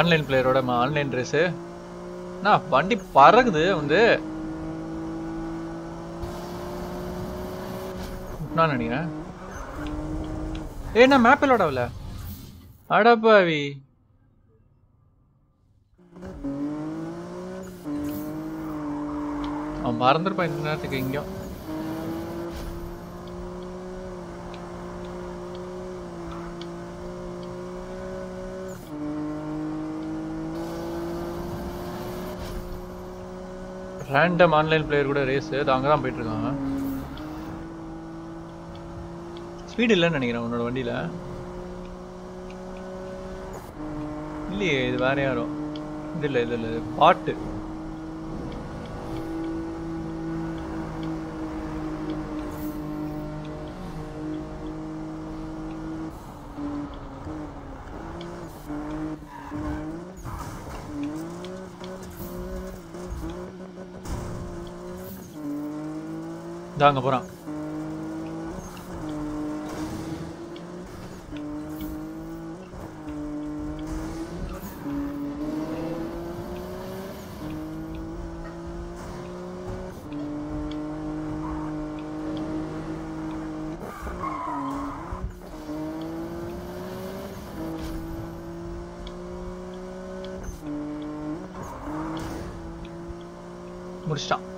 ஆன்லைன் பிளேயரோட ஆன்லைன் ரேஸு நான் வண்டி பறகுது வந்து. நான் நினைக்கிறேன். ஏ நான் மேப்பில் ஓடவில்ல அடப்பாவி அவன் மறந்துருப்பான் இந்த நேரத்துக்கு எங்கேயும் ரேண்டம் ஆன்லைன் பிளேயர் கூட ரேஸ் அது அங்கே தான் போயிட்டு இருக்காங்க ஸ்பீடு இல்லைன்னு நினைக்கிறேன் உன்னோட வண்டியில. இல்லையே இது வேற யாரும் இது இல்லை இது இல்லை பாட்டு Daha nga Boran. Murşah.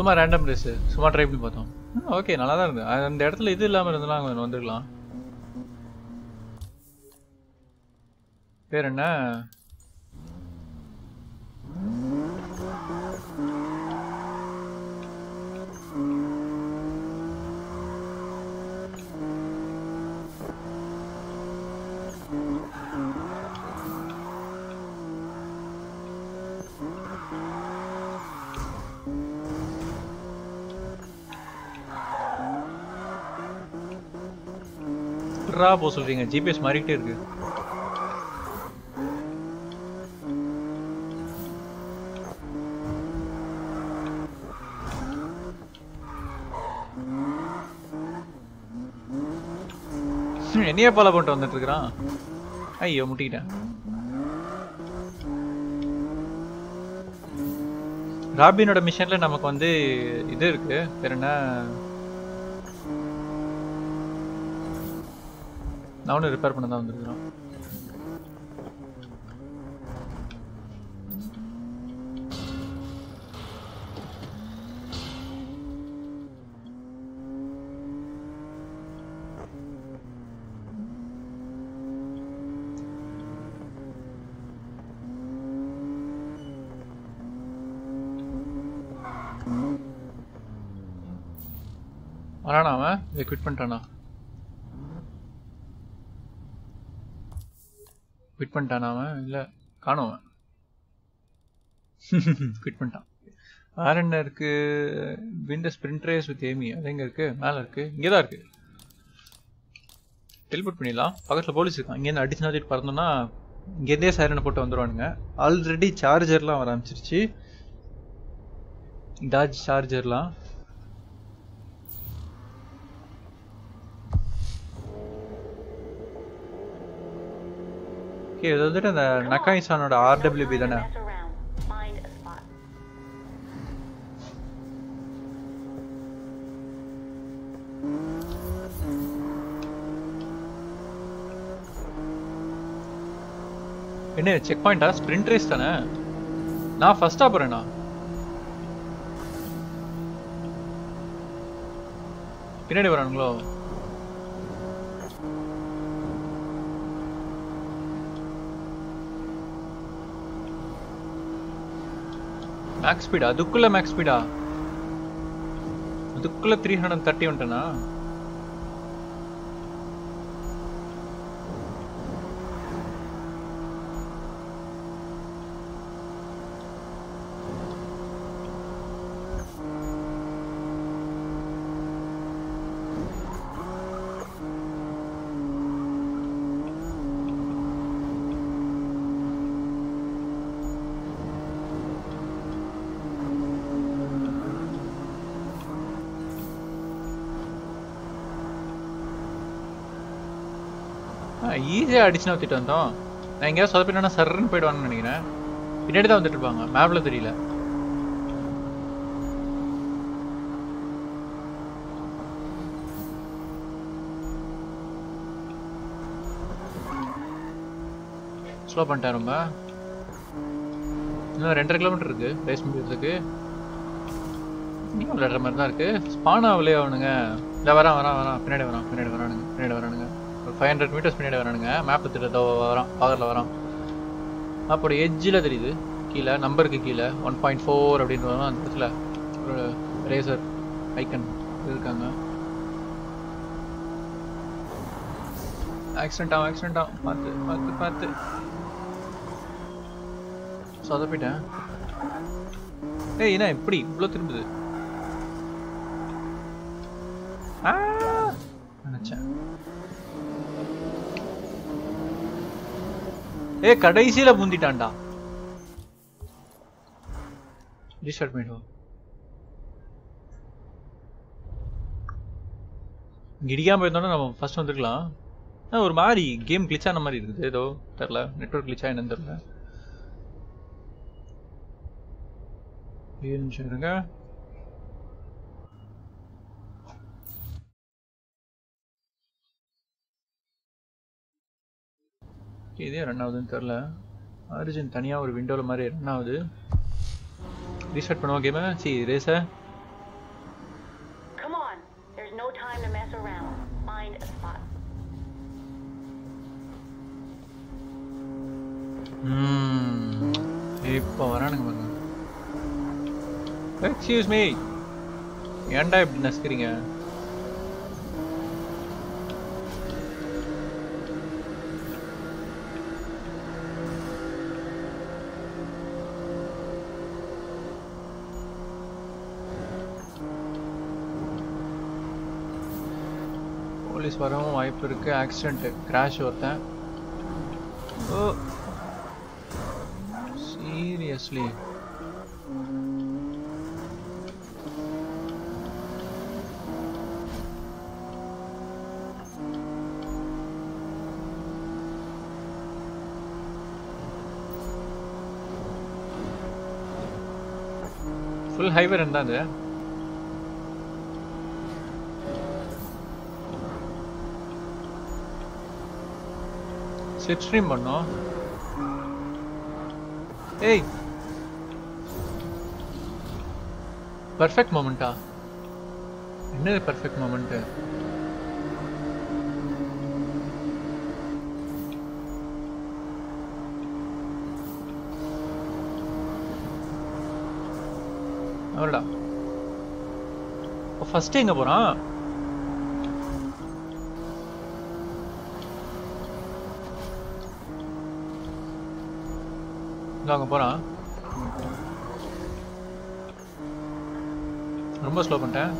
சும்மா ரேண்டம் ரேஸ் சும்மா ட்ரை பண்ணி பார்த்தோம். ஓகே நல்லா தான் இருந்தது. அந்த இடத்துல இது இல்லாமல் இருந்தெல்லாம் கொஞ்சம் வந்துருக்கலாம். பேர் என்ன? ரா போக சொல்றீங்க. ஜிபிஎஸ் மாறிக்கிட்டே இருக்கு. ஹம், என்னையே ஃபாலோ பண்ணிட்டு வந்துட்டு இருக்கிறான். ஐயோ முட்டிக்கிட்டேன். ராபினோட மிஷன்ல நமக்கு வந்து இது இருக்கு. பேர் என்ன? நானும் ரிப்பேர் பண்ண தான் வந்திருக்கிறோம். ஆனால் அவன்? இதை குவிட் பண்ணிட்டானா? குவிட் பண்ணிட்டானா அவன்? இல்லை காணும் அவன். குவிட் பண்ணிட்டான். வேற என்ன இருக்கு? விண்ட ஸ்பிரிண்ட் ரேஸ் வித் ஏமி அது எங்க இருக்கு? மேல இருக்கு. இங்கே தான் இருக்கு. டெலிபோர்ட் பண்ணிடலாம். பக்கத்தில் போலீஸ் இருக்கான். இங்கேருந்து அடிச்சு நாத்திட்டு பறந்தோம்னா இங்கேருந்தே சைரனை போட்டு வந்துடுவானுங்க ஆல்ரெடி சார்ஜர்லாம் வர ஆரம்பிச்சிருச்சு. டாஜ் சார்ஜர்லாம் ஓகே இது வந்துட்டு அந்த நக்காயிசானோட ஆர்டபிள்யூபி தானே? என்ன செக் பாயிண்டா ஸ்பிரிண்ட் ரேஸ் தானே? நான் ஃபர்ஸ்டா போறேனா? பின்னாடி வரானுங்களோ? மேக்ஸ் ஸ்பீடா அதுக்குள்ள மேக்ஸ் ஸ்பீடா அதுக்குள்ள த்ரீ ஹண்ட்ரட் தேர்ட்டி வந்துட்டேனா? ஈஸியாக அடிச்சு நோக்கிட்டு வந்தோம். நான் எங்கேயாவது சொதப்பினா சர்ன்னு போயிடுவாங்கன்னு நினைக்கிறேன். பின்னாடி தான் வந்துட்டு இருப்பாங்க. மேப்ல தெரியல. ஸ்லோ பண்ணிட்டேன் ரொம்ப. இன்னும் ரெண்டரை கிலோமீட்டர் இருக்கு. ரேஸ் முடியறதுக்கு. இன்னும் விளையாடுற மாதிரி தான் இருக்கு. ஸ்பான் ஆகலையே அவனுங்க. இல்லை வரான் வரான் வரான். பின்னாடி வரான் பின்னாடி வரானுங்க பின்னாடி வரானுங்க. ஃபைவ் ஹண்ட்ரட் மீட்டர்ஸ் பின்னாடி வரானுங்க மேப் திட்ட வரோம் பகலில் வரோம் அப்போட எட்ஜில் தெரியுது. கீழே நம்பருக்கு கீழே ஒன் பாயிண்ட் ஃபோர் அப்படின்னு வரும். அந்த இடத்துல ஒரு ரேசர் ஐக்கன் இருக்காங்க. ஆக்சிடென்ட் ஆகும் ஆக்சிடென்ட் ஆகும். பார்த்து பார்த்து பார்த்து. சொதப்பிட்டேன் ஏய் என்ன எப்படி இவ்வளோ திரும்புது. ஏ கடைசியில முந்திட்டான்டா ரீஸ்டார்ட் பண்ணிடுவோம் இடிக்காம போயிருந்தோம்னா நம்ம ஃபர்ஸ்ட் வந்துருக்கலாம். ஆ, ஒரு மாதிரி கேம் கிளிச் ஆன மாதிரி இருக்குது ஏதோ தெரில நெட்ஒர்க் கிளிச்சா என்னன்னு தெரில இருங்க. இதே ரன் ஆகுதுன்னு தெரில. ஆரிஜின் தனியாக ஒரு விண்டோவில் மாதிரி ரன் ஆகுது. ரீஸ்டார்ட் பண்ணுவோம் கேமை சி ரேஸை. இப்போ வரானுங்க பாருங்க. எக்ஸ்கியூஸ் மீ ஏன்டா இப்படி நசுக்கிறீங்க போலீஸ் வரவும் வாய்ப்பு இருக்குது ஆக்சிடெண்ட்டு கிராஷ் ஒருத்தன். ஓ சீரியஸ்லி ஃபுல் ஹைவே இருந்தா அது. செட் ஸ்ட்ரீம் பண்ணோம் ஏய் பர்ஃபெக்ட் மொமெண்டா என்னது பர்ஃபெக்ட் மொமெண்ட்டு அவர்டா ஃபஸ்ட்டு எங்கே போகிறான் அங்கே போகிறான் ரொம்ப ஸ்லோ பண்ணிட்டேன்.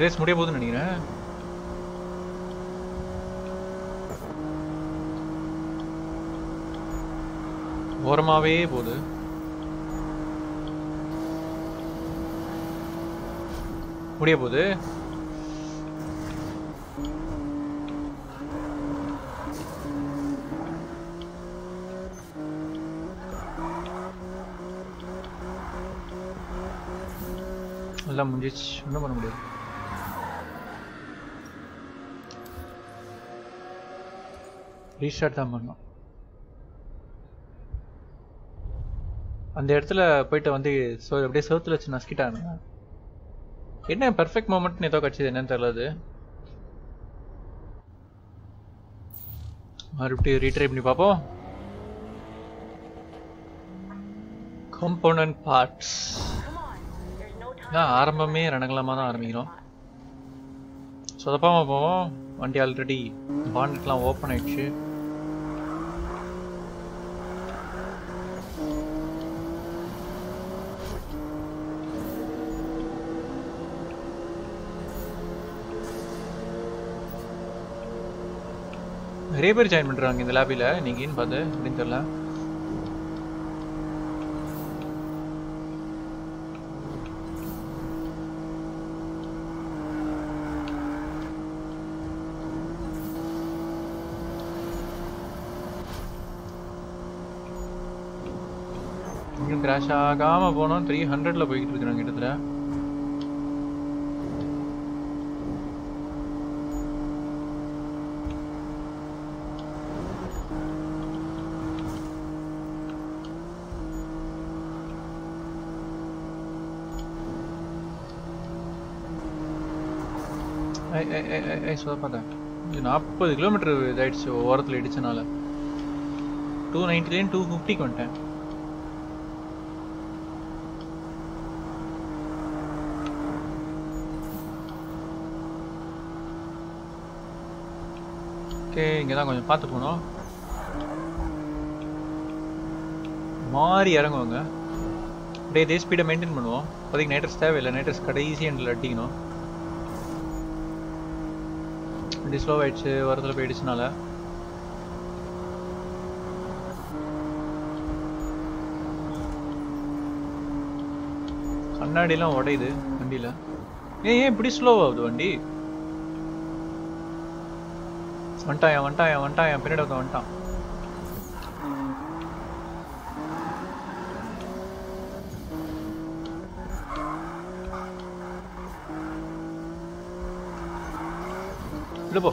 ரேஸ் முடிய போகுதுன்னு நினைக்கிறேன். ஓரமாகவே போகுது. முடிய போகுது. அதெல்லாம் முடிஞ்சிச்சு ஒன்றும் பண்ண முடியாது ரீஸ்டார்ட் தான் பண்ணோம் அந்த இடத்துல போயிட்டு வந்து சோ அப்படியே சோத்துல வச்சு நசுக்கிட்டானுங்க என்ன பெர்ஃபெக்ட் மூமெண்ட்னு ஏதோ கிடச்சிது என்னன்னு தெரியல அது. மறுபடியும் ரீட்ரை பண்ணி பார்ப்போம். காம்போனன்ட் பார்ட்ஸ் ஆரம்பமே ரணங்கலமாக தான் ஆரம்பிக்கிறோம் சொதப்பாமல் போவோம். வண்டி ஆல்ரெடி பாண்டெட்லாம் ஓப்பன் ஆயிடுச்சு. நிறைய பேர் ஜாயின் பண்ணுறாங்க இந்த லேபில் நீங்கன்னு பார்த்து அப்படின்னு தெரியல இன்னும் கிராஷ் ஆகாம போனோம். த்ரீ ஹண்ட்ரட்ல போய்கிட்டு இருக்கிறாங்க கிட்டத்தட்ட. சொதப்பாட்டேன் இது நாற்பது கிலோமீட்டர் இதாயிடுச்சு ஓரத்தில் இடிச்சனால. டூ நைன்டிலேருந்து டூ ஃபிஃப்டிக்கு வந்துட்டேன். ஓகே இங்கே தான் கொஞ்சம் பார்த்து போனோம் மாறி இறங்குவாங்க. அப்படியே இதே ஸ்பீடை மெயின்டைன் பண்ணுவோம். இப்போதைக்கு நைட்ரஸ் தேவையில்லை. நைட்ரஸ் கடைசி எண்டில் அட்டிக்கணும் இப்படி ஸ்லோ ஆயிடுச்சு. வரத்தில் போயிடுச்சுனால. கண்ணாடிலாம் உடையுது வண்டியில். ஏன் ஏன் இப்படி ஸ்லோ ஆகுது வண்டி? வந்துட்டான் வந்துட்டான் வந்துட்டான் பின்னாடி ஒருத்தன் வந்துட்டான். போ.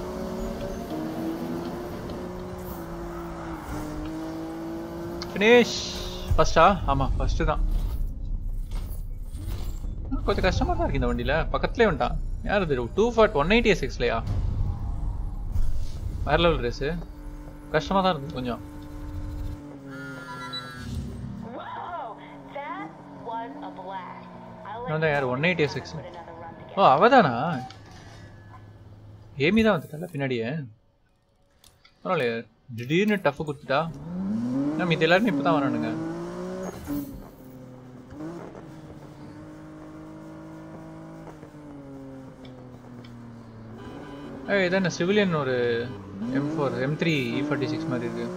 ஃபினிஷ் ஃபர்ஸ்டா ஆமா ஃபர்ஸ்ட் தான். கொஞ்சம் கஷ்டமா தான் இருக்கு இந்த வண்டியில. பக்கத்துலயே வந்துட்டான். யார் இது டூ ஃபார்ட் ஒன் எயிட்டி சிக்ஸ்லையா வேற லெவல் ரேஸு கஷ்டமாக தான் இருந்தது கொஞ்சம். நான் யார் ஒன் எயிட்டி சிக்ஸ் ஓ அவதானா? ஏமி தான் வந்துட்டல பின்னாடியே. பரவாயில்லையே. திடீர்னு டஃப் கொடுத்துட்டா? நம்ம இது எல்லாருமே இப்போ தான் வரானுங்க. ஏய் இதான சிவிலியன் ஒரு M four M three E forty six மாதிரி இருக்கு.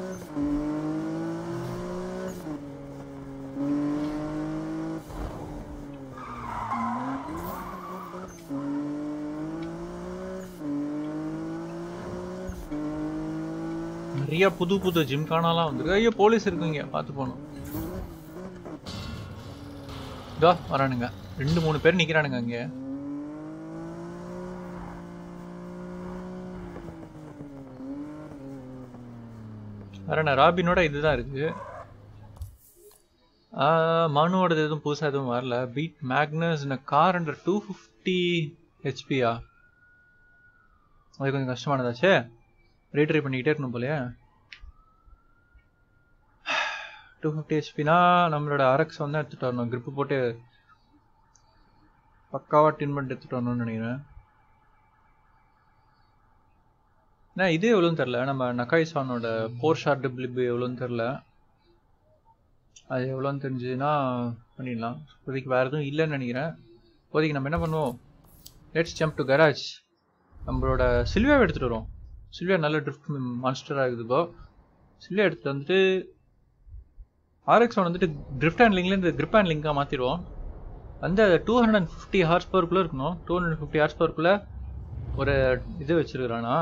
நிறைய புது புது ஜிம் காணாலாம் வந்துருக்கு. ஐயோ போலீஸ் இருக்குங்க பார்த்து போகணும். இதோ வரானுங்க. ரெண்டு மூணு பேர் நிற்கிறானுங்க அங்கே வரண்ணா ராபினோட இதுதான் இருக்கு. மனுவோடது எதுவும் புதுசாக எதுவும் வரல. பீட் மேக்னஸ் இந்த கார் அண்டர் டூ ஃபிஃப்டி ஹெச்பியா அது கொஞ்சம் கஷ்டமானதாச்சே? ரீட்ரை பண்ணிக்கிட்டே இருக்கணும் போலயே. டூ ஃபிஃப்டி ஹெச்பினா நம்மளோட அரக்ஸ் வந்து எடுத்துகிட்டு வரணும். grip போட்டு பக்காவாக டின் பண்ணிட்டு எடுத்துகிட்டு வரணும்னு நினைக்கிறேன். நான் இது எவ்வளோன்னு தெரில நம்ம நக்காய் சானோட போர் ஷார்ட் பிளிப் எவ்வளோன்னு தெரில அது எவ்வளோன்னு தெரிஞ்சுன்னா பண்ணிடலாம். இப்போதைக்கு வேறு எதுவும் இல்லைன்னு நினைக்கிறேன். இப்போதைக்கு நம்ம என்ன பண்ணுவோம்? லெட்ஸ் ஜம்ப் டு கராஜ் நம்மளோட சில்வியாவை எடுத்துகிட்டு வரோம் சில்வியா நல்ல ட்ரிஃப்ட் மான்ஸ்டர் ஆகுது இப்போ. சில்வியா எடுத்துகிட்டு வந்துட்டு ஆர்எக்ஸ் ஒன் வந்துட்டு ட்ரிஃப்ட் ஹேண்ட்லிங்லேருந்து கிரிப் ஹேண்ட்லிங்காக மாற்றிடுவோம் அந்த two hundred and fifty horse பவருக்குள்ளே இருக்கணும். டூ ஹண்ட்ரட் ஃபிஃப்டி ஹார்ஸ் பவருக்குள்ளே ஒரு இது வச்சுருக்குறானா?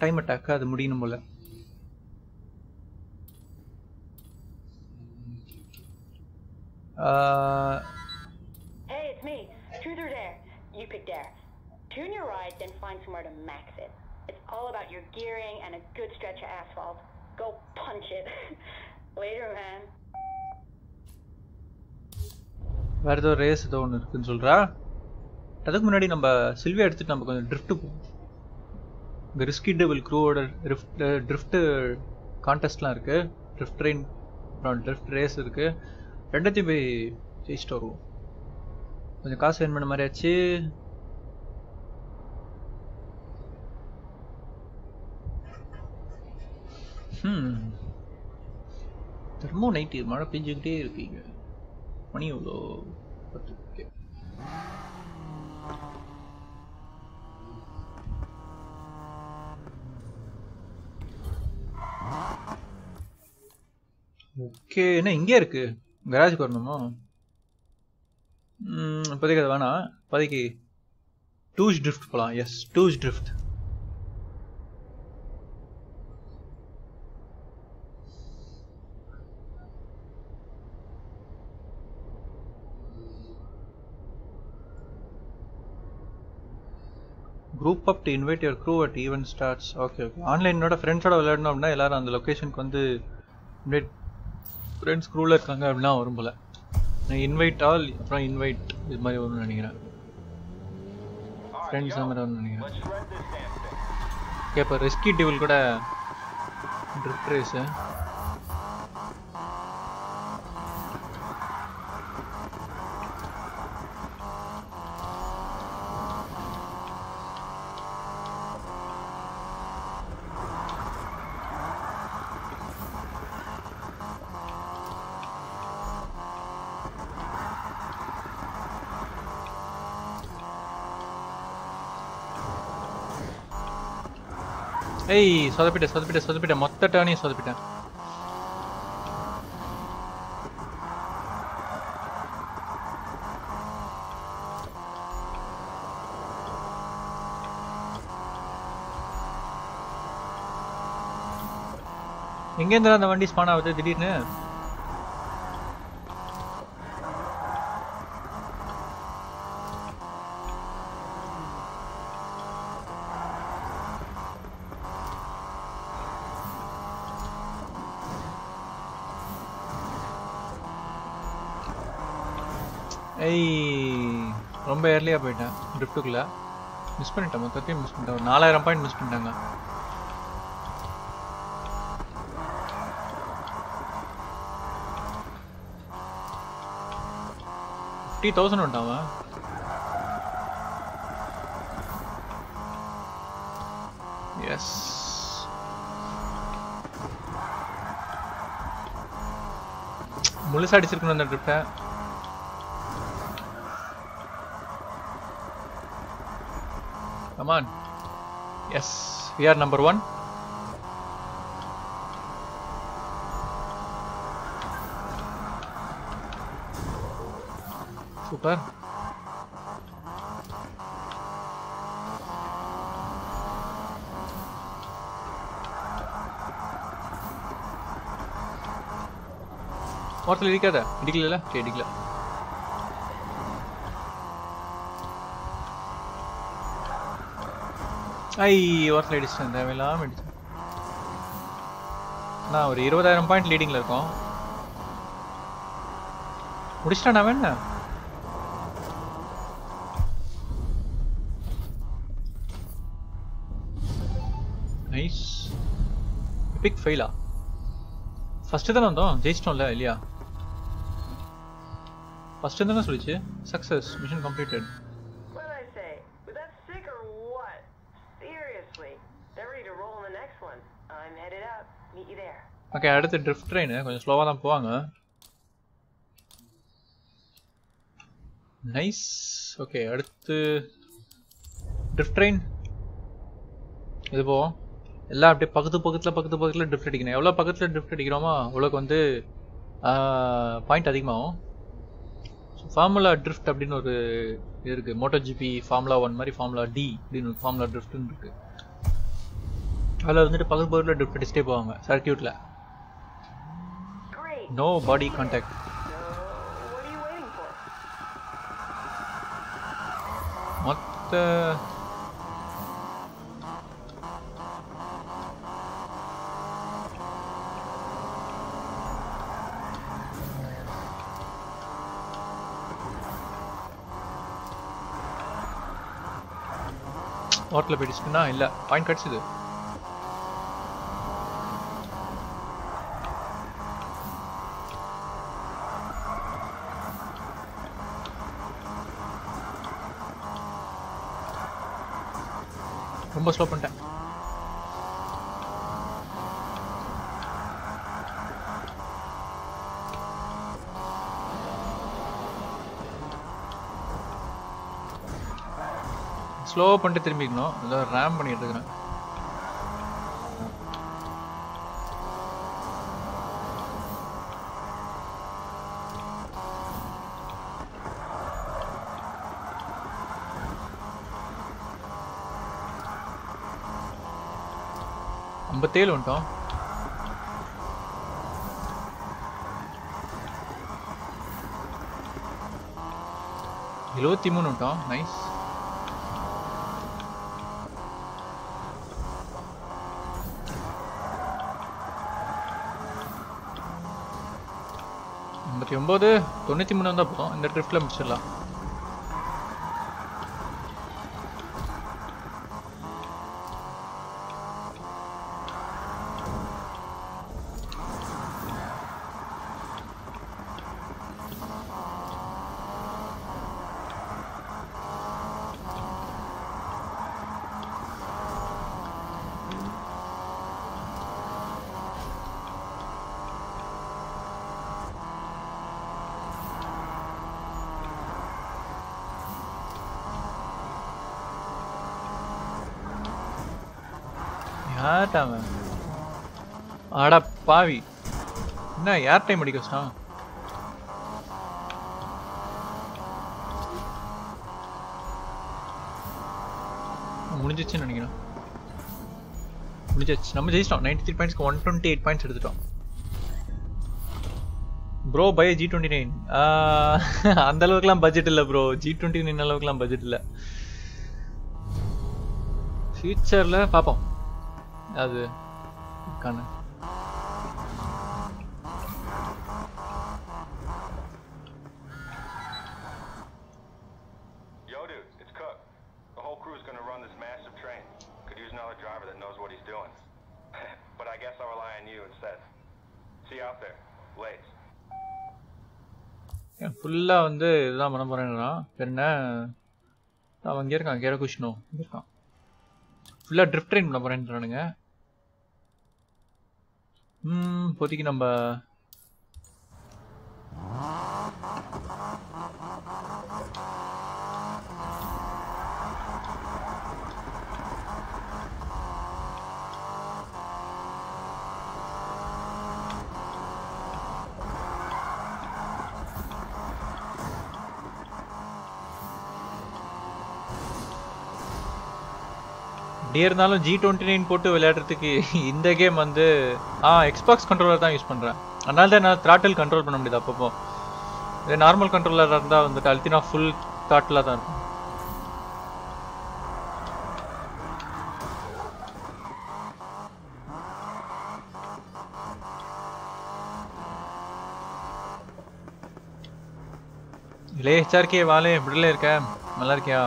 டைம் அட்டாக் அது முடியணும் போல Hey, it's me. Truth or dare? You pick dare. Tune your ride, then find somewhere to max it. It's all about your gearing and a good stretch of asphalt. Go punch it. Later, man. வேற ஏதோ ரேஸ் ஏதோ ஒன்று இருக்குன்னு சொல்றா அதுக்கு முன்னாடி நம்ம சில்வியா எடுத்துட்டு நம்ம கொஞ்சம் ட்ரிஃப்ட் போவோம் இங்கே ரிஸ்கி டெவில் க்ரூவோட ட்ரிஃப்ட் ட்ரிஃப்ட் கான்டெஸ்ட்லாம் இருக்கு. ட்ரிஃப்ட் ட்ரெயின் அப்புறம் ட்ரிஃப்ட் ரேஸ் இருக்கு. ரெண்டத்தையும் போய் ஜெயிச்சிட்டு வருவோம். கொஞ்சம் காசு வேணும் பண்ண மாதிரி ஆச்சு. ம் திரும்பவும் நைட்டு மழை பெஞ்சுக்கிட்டே இருக்கீங்க. மணி எவ்வளோ? பத்து. ஓகே ஓகே என்ன இங்கே இருக்கு. கராஜுக்கு வரணுமா? ம், இப்போதைக்கு அது வேணாம். இப்போதைக்கு டூஸ் ட்ரிஃப்ட் போகலாம் yes two's drift group up to invite your crew at event starts okay okay ஆன்லைனோட ஃப்ரெண்ட்ஸோட விளையாடணும் அப்படின்னா எல்லாரும் அந்த லொக்கேஷனுக்கு வந்து இன்வைட் ஃப்ரெண்ட்ஸ் க்ரூவில் இருக்காங்க அப்படின்னா வரும் போல. நான் இன்வைட் ஆல் அப்புறம் இன்வைட் இது மாதிரி வரும்னு நினைக்கிறேன். ஃப்ரெண்ட்ஸ் அந்த மாதிரி வரும்னு நினைக்கிறேன். ஓகே இப்போ ரெஸ்கி டிவில் கூட ட்ரிப் ரேஸு ஏய் சொதப்பிட்டேன் சொதப்பிட்டேன் சொதப்பிட்டேன் மொத்த டேர்னையும் சொதப்பிட்டேன். எங்கேருந்து அந்த வண்டி ஸ்பான் ஆகுது? திடீர்னு ஐய் ரொம்ப ஏர்லியாக போயிட்டேன். ட்ரிஃப்ட்டுக்குள்ளே மிஸ் பண்ணிட்டேன். மொத்தத்தையும் மிஸ் பண்ணிட்டேன். ஒரு நாலாயிரம் பாயிண்ட் மிஸ் பண்ணிட்டாங்க. ஃபிஃப்டி தௌசண்ட் வந்துட்டான் எஸ் முழுசா அடிச்சிருக்கணும் அந்த ட்ரிப்டை Come on. Yes, we are number one. Super. ஓரத்தில் இடிக்காத இடிக்கல சரி இடிக்கல ஐய் ஓரத்தில் அடிச்சிட்டேன் தேவையில்லாமல் அடிச்சேன் நான் ஒரு இருபதாயிரம் பாயிண்ட் லீடிங்கில் இருக்கோம். முடிச்சிட்டான் அவன்? என்ன நைஸ் எபிக் ஃபெயிலா ஃபஸ்ட்டு தானே வந்தோம்? ஜெயிச்சிட்டோம்ல இல்லையா? ஃபஸ்ட்டு தானே சொல்லிச்சு? Success mission completed What did I say? Was that sick or what? Seriously. They're ready to roll on the next one. I'm headed out. Meet you there. Okay அடுத்து ட்ரிஃப்ட் ட்ரெயின் கொஞ்சம் ஸ்லோவாக தான் போவாங்க. நைஸ் ஓகே அடுத்து ட்ரிஃப்ட் ட்ரெயின் இது போவோம். எல்லாம் அப்படியே பக்கத்து பக்கத்தில் பக்கத்து பக்கத்தில் ட்ரிஃப்ட் அடிக்கணும். எவ்வளோ பக்கத்தில் ட்ரிஃப்ட் அடிக்கிறோமோ அவ்வளோக்கு வந்து பாயிண்ட் அதிகமாகும். ஃபார்முலா ட்ரிஃப்ட் அப்படின்னு ஒரு இது இருக்குது மோட்டோ ஜிபி ஃபார்முலா ஒன் மாதிரி ஃபார்முலா டி அப்படின்னு ஒரு ஃபார்முலா ட்ரிஃப்ட்னு இருக்குது அதில் வந்துட்டு பக்கத்து பக்கத்தில் ட்ரிஃப்ட் அடிச்சிட்டே போவாங்க சர்க்கியூட்டில் நோ பாடி கான்டாக்ட் மொத்த ஹோட்டலில் போயிடுச்சுன்னா இல்லை பாயிண்ட் கிடச்சிது ரொம்ப ஸ்லோ பண்ணிட்டேன். ஸ்லோ பண்ணிட்டு திரும்பிக்கணும். இல்லை ரேம் பண்ணிட்டு இருக்கிறேன். ஐம்பத்தேழு வந்துட்டோம் எழுபத்தி மூணு வந்துட்டோம் நைஸ் ஐம்பத்தி ஒம்பது தொண்ணூற்றி மூணு வந்தால் போதும். இந்த ட்ரிஃப்டில் முடிச்சிடலாம் யார்டா அவன் அட பாவி ஏர் யார் டைம் அடிக்க வச்சிட்டான் முடிஞ்சிச்சுன்னு நினைக்கிறேன். முடிஞ்சிச்சு நம்ம ஜெயிச்சிட்டோம். நைன்டி த்ரீ பாயிண்ட்ஸ்க்கு ஒன் டுவெண்ட்டி எயிட் பாயிண்ட்ஸ் எடுத்துட்டோம். Bro buy G twenty nine அந்த அளவுக்குலாம் பட்ஜெட் இல்லை ப்ரோ ஜி டுவெண்ட்டி நைன் அளவுக்குலாம் பட்ஜெட் இல்லை. ஃபியூச்சரில் பார்ப்போம் அது கண்ணு ஃபுல்லாக வந்து இதுதான் பண்ண போகிறேன்னா என்ன அவன் இங்கே இருக்கான் கேரகுஷ்ணோ. இங்கே இருக்கான். ஃபுல்லாக ட்ரிஃப்ட் ட்ரெயின் பண்ண போகிறேன்றானுங்க ம் இப்போதைக்கு நம்ம அப்படியே இருந்தாலும் ஜி டுவெண்ட்டி நைன் போட்டு விளையாடுறதுக்கு இந்த கேம் வந்து ஆ எக்ஸ்பாக்ஸ் கண்ட்ரோலர் தான் யூஸ் பண்ணுறேன் அதனால தான் நான் த்ராட்டில் கண்ட்ரோல் பண்ண முடியுது அப்பப்போ. இதே நார்மல் கண்ட்ரோலராக இருந்தால் வந்துட்டு அழுத்தினா ஃபுல் தாட்டில் தான் இருக்கும். இல்லை ஹெச்ஆர்கே வாலே இப்படில இருக்க. நல்லா இருக்கியா?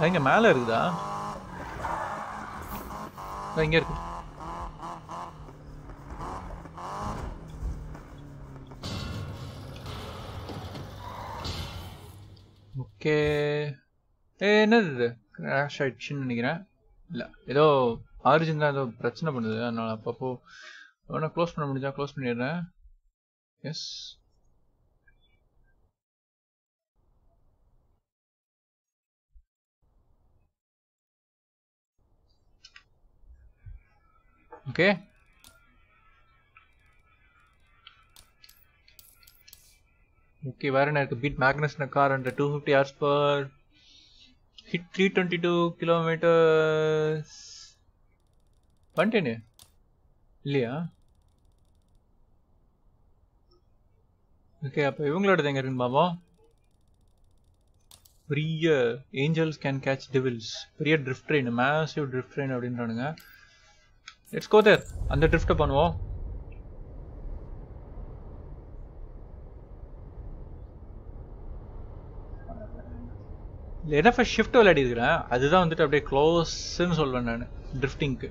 அது இங்க மேல இருக்குதா? இங்க இருக்கு. ஓகே. ஏ என்னது இது? கிராஷ் ஆயிடுச்சுன்னு நினைக்கிறேன். இல்லை ஏதோ ஆரிஜின் தான் ஏதோ பிரச்சனை பண்ணுது அதனால அப்பப்போ வேணா க்ளோஸ் பண்ண முடிஞ்சா க்ளோஸ் பண்ணிடுறேன். எஸ் okay ஓகே வேற என்ன இருக்கு? Beat Magnus car and two fifty hours per hit three twenty two kilometres வந்துட்டேனே இல்லையா? ஓகே அப்போ இவங்களோடது எங்க இருக்குன்னு பெரிய ஏஞ்சல்ஸ் கேன் கேட்ச் டிவில்ஸ் பெரிய drift train massive drift train அப்படின்றானுங்க. Let's go there அந்த ட்ரிஃப்ட்டை பண்ணுவோம். என்ன ஃபஸ்ட் ஷிஃப்ட் விளையாடி இருக்கிறேன் அதுதான் வந்துட்டு அப்படியே க்ளோஸ்ன்னு சொல்வேன் நான் ட்ரிஃப்டிங்க்கு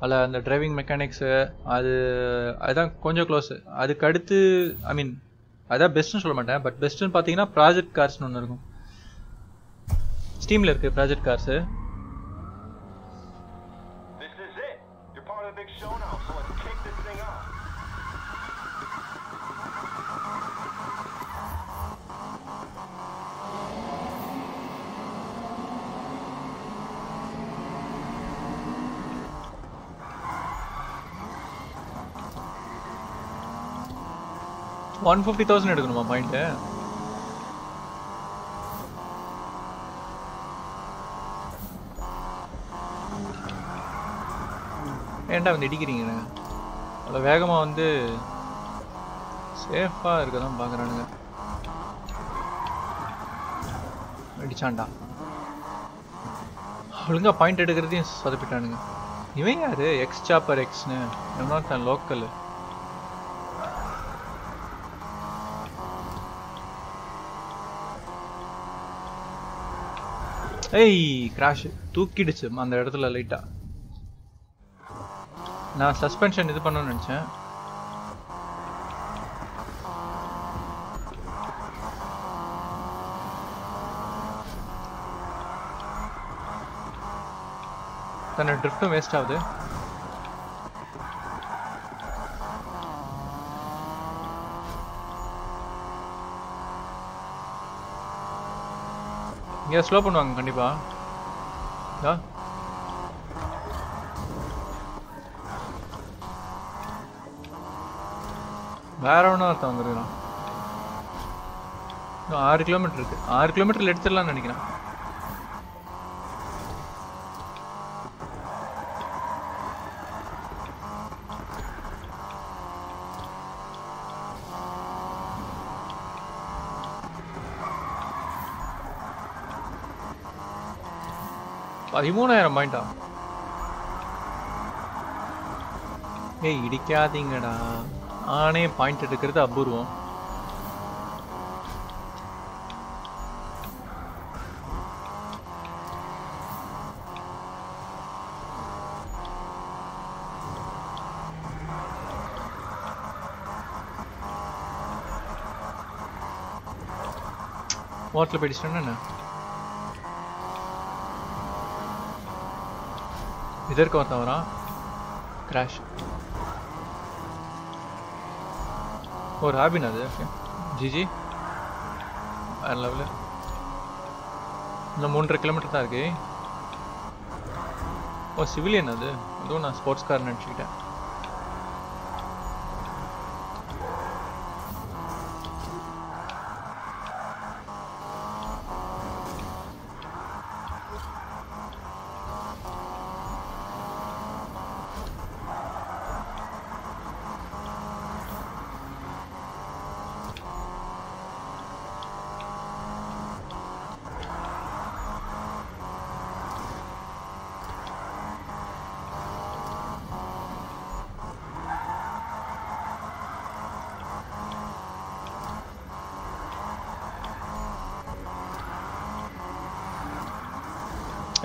அதில் அந்த டிரைவிங் மெக்கானிக்ஸு அது அதுதான் கொஞ்சம் க்ளோஸு அதுக்கு அடுத்து ஐ மீன் அதான் பெஸ்ட்டுன்னு சொல்ல மாட்டேன் பட் பெஸ்ட்டுன்னு பார்த்தீங்கன்னா ப்ராஜெக்ட் கார்ஸ்னு ஒன்று இருக்கும். ஸ்டீமில் இருக்குது Project Cars This is it. You're part of the big show now, so let's kick this thing off. One fifty thousand எடுக்கணுமா பாயிண்ட்டு ஏன்டா வந்து இடிக்கிறீங்க? அவ்வளோ வேகமாக வந்து சேஃபாக இருக்க தான் பார்க்குறானுங்க அடிச்சான்டா. ஒழுங்காக பாயிண்ட் எடுக்கிறதையும் சொதப்பிட்டானுங்க. இவன் யாரு? எக்ஸ் சாப்பர் எக்ஸ்னு எவனோ தான் லோக்கல் ஏய் கிராஷ் தூக்கிடுச்சு அந்த இடத்துல லைட்டா நான் சஸ்பென்ஷன் இது பண்ணணும்னு நினைச்சேன். தன்னை ட்ரிஃப்ட்டும் வேஸ்ட் ஆகுது. இங்கே ஸ்லோ பண்ணுவாங்க கண்டிப்பா. இதா. வேற ஒன்றும் ஒருத்தன் வந்துருக்கான். இன்னும் ஆறு கிலோமீட்டர் இருக்கு. ஆறு கிலோமீட்டர்ல எடுத்துடலாம்னு நினைக்கிறேன். பதிமூணாயிரம் பாயிண்டா? ஏய் இடிக்காதீங்கடா. ஆனே பாயிண்ட் எடுக்கிறது அபூர்வம். ஹோட்டலில் போயிடுச்சுன்னா என்ன? இதற்கு ஒருத்தன் வரான் கிராஷ் ஒரு ஹாபின் அது ஓகே ஜிஜி வேறு லெவலு இன்னும் மூன்றரை கிலோமீட்டர் தான் இருக்கு. ஓ சிவிலியன் அது? அதுவும் நான் ஸ்போர்ட்ஸ் கார் நினச்சிக்கிட்டேன்.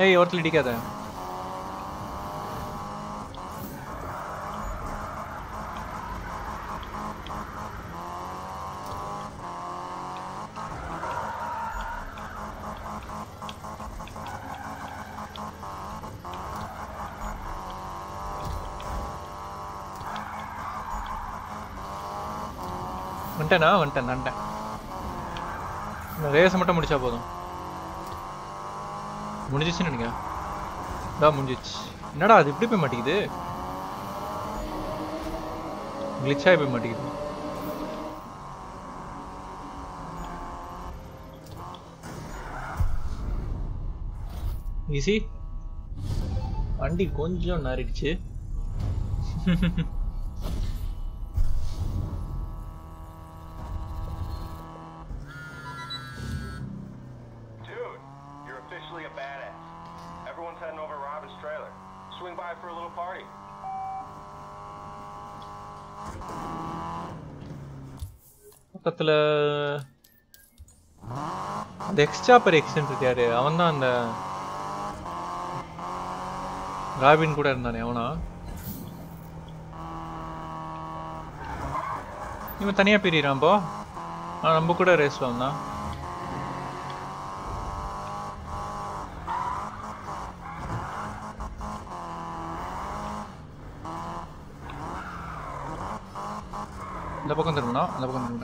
ஏய் ஒருத்தர் இடிக்காத. வந்துட்டேனா? வந்துட்டேன் வந்துட்டேன். ரேஸ் மட்டும் முடிச்சா போதும். முடிஞ்சிச்சுன்னு நினைக்கிறேன். இதான் முடிஞ்சிச்சு என்னடா அது இப்படி போய் மாட்டேங்குது கிளிச்சாகி போய் மாட்டேங்குது ஈஸி வண்டி கொஞ்சம் நாரிடுச்சு *laughs* அந்த எக்ஸ்ட்ரா எக்ஸ்டென்ட் யாரு? அவன் தான் அந்த ராபின் கூட இருந்தானே அவனா? இவன் தனியா பிரியறான் போ. நம்ம கூட ரேஸ் வந்தான். இந்த பக்கம் திரும்பணும் அந்த பக்கம்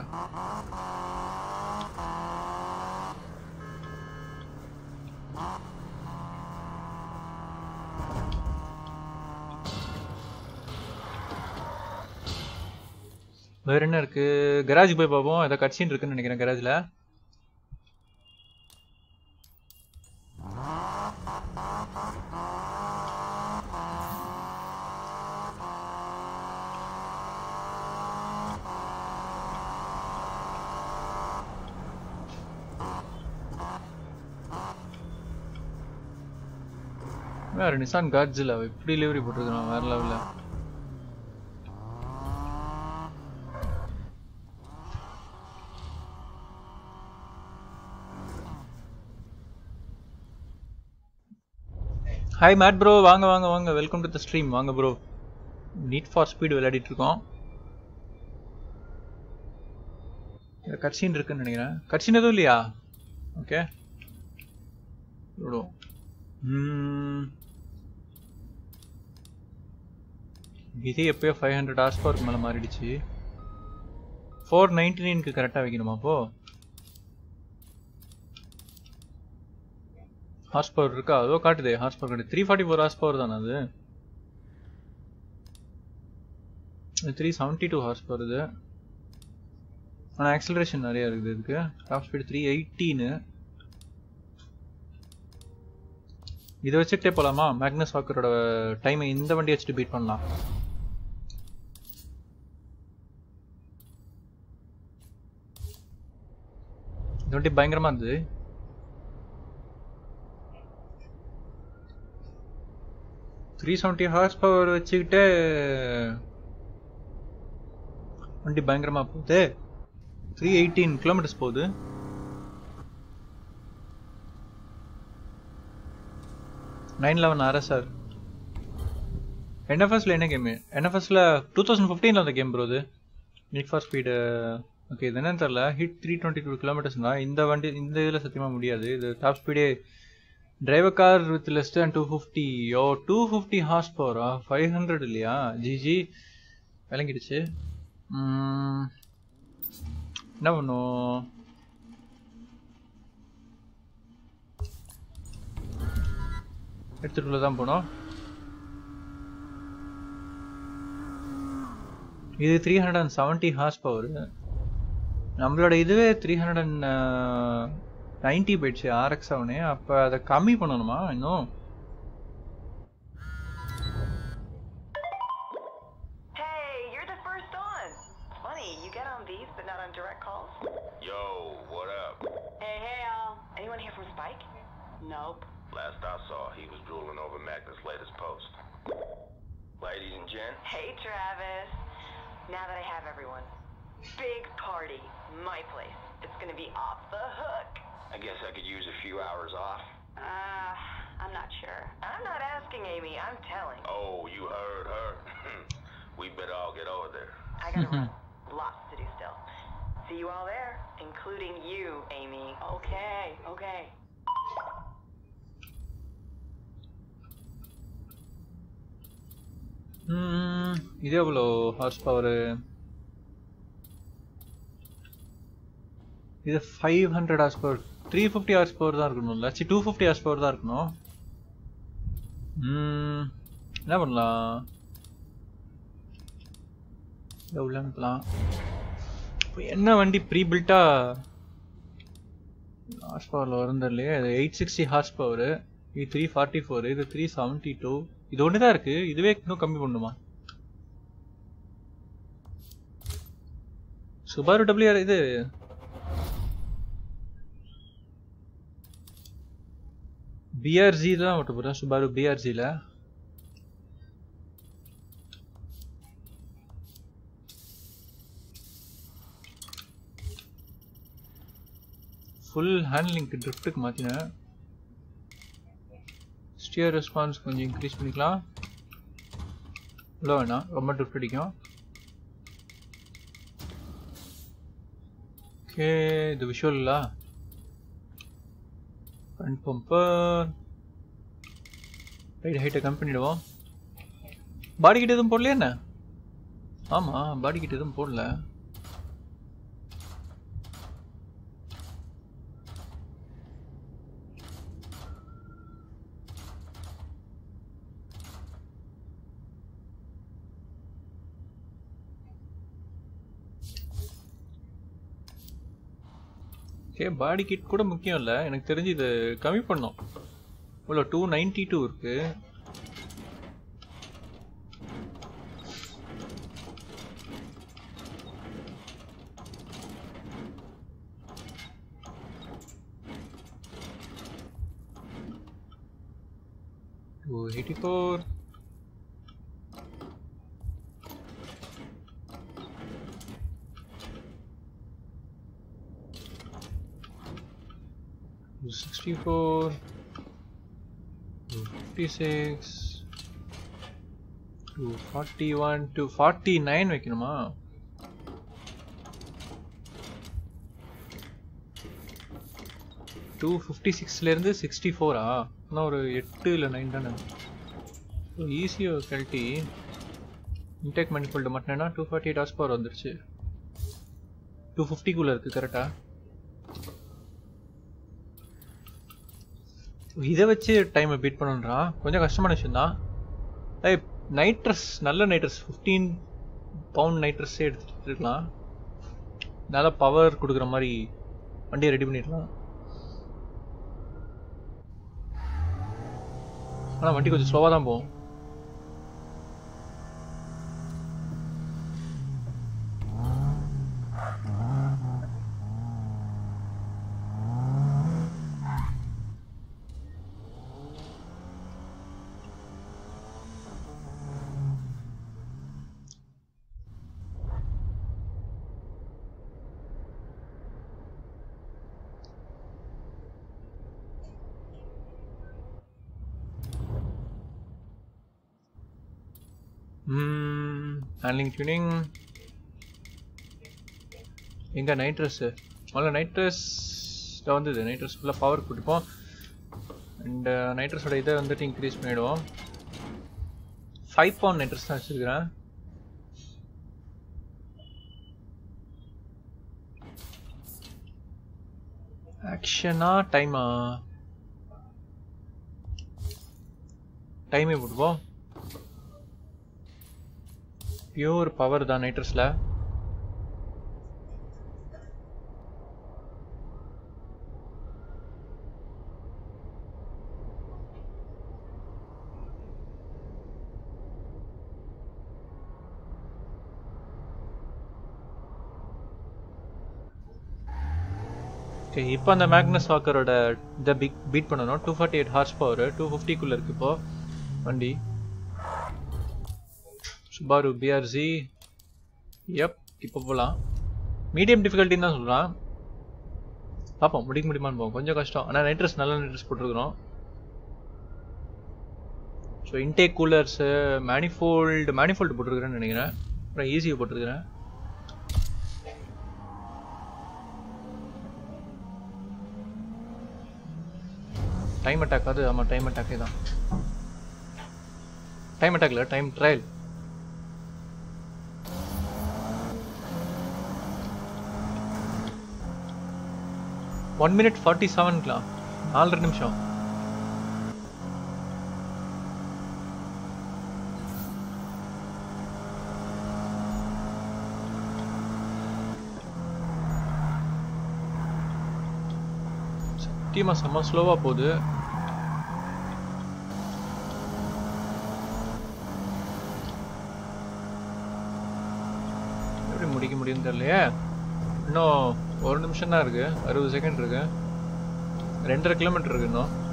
வேற என்ன இருக்கு? கராஜ் போய் பார்ப்போம். ஏதோ கட்சின்னு இருக்குன்னு நினைக்கிறேன் கராஜ்ல வேற நிசான் காட்ஜில் எப்படி டெலிவரி போட்டிருக்கிறான் வேற லெவலில் ஹாய் மேட் ப்ரோ வாங்க வாங்க வாங்க. வெல்கம் டு த ஸ்ட்ரீம் வாங்க ப்ரோ நீட் ஃபார் ஸ்பீடு விளையாடிட்டு இருக்கோம். கட்சின் இருக்குன்னு நினைக்கிறேன். கட்சின் எதுவும் இல்லையா? ஓகே விடுவோம். இது எப்பயோ ஃபைவ் ஹண்ட்ரட் ஹார்ஸ் பவருக்கு மேலே மாறிடுச்சு. ஃபோர் நைன்டி நைனுக்கு கரெக்டாக வைக்கணுமா அப்போது ஹார்ஸ் பவர் இருக்கா? அதோ காட்டுதே ஹார்ஸ் பவர் கிடையாது three forty four horse power தானே அது? Three seventy two horse power இது. ஆனால் ஆக்சலரேஷன் நிறைய இருக்குது இதுக்கு. டாப் ஸ்பீடு த்ரீ எயிட்டீனு இதை வச்சுக்கிட்டே போகலாமா மேக்னஸ் வாக்கரோட டைமை இந்த வண்டி வச்சுட்டு பீட் பண்ணலாம். இந்த வண்டி பயங்கரமாக இருந்தது. த்ரீ செவன்ட்டி ஹார்ஸ் பவர் வச்சுக்கிட்டு வண்டி பயங்கரமா போகுது. த்ரீ எயிட்டீன் கிலோமீட்டர்ஸ் போகுது. நைன் லெவன் ஆர்எஸ்ஆர் என்எஃப்எஸ்ல என்ன கேமு என்எஃப்எஸ்ல டூ தௌசண்ட் ஃபிஃப்டீனில் வந்த கேம் ப்ரோ இது நீட் ஃபார் ஸ்பீடு ஓகே இது என்னன்னு தெரில ஹிட் த்ரீ டுவெண்ட்டி டூ கிலோமீட்டர்ஸ்னா இந்த வண்டி இந்த இதில் சத்தியமாக முடியாது. இது top ஸ்பீடே driver car with less than two fifty oh two fifty horse பவரா five hundred இல்லையா? ஜிஜி விளங்கிடுச்சு. என்ன பண்ணுவோம்? எடுத்துட்டுள்ள தான் போனோம். இது three hundred and seventy horse power நம்மளோட இதுவே த்ரீ ஹண்ட்ரட் அண்ட் நைன்டி போயிடுச்சு ஆர்எக்ஸ் செவனே அப்போ அதை கம்மி பண்ணணுமா இன்னும் Hey, you're the first on. Funny, you get on these, but not on direct calls. Yo, what up? Hey, hey, all. Anyone here from Spike? Nope. Last I saw, he was drooling over Magnus' latest post. Ladies and gents, Hey, Travis. Now that I have everyone, big party, my place. It's gonna be off the hook. I guess I could use a few hours off. Uh, I'm not sure. I'm not asking, Amy. I'm telling. Oh, you heard her? *laughs* we better all get over there. I gotta run. *laughs* Lots to do still. See you all there, including you, Amy. Okay, okay. Hmm. i horsepower is a 500 horsepower three fifty horse power தான் இருக்கணும்ல. C two fifty horse power தான் இருக்கணும். ம், என்ன பண்ணலாம்? எவ்வளோ அனுப்பலாம். இப்போ என்ன வண்டி ப்ரீ பில்ட்டா ஹார்ஸ் பவரில் வரும் இல்லையா இது எயிட் சிக்ஸ்டி ஹார்ஸ் பவர் இது த்ரீ ஃபார்ட்டி ஃபோர் இது த்ரீ செவன்ட்டி டூ இது ஒன்று தான் இருக்குது இதுவே இன்னும் கம்மி பண்ணுமா? சுபாரு டபிள்யூஆர் இது பிஆர்ஜி தான் ஓட்ட போகிறேன் சுபாரு பிஆர்ஜியில் ஃபுல் ஹேண்ட்லிங்க்கு ட்ரிஃப்ட்டுக்கு மாற்றினேன் ஸ்டியர் ரெஸ்பான்ஸ் கொஞ்சம் இன்க்ரீஸ் பண்ணிக்கலாம். இவ்வளோ வேணாம். ரொம்ப ட்ரிஃப்ட் அடிக்கும். ஓகே இது விஷுவல்லா ஃப்ரண்ட் பம்பர் ரைட் ஹைட்டை கம்மி பண்ணிடுவோம். பாடி கிட்ட எதுவும் போடலையா என்ன? ஆமாம் பாடி கிட்ட எதுவும் போடல. பாடி கிட் கூட முக்கியம் இல்லை எனக்கு தெரிஞ்சு இது கம்மி பண்ணோம். இவ்வளோ டூ நைன்டி டூ இருக்கு. Two eighty four 36 to 41 to 49 வைக்கணுமா? டூ ஃபிஃப்டி சிக்ஸ்லேருந்து சிக்ஸ்டி ஃபோரா ஆனால் ஒரு எட்டு இல்லை நைன் தானே ஸோ ஈஸியாக கழட்டி. Intake manifold மட்டும்னா two forty eight horse power வந்துருச்சு டூ ஃபிஃப்டிக்குள்ளே இருக்குது கரெக்டாக இதை வச்சு டைமை பீட் பண்ணுன்றான் கொஞ்சம் கஷ்டமான விஷயம் தான் ஏய் நைட்ரஸ் நல்ல நைட்ரஸ் ஃபிஃப்டீன் பவுண்ட் நைட்ரஸே எடுத்துகிட்டு இருக்கலாம். நல்லா பவர் கொடுக்குற மாதிரி வண்டியை ரெடி பண்ணிடலாம். ஆனால் வண்டி கொஞ்சம் ஸ்லோவாக தான் போகும். Handling டியூனிங் எங்கே நைட்ரஸ்ஸு முதல்ல நைட்ரஸ் வந்தது. நைட்ரஸ் ஃபுல்லாக பவர் கொடுப்போம். அண்ட் நைட்ரஸோட uh, இதை வந்துட்டு இன்க்ரீஸ் பண்ணிவிடுவோம் ஃபைவ் பவுண்ட் நைட்ரஸ் தான் வச்சுருக்கிறேன். ஆக்ஷனா டைமா டைமே போட்டுப்போம். பியூர் பவர் தான் நைட்ரஸில். ஓகே இப்போ அந்த மேக்னஸ் வாக்கரோட இதை பிக் பீட் பண்ணணும். Two forty eight horse power two ஃபிஃப்டிக்குள்ளே இருக்கு இப்போ. வண்டி. சுபாரு பிஆர்சி எப் இப்போ போகலாம் மீடியம் டிஃபிகல்ட்டின்னு தான் சொல்கிறான் பார்ப்போம் முடிக்க முடியுமான்னு போவோம் கொஞ்சம் கஷ்டம். ஆனால் நைட்ரஸ் நல்ல நைட்ரஸ் போட்டிருக்கிறோம். So intake coolers manifold manifold போட்டிருக்கிறேன்னு நினைக்கிறேன். அப்புறம் ஈஸியை போட்டிருக்கிறேன். டைம் அட்டாக் அது ஆமாம் டைம் அட்டாக்கே தான். டைம் அட்டாக்ல time trial one minute forty செவன்க்கலாம் நாலரை நிமிஷம். சத்தியமா செம்ம ஸ்லோவா போகுது. எப்படி முடிக்க முடியும் தெரியலையே? இன்னும் ஒரு நிமிஷம் தான் இருக்கு. அறுபது செகண்ட் இருக்கு. ரெண்டரை கிலோமீட்டர் இருக்கு இன்னும்.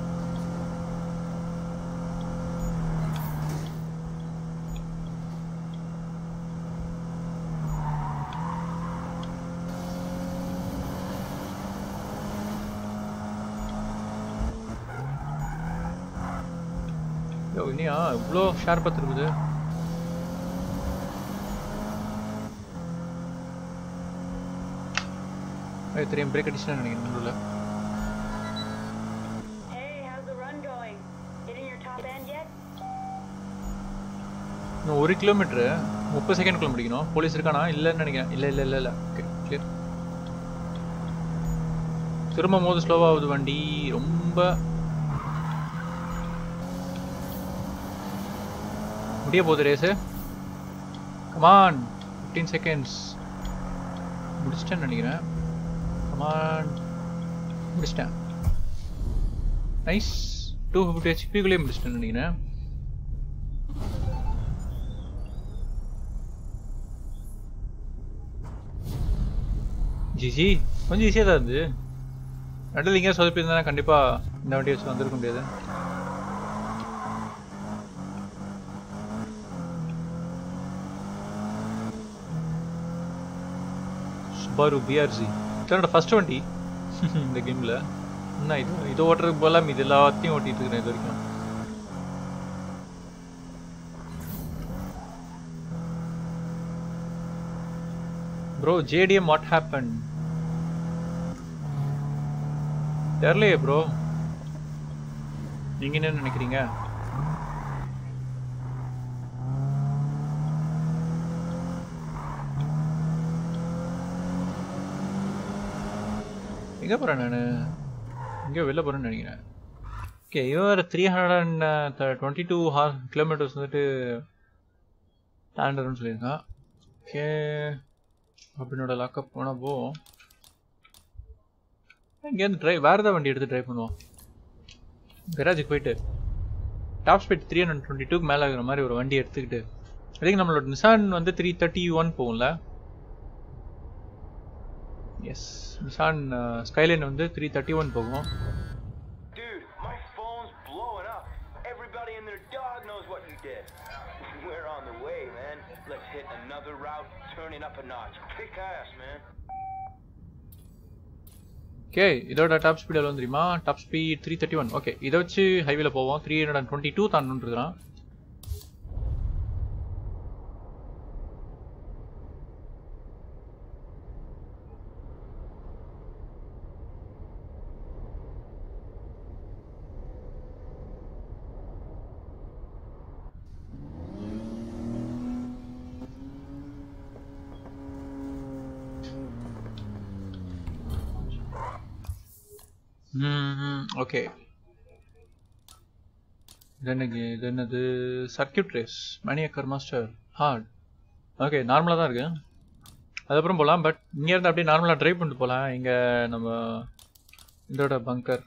இனியா இவ்வளோ ஷார்ப்பாக திரும்புது அது தெரியும் பிரேக் அடிச்சுன்னு நினைக்கிறேன் நடுவில்? இன்னும் ஒரு கிலோமீட்டரு முப்பது செகண்ட்குள்ள முடிக்கணும். போலீஸ் இருக்கானா? இல்லைன்னு நினைக்கிறேன். இல்லை இல்லை இல்லை இல்லை. ஓகே கிளியர் திரும்ப போது ஸ்லோவாகுது வண்டி. ரொம்ப முடிய போகுது race come on fifteen seconds முடிச்சிட்டேன்னு நினைக்கிறேன். கமான் முடிச்சிட்டேன் நைஸ் டூ ஃபிஃப்டி ஹெச்பிக்குள்ளேயே முடிச்சிட்டேன் நினைக்கிறேன். ஜிஜி கொஞ்சம் ஈஸியாக தான் இருந்துச்சு நடுவில் இங்கே சொதப்பியிருந்தா கண்டிப்பாக இந்த வண்டி வச்சு வந்திருக்க முடியாது. சுபாரு பிஆர்சி என்னோட ஃபர்ஸ்ட் வண்டி. இந்த கேமில் என்ன இது? இது ஓட்டுறதுக்கு போல இது எல்லாத்தையும் ஓட்டிட்டு இருக்கிறேன் இது வரைக்கும். ப்ரோ ஜேடிஎம் வாட் ஹேப்பன் தெரியலையே ப்ரோ நீங்க என்ன நினைக்கிறீங்க? எங்கே போகிறேன் நான்? எங்கேயோ வெளில போகிறேன்னு நினைக்கிறேன். ஓகே இவர் three hundred and twenty two hour kilometers வந்துட்டு தாண்டர்னு சொல்லியிருக்கான் ஓகே அப்படின்னோட லாக்கப் போனால் போவோம் இங்கேருந்து ட்ரைவ் வேறு ஏதாவது வண்டி எடுத்து ட்ரைவ் பண்ணுவோம். கராஜுக்கு போயிட்டு top speed three hundred twenty டூக்கு மேலே இருக்கிற மாதிரி ஒரு வண்டி எடுத்துக்கிட்டு அதுக்கு நம்மளோட நிசான் வந்து த்ரீ தேர்ட்டி ஒன் போகும்ல? எஸ் நிசான் ஸ்கைலைன் வந்து த்ரீ தேர்ட்டி ஒன் போகும் Dude, my phone's blowing up. Everybody and their dog knows what you did. We're on the way, man. Let's hit another route, turn it up a notch. Kick ass, man. Okay இதோட டாப் ஸ்பீட் எவ்வளோ தெரியுமா top speed three thirty one okay இதை வச்சு ஹைவேல போவோம் three hundred and twenty two தாண்டுன்றான் okay என்னங்க இது என்னது சர்க்கியூட் ரேஸ் மேனியக்கர் மாஸ்டர் ஹார்ட் ஓகே நார்மலாக தான் இருக்கு அதுக்கப்புறம் போகலாம் பட் இங்கேருந்து அப்படியே நார்மலாக ட்ரைவ் பண்ணிட்டு போகலாம் இங்கே நம்ம இதோட பங்கர்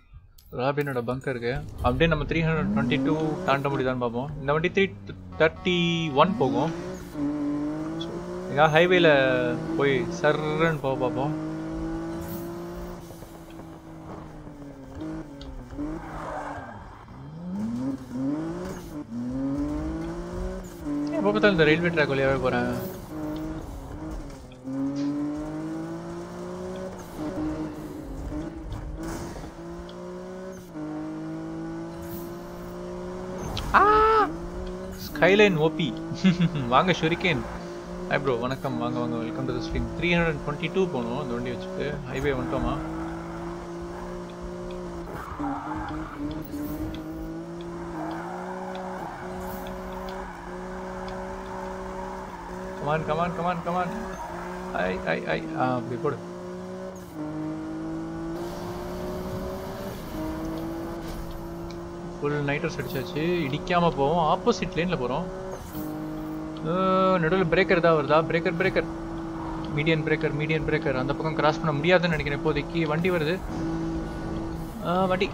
ராபினோட பங்கர் இருக்கு அப்படியே நம்ம த்ரீ ஹண்ட்ரட் டுவெண்ட்டி டூ தாண்ட முடியுதான்னு பார்ப்போம் இந்த வண்டி த்ரீ தேர்ட்டி ஒன் போகும் எங்கேயா ஹைவேல போய் சர்ன்னு போக பார்ப்போம் எப்போ பார்த்தாலும் இந்த ரயில்வே ட்ராக் வழியாகவே போகிறேன் ஸ்கைலைன் ஓபி வாங்க ஷுரிகேன் ஹாய் ப்ரோ வணக்கம். வாங்க வாங்க. Welcome to the stream three hundred twenty two போகணும். அந்த வண்டி வச்சுட்டு. Highway வந்துட்டோமா come on come on come on come on ஐ ஐ ஐ ஆ அப்படி போடு ஃபுல் நைட்டர்ஸ் அடிச்சாச்சு. இடிக்காமல் போவோம். ஆப்போசிட் லேனில் போகிறோம் நடுவில் பிரேக்கர் தான் வருதா? Breaker breaker median breaker median breaker அந்த பக்கம் கிராஸ் பண்ண முடியாதுன்னு நினைக்கிறேன் இப்போதைக்கு. வண்டி வருது. வண்டி.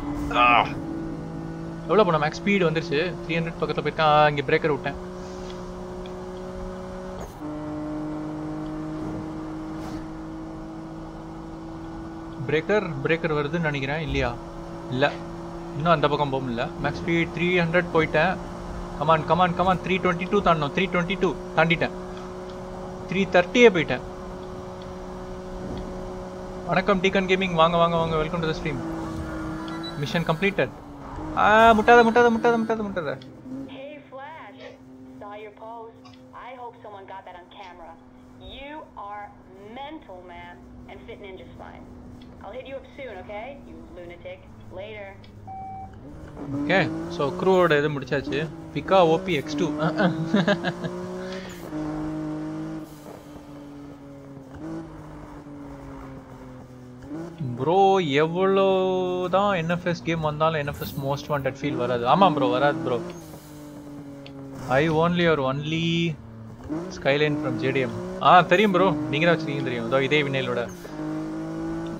எவ்வளோ போன மேக்ஸ் ஸ்பீடு வந்துருச்சு. த்ரீ ஹண்ட்ரட் பக்கத்தில் போயிருக்கேன். இங்கே பிரேக்கர் விட்டேன். பிரேக்கர் பிரேக்கர் வருதுன்னு நினைக்கிறேன். இல்லையா? இல்லை. இன்னும் அந்த பக்கம் போக முடியல மேக்ஸ் ஸ்பீட் த்ரீ ஹண்ட்ரட் போயிட்டேன். Come on come on come on three twenty two தாண்டணும். Three twenty two தாண்டிட்டேன். த்ரீ தேர்ட்டியே போயிட்டேன். வணக்கம் டீகன் கேமிங் வாங்க வாங்க வாங்க. Welcome to the stream mission completed ah முட்டாத முட்டாத முட்டாத முட்டாத முட்டாத. You are mental, man, and fit ninja spine. I'll hit you up soon, okay? You lunatic. Later. Okay so க்ரூவோட இது முடிச்சாச்சு. பிக்கா ஓபி எக்ஸ் டூ ப்ரோ எவ்வளோ தான் என்எஃப்எஸ் கேம் வந்தாலும் என்எஃப்எஸ் மோஸ்ட் வாண்டட் ஃபீல் வராது. ஆமாம் ப்ரோ வராது bro I only R only Skyline from JDM ah தெரியும் ப்ரோ நீங்கள் தான் வச்சுருக்கீங்க தெரியும். இதோ இதே வினையிலோட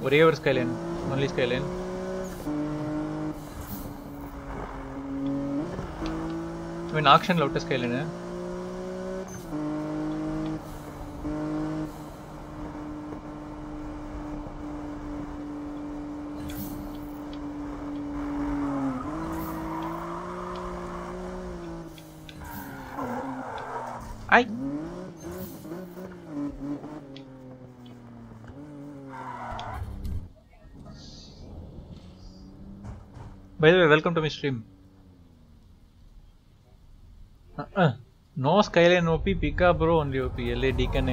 ஒரே ஒரு ஸ்கைலைன் ஒன்லி ஸ்கைலைன் மீன் ஆக்ஷனில் விட்ட ஸ்கைலைனு ஐ By the way, welcome to my stream. Uh-uh. No Skyline OP, Pika bro only OP, LA Deacon.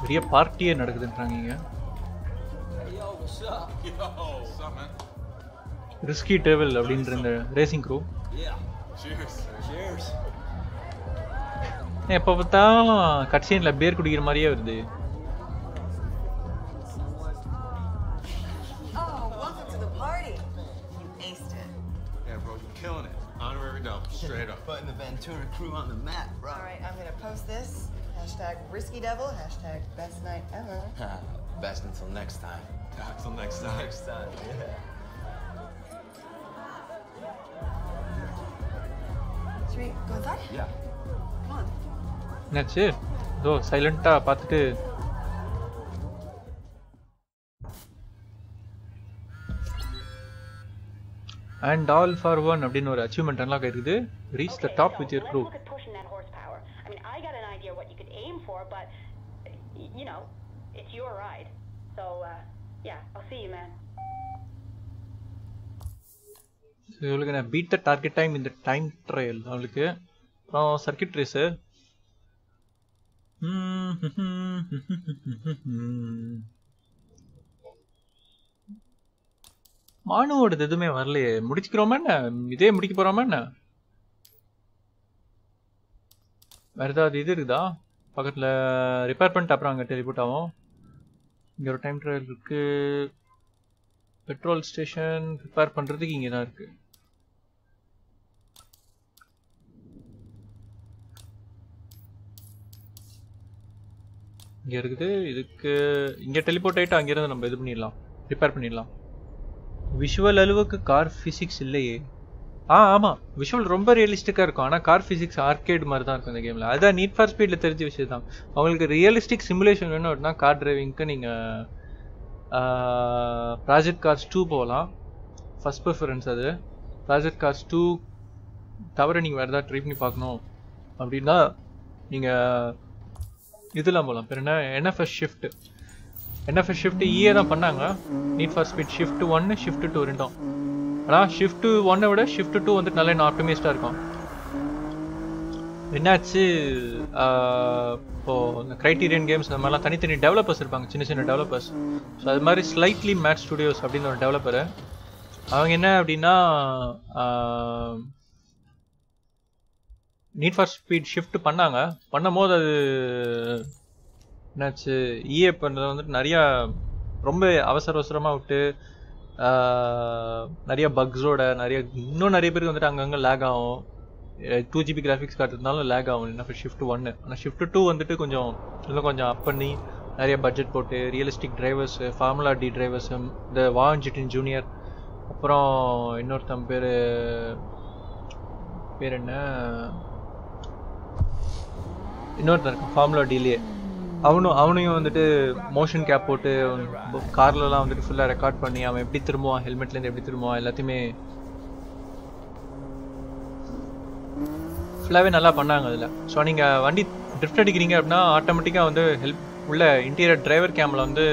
பெரிய பார்ட்டியே நடக்குதுன்றாங்க? ரிஸ்கி ட்ராவல் அப்படின்ற இந்த ரேசிங் க்ரூ. எப்போ பார்த்தாலும் கட்சீனில் பேர் குடிக்கிற மாதிரியே வருது Honorary double, straight up. Putting the Ventura crew on the map, bro. All right, I'm gonna post this. Hashtag risky devil. Hashtag best night ever. Best until next time. Until next time. Next time, yeah. Should we go inside? Yeah. Come on. என்னாச்சு இதோ சைலண்ட்டாக பார்த்துட்டு அண்ட் ஆல் ஃபார் ஒன் அப்படின்னு ஒரு அச்சீவ்மெண்ட் அன்லாக் இருக்குது reach the top with your crew Look at pushing that horsepower. I mean, I got an idea what you could aim for, but, y- you know, it's your ride. So, uh, yeah, I'll see you, man. இவளுக்கு நான் பீட் த டார்கெட் டைம் இந்த டைம் ட்ரையல் அவளுக்கு அப்புறம் சர்க்கிட் ரேஸு மானுவோடது எதுவுமே வரலையே. முடிச்சுக்கிறோமா என்ன? இதே முடிக்க போறோமா என்ன? வேற ஏதாவது இது இருக்குதா? பக்கத்தில் ரிப்பேர் பண்ணிட்டு அப்புறம் அங்கே டெலிபோர்ட் ஆகும் இங்கே ஒரு டைம் ட்ரைவல் இருக்கு. பெட்ரோல் ஸ்டேஷன் ரிப்பேர் பண்ணுறதுக்கு இங்கே தான் இருக்கு. இங்கே இருக்குது. இதுக்கு இங்கே டெலிபோர்ட் ஆகிட்டு அங்கேருந்து நம்ம இது பண்ணிடலாம். ரிப்பேர் பண்ணிடலாம். விஷுவல் அளவுக்கு கார் ஃபிசிக்ஸ் இல்லையே. ஆ ஆமாம் விஷுவல் ரொம்ப ரியலிஸ்டிக்காக இருக்கும். ஆனால் கார் ஃபிசிக்ஸ் ஆர்கேட் மாதிரி தான் இருக்கும் இந்த கேமில் அதுதான் நீட் ஃபார் ஸ்பீடில் தெரிஞ்ச விஷயம் தான் அவங்களுக்கு ரியலிஸ்டிக் சிமுலேஷன் வேணும் அப்படின்னா கார் டிரைவிங்க்கு நீங்கள் ப்ராஜெக்ட் கார்ஸ் டூ போகலாம் ஃபஸ்ட் ப்ரிஃபரன்ஸ் அது. ப்ராஜெக்ட் கார்ஸ் டூ தவிர நீங்கள் வேறு ஏதாவது ட்ரை பண்ணி பார்க்கணும் அப்படின்னா நீங்கள் இதெல்லாம் போகலாம் பேர் என்ன? NFS shift NFS shift EA தான் பண்ணாங்க. நீட் ஃபார் ஸ்பீட் ஷிஃப்ட் ஒன்று ஷிஃப்ட் டூ ரெண்டும் ஆனால் ஷிஃப்ட் ஒன்னை விட ஷிஃப்ட் டூ வந்துட்டு நல்லா இன்னும் ஆப்டிமைஸ்டாக இருக்கும். என்னாச்சு? இப்போ இந்த க்ரைட்டீரியன் கேம்ஸ் அந்த மாதிரிலாம் தனித்தனி டெவலப்பர்ஸ் இருப்பாங்க சின்ன சின்ன டெவலப்பர்ஸ் ஸோ அது மாதிரி ஸ்லைட்லி மேட் ஸ்டுடியோஸ் அப்படின்னு ஒரு டெவலப்பரு அவங்க என்ன அப்படின்னா நீட் ஃபார் ஸ்பீட் ஷிஃப்ட் பண்ணாங்க. பண்ணும்போது அது என்னாச்சு? இஏ பண்ணுறது வந்துட்டு நிறையா ரொம்ப அவசர அவசரமாக விட்டு நிறைய பக்ஸோட நிறைய இன்னும் நிறைய பேருக்கு வந்துட்டு அங்கங்கே லேக் ஆகும். டூ ஜிபி கிராஃபிக்ஸ் காட்டுறதுனாலும் லேக் ஆகும். என்ன ஷிஃப்ட் ஒன்று ஆனால் ஷிஃப்ட் டூ வந்துட்டு கொஞ்சம் இன்னும் கொஞ்சம் அப் பண்ணி நிறைய பட்ஜெட் போட்டு realistic drivers formula D drivers இந்த வான் ஜிட்டின் ஜூனியர் அப்புறம் இன்னொருத்தன் பேர் பேர் என்ன? இன்னொருத்தன் இருக்கான் ஃபார்முலா டிலே அவனும் அவனையும் வந்துட்டு மோஷன் கேப் போட்டு கார்லலாம் வந்துட்டு ஃபுல்லாக ரெக்கார்ட் பண்ணி அவன் எப்படி திரும்புவான் ஹெல்மெட்லேருந்து எப்படி திரும்புவான் எல்லாத்தையுமே ஃபுல்லாகவே நல்லா பண்ணாங்க அதில். ஸோ நீங்கள் வண்டி ட்ரிஃப்ட் அடிக்கிறீங்க அப்படின்னா ஆட்டோமேட்டிக்காக வந்து ஹெல்ப் உள்ள இன்டீரியர் டிரைவர் கேமில் வந்து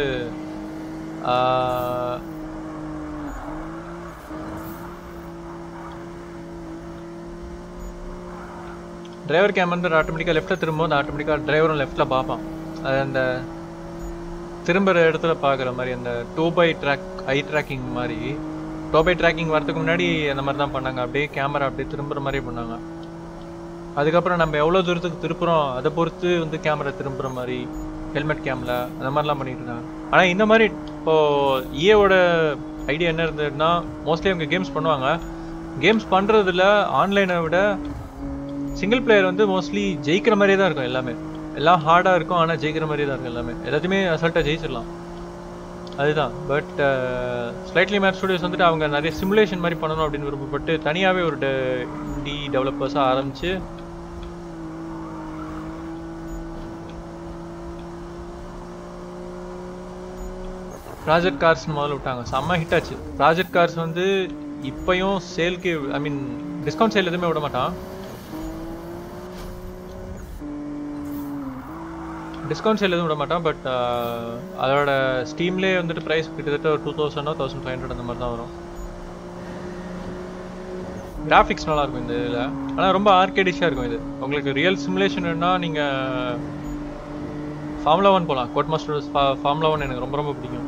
டிரைவர் கேம் வந்து ஆட்டோமேட்டிக்காக லெஃப்ட்டில் திரும்பும்போது ஆட்டோமேட்டிக்காக டிரைவரும் லெஃப்ட்டில் பார்ப்பான். அது அந்த திரும்புகிற இடத்துல பார்க்குற மாதிரி அந்த Tobii track eye tracking மாதிரி. டூ பை ட்ராக்கிங் வரதுக்கு முன்னாடி அந்த மாதிரி தான் பண்ணாங்க. அப்படியே கேமரா அப்படியே திரும்புகிற மாதிரி பண்ணாங்க. அதுக்கப்புறம் நம்ம எவ்வளோ தூரத்துக்கு திருப்புறோம் அதை பொறுத்து வந்து கேமரா திரும்புகிற மாதிரி ஹெல்மெட் கேமரா அந்த மாதிரிலாம் பண்ணிட்டு இருந்தாங்க. ஆனால் இந்த மாதிரி இப்போது இஏவோட ஐடியா என்ன இருந்ததுன்னா மோஸ்ட்லி அவங்க கேம்ஸ் பண்ணுவாங்க. கேம்ஸ் பண்ணுறதுல ஆன்லைனை விட சிங்கிள் பிளேயர் வந்து மோஸ்ட்லி ஜெயிக்கிற மாதிரியே தான் இருக்கும் எல்லாமே. எல்லாம் ஹார்டாக இருக்கும் ஆனால் ஜெயிக்கிற மாதிரி தான் இருக்கும் எல்லாமே. எல்லாத்தையுமே அசால்ட்டாக ஜெயிச்சிடலாம். அதுதான். பட் ஸ்லைட்லி மேப் ஸ்டுடியோஸ் வந்துட்டு அவங்க நிறைய சிமுலேஷன் மாதிரி பண்ணணும் அப்படின்னு விருப்பப்பட்டு தனியாகவே ஒரு டி டெவலப்பர்ஸாக ஆரம்பித்து ப்ராஜெக்ட் கார்ஸ் முதல்ல விட்டாங்க. செம்ம ஹிட் ஆச்சு. ப்ராஜெக்ட் கார்ஸ் வந்து இப்பயும் சேல்க்கு ஐ மீன் டிஸ்கவுண்ட் சேல் எதுவுமே விட மாட்டான். டிஸ்கவுண்ட்ஸ் எதுவும் விட மாட்டான் பட் uh, அதோட ஸ்டீம்லேயே வந்துட்டு ப்ரைஸ் கிட்டத்தட்ட ஒரு டூ தௌசண்டோ தௌசண்ட் ஃபைவ் ஹண்ட்ரட் அந்த மாதிரி தான் வரும். கிராஃபிக்ஸ் நல்லா இருக்கும் இந்த இதில். ஆனால் ரொம்ப ஆர்கேடிஷாக இருக்கும் இது. உங்களுக்கு ரியல் சிமுலேஷன் வேணுன்னா நீங்கள் ஃபார்முலா ஒன் போகலாம் கோட் மாஸ்டர்ஸ் ஃபார்முலா ஒன் எனக்கு ரொம்ப ரொம்ப பிடிக்கும்.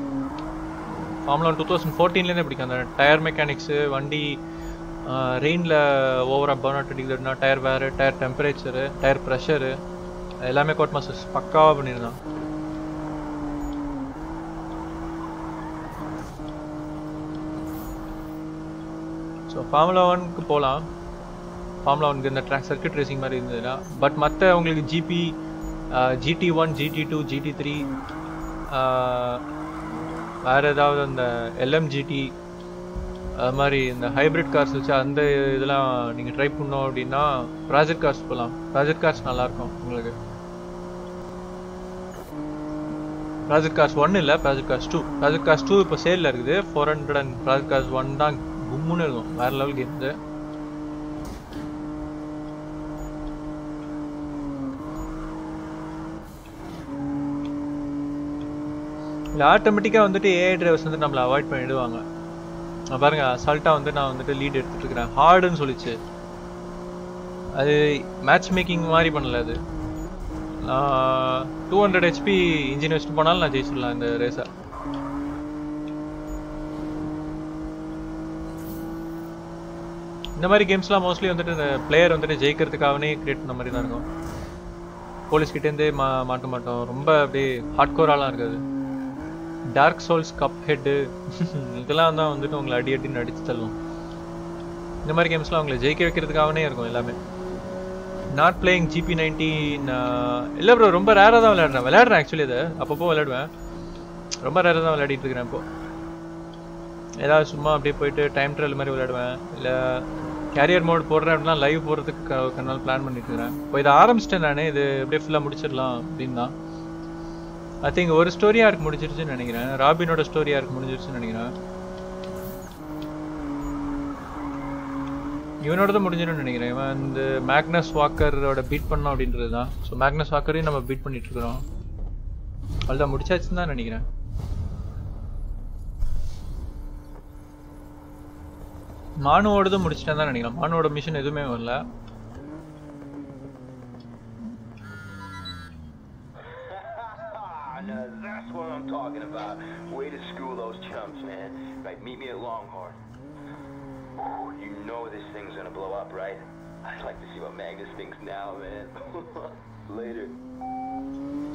ஃபார்முலா ஒன் டூ தௌசண்ட் ஃபோர்டீன்லேருந்தே பிடிக்கும். அந்த டயர் மெக்கானிக்ஸு வண்டி ரெயினில் ஓவராக பர்ன் அவுட் அடிக்கிறதுனா டயர் வேறு டயர் டெம்பரேச்சரு டயர் ப்ரெஷரு எல்லாமே கோட் மாஸ்டர்ஸ். பக்காவாக பண்ணியிருந்தான் ஸோ ஃபார்முலா ஒனுக்கு போகலாம் ஃபார்முலா ஒனுக்கு இந்த ட்ராக் சர்க்கியூட் ரேசிங் மாதிரி இருந்ததுன்னா பட் மற்ற உங்களுக்கு GP GT one GT two GT three வேறு ஏதாவது அந்த எல்எம்ஜிடி அது மாதிரி இந்த ஹைப்ரிட் கார்ஸ் வச்சு அந்த இதெல்லாம் நீங்கள் ட்ரை பண்ணோம் அப்படின்னா ப்ராஜெக்ட் கார்ஸ் போகலாம் ப்ராஜெக்ட் கார்ஸ் நல்லாயிருக்கும் உங்களுக்கு. ப்ராஜெக்ட் கார்ஸ் ஒன் இல்லை project cars two project cars two இப்போ சேலில் இருக்குது. Four hundred and project cars one தான் கும்முன்னு இருக்கும். வேறு லெவல் கேம்ஸு இல்லை ஆட்டோமேட்டிக்காக வந்துட்டு ஏஐ டிரைவர்ஸ் வந்து நம்மளை அவாய்ட் பண்ணிடுவாங்க. பாருங்க அசால்ட்டாக வந்து நான் வந்துட்டு லீட் எடுத்துகிட்டு இருக்கிறேன் ஹார்டுன்னு சொல்லிச்சு. அது மேட்ச் மேக்கிங் மாதிரி பண்ணல அது. நான் டூ ஹண்ட்ரட் ஹெச்பி இன்ஜின் வச்சுட்டு போனாலும் நான் ஜெயிச்சிடலாம் இந்த ரேஸை இந்த மாதிரி கேம்ஸ்லாம் மோஸ்ட்லி வந்துட்டு இந்த பிளேயர் வந்துட்டு ஜெயிக்கிறதுக்காகவே கிரியேட் பண்ண மாதிரி தான் இருக்கும் போலீஸ்கிட்டேருந்தே மா மாட்ட மாட்டோம். ரொம்ப அப்படியே ஹார்ட் கோராலாம் இருக்காது. டார்க் சோல்ஸ் கப் ஹெட்டு இதெல்லாம் தான் வந்துட்டு உங்களை அடி அடின்னு நடித்து தள்ளும். இந்த மாதிரி கேம்ஸ்லாம் உங்களை ஜெயிக்க வைக்கிறதுக்காகவே இருக்கும் எல்லாமே. நாட் பிளேயிங் ஜிபி நைன்டீன் இல்லை ப்ரோ ரொம்ப ரேராக தான் விளையாடுறேன். விளையாடுறேன் ஆக்சுவலி அதை அப்பப்போ விளையாடுவேன். ரொம்ப ரேராக தான் விளையாடிட்டு இருக்கிறேன் இப்போ. ஏதாவது சும்மா அப்படியே போயிட்டு டைம் ட்ரையல் மாதிரி விளையாடுவேன். இல்லை கேரியர் மோட் போடுறேன் அப்படின்னா லைவ் போகிறதுக்கு நாள் பிளான் பண்ணிட்டு இருக்கிறேன். இப்போ இதை ஆரம்பிச்சிட்டேன் நான். இது எப்படியே ஃபுல்லாக முடிச்சிடலாம் அப்படின்னு தான். ஐ திங்க் ஒரு ஸ்டோரி ஆர்க் முடிஞ்சிருச்சுன்னு நினைக்கிறேன். ராபினோட ஸ்டோரி ஆர்க் முடிஞ்சிருச்சுன்னு நினைக்கிறேன். இவனோட தான் முடிஞ்சிடும்னு நினைக்கிறேன். இவன் இந்த மேக்னஸ் வாக்கரோட பீட் பண்ணோம் அப்படின்றது தான் ஸோ மேக்னஸ் வாக்கரையும் நம்ம பீட் பண்ணிட்டு இருக்கிறோம் அதுதான் முடிச்சாச்சுன்னு தான் நினைக்கிறேன். மானுவோடதும் முடிச்சிட்டேன் தான் நினைக்கிறேன். மானுவோட மிஷன் எதுவுமே வரல. Ah, that's what I'm talking about. Way to school those chumps, man. Right, meet me at Longhorn. Ooh, You know this thing's gonna blow up, right? I'd like to see what Magnus thinks now, man. Later.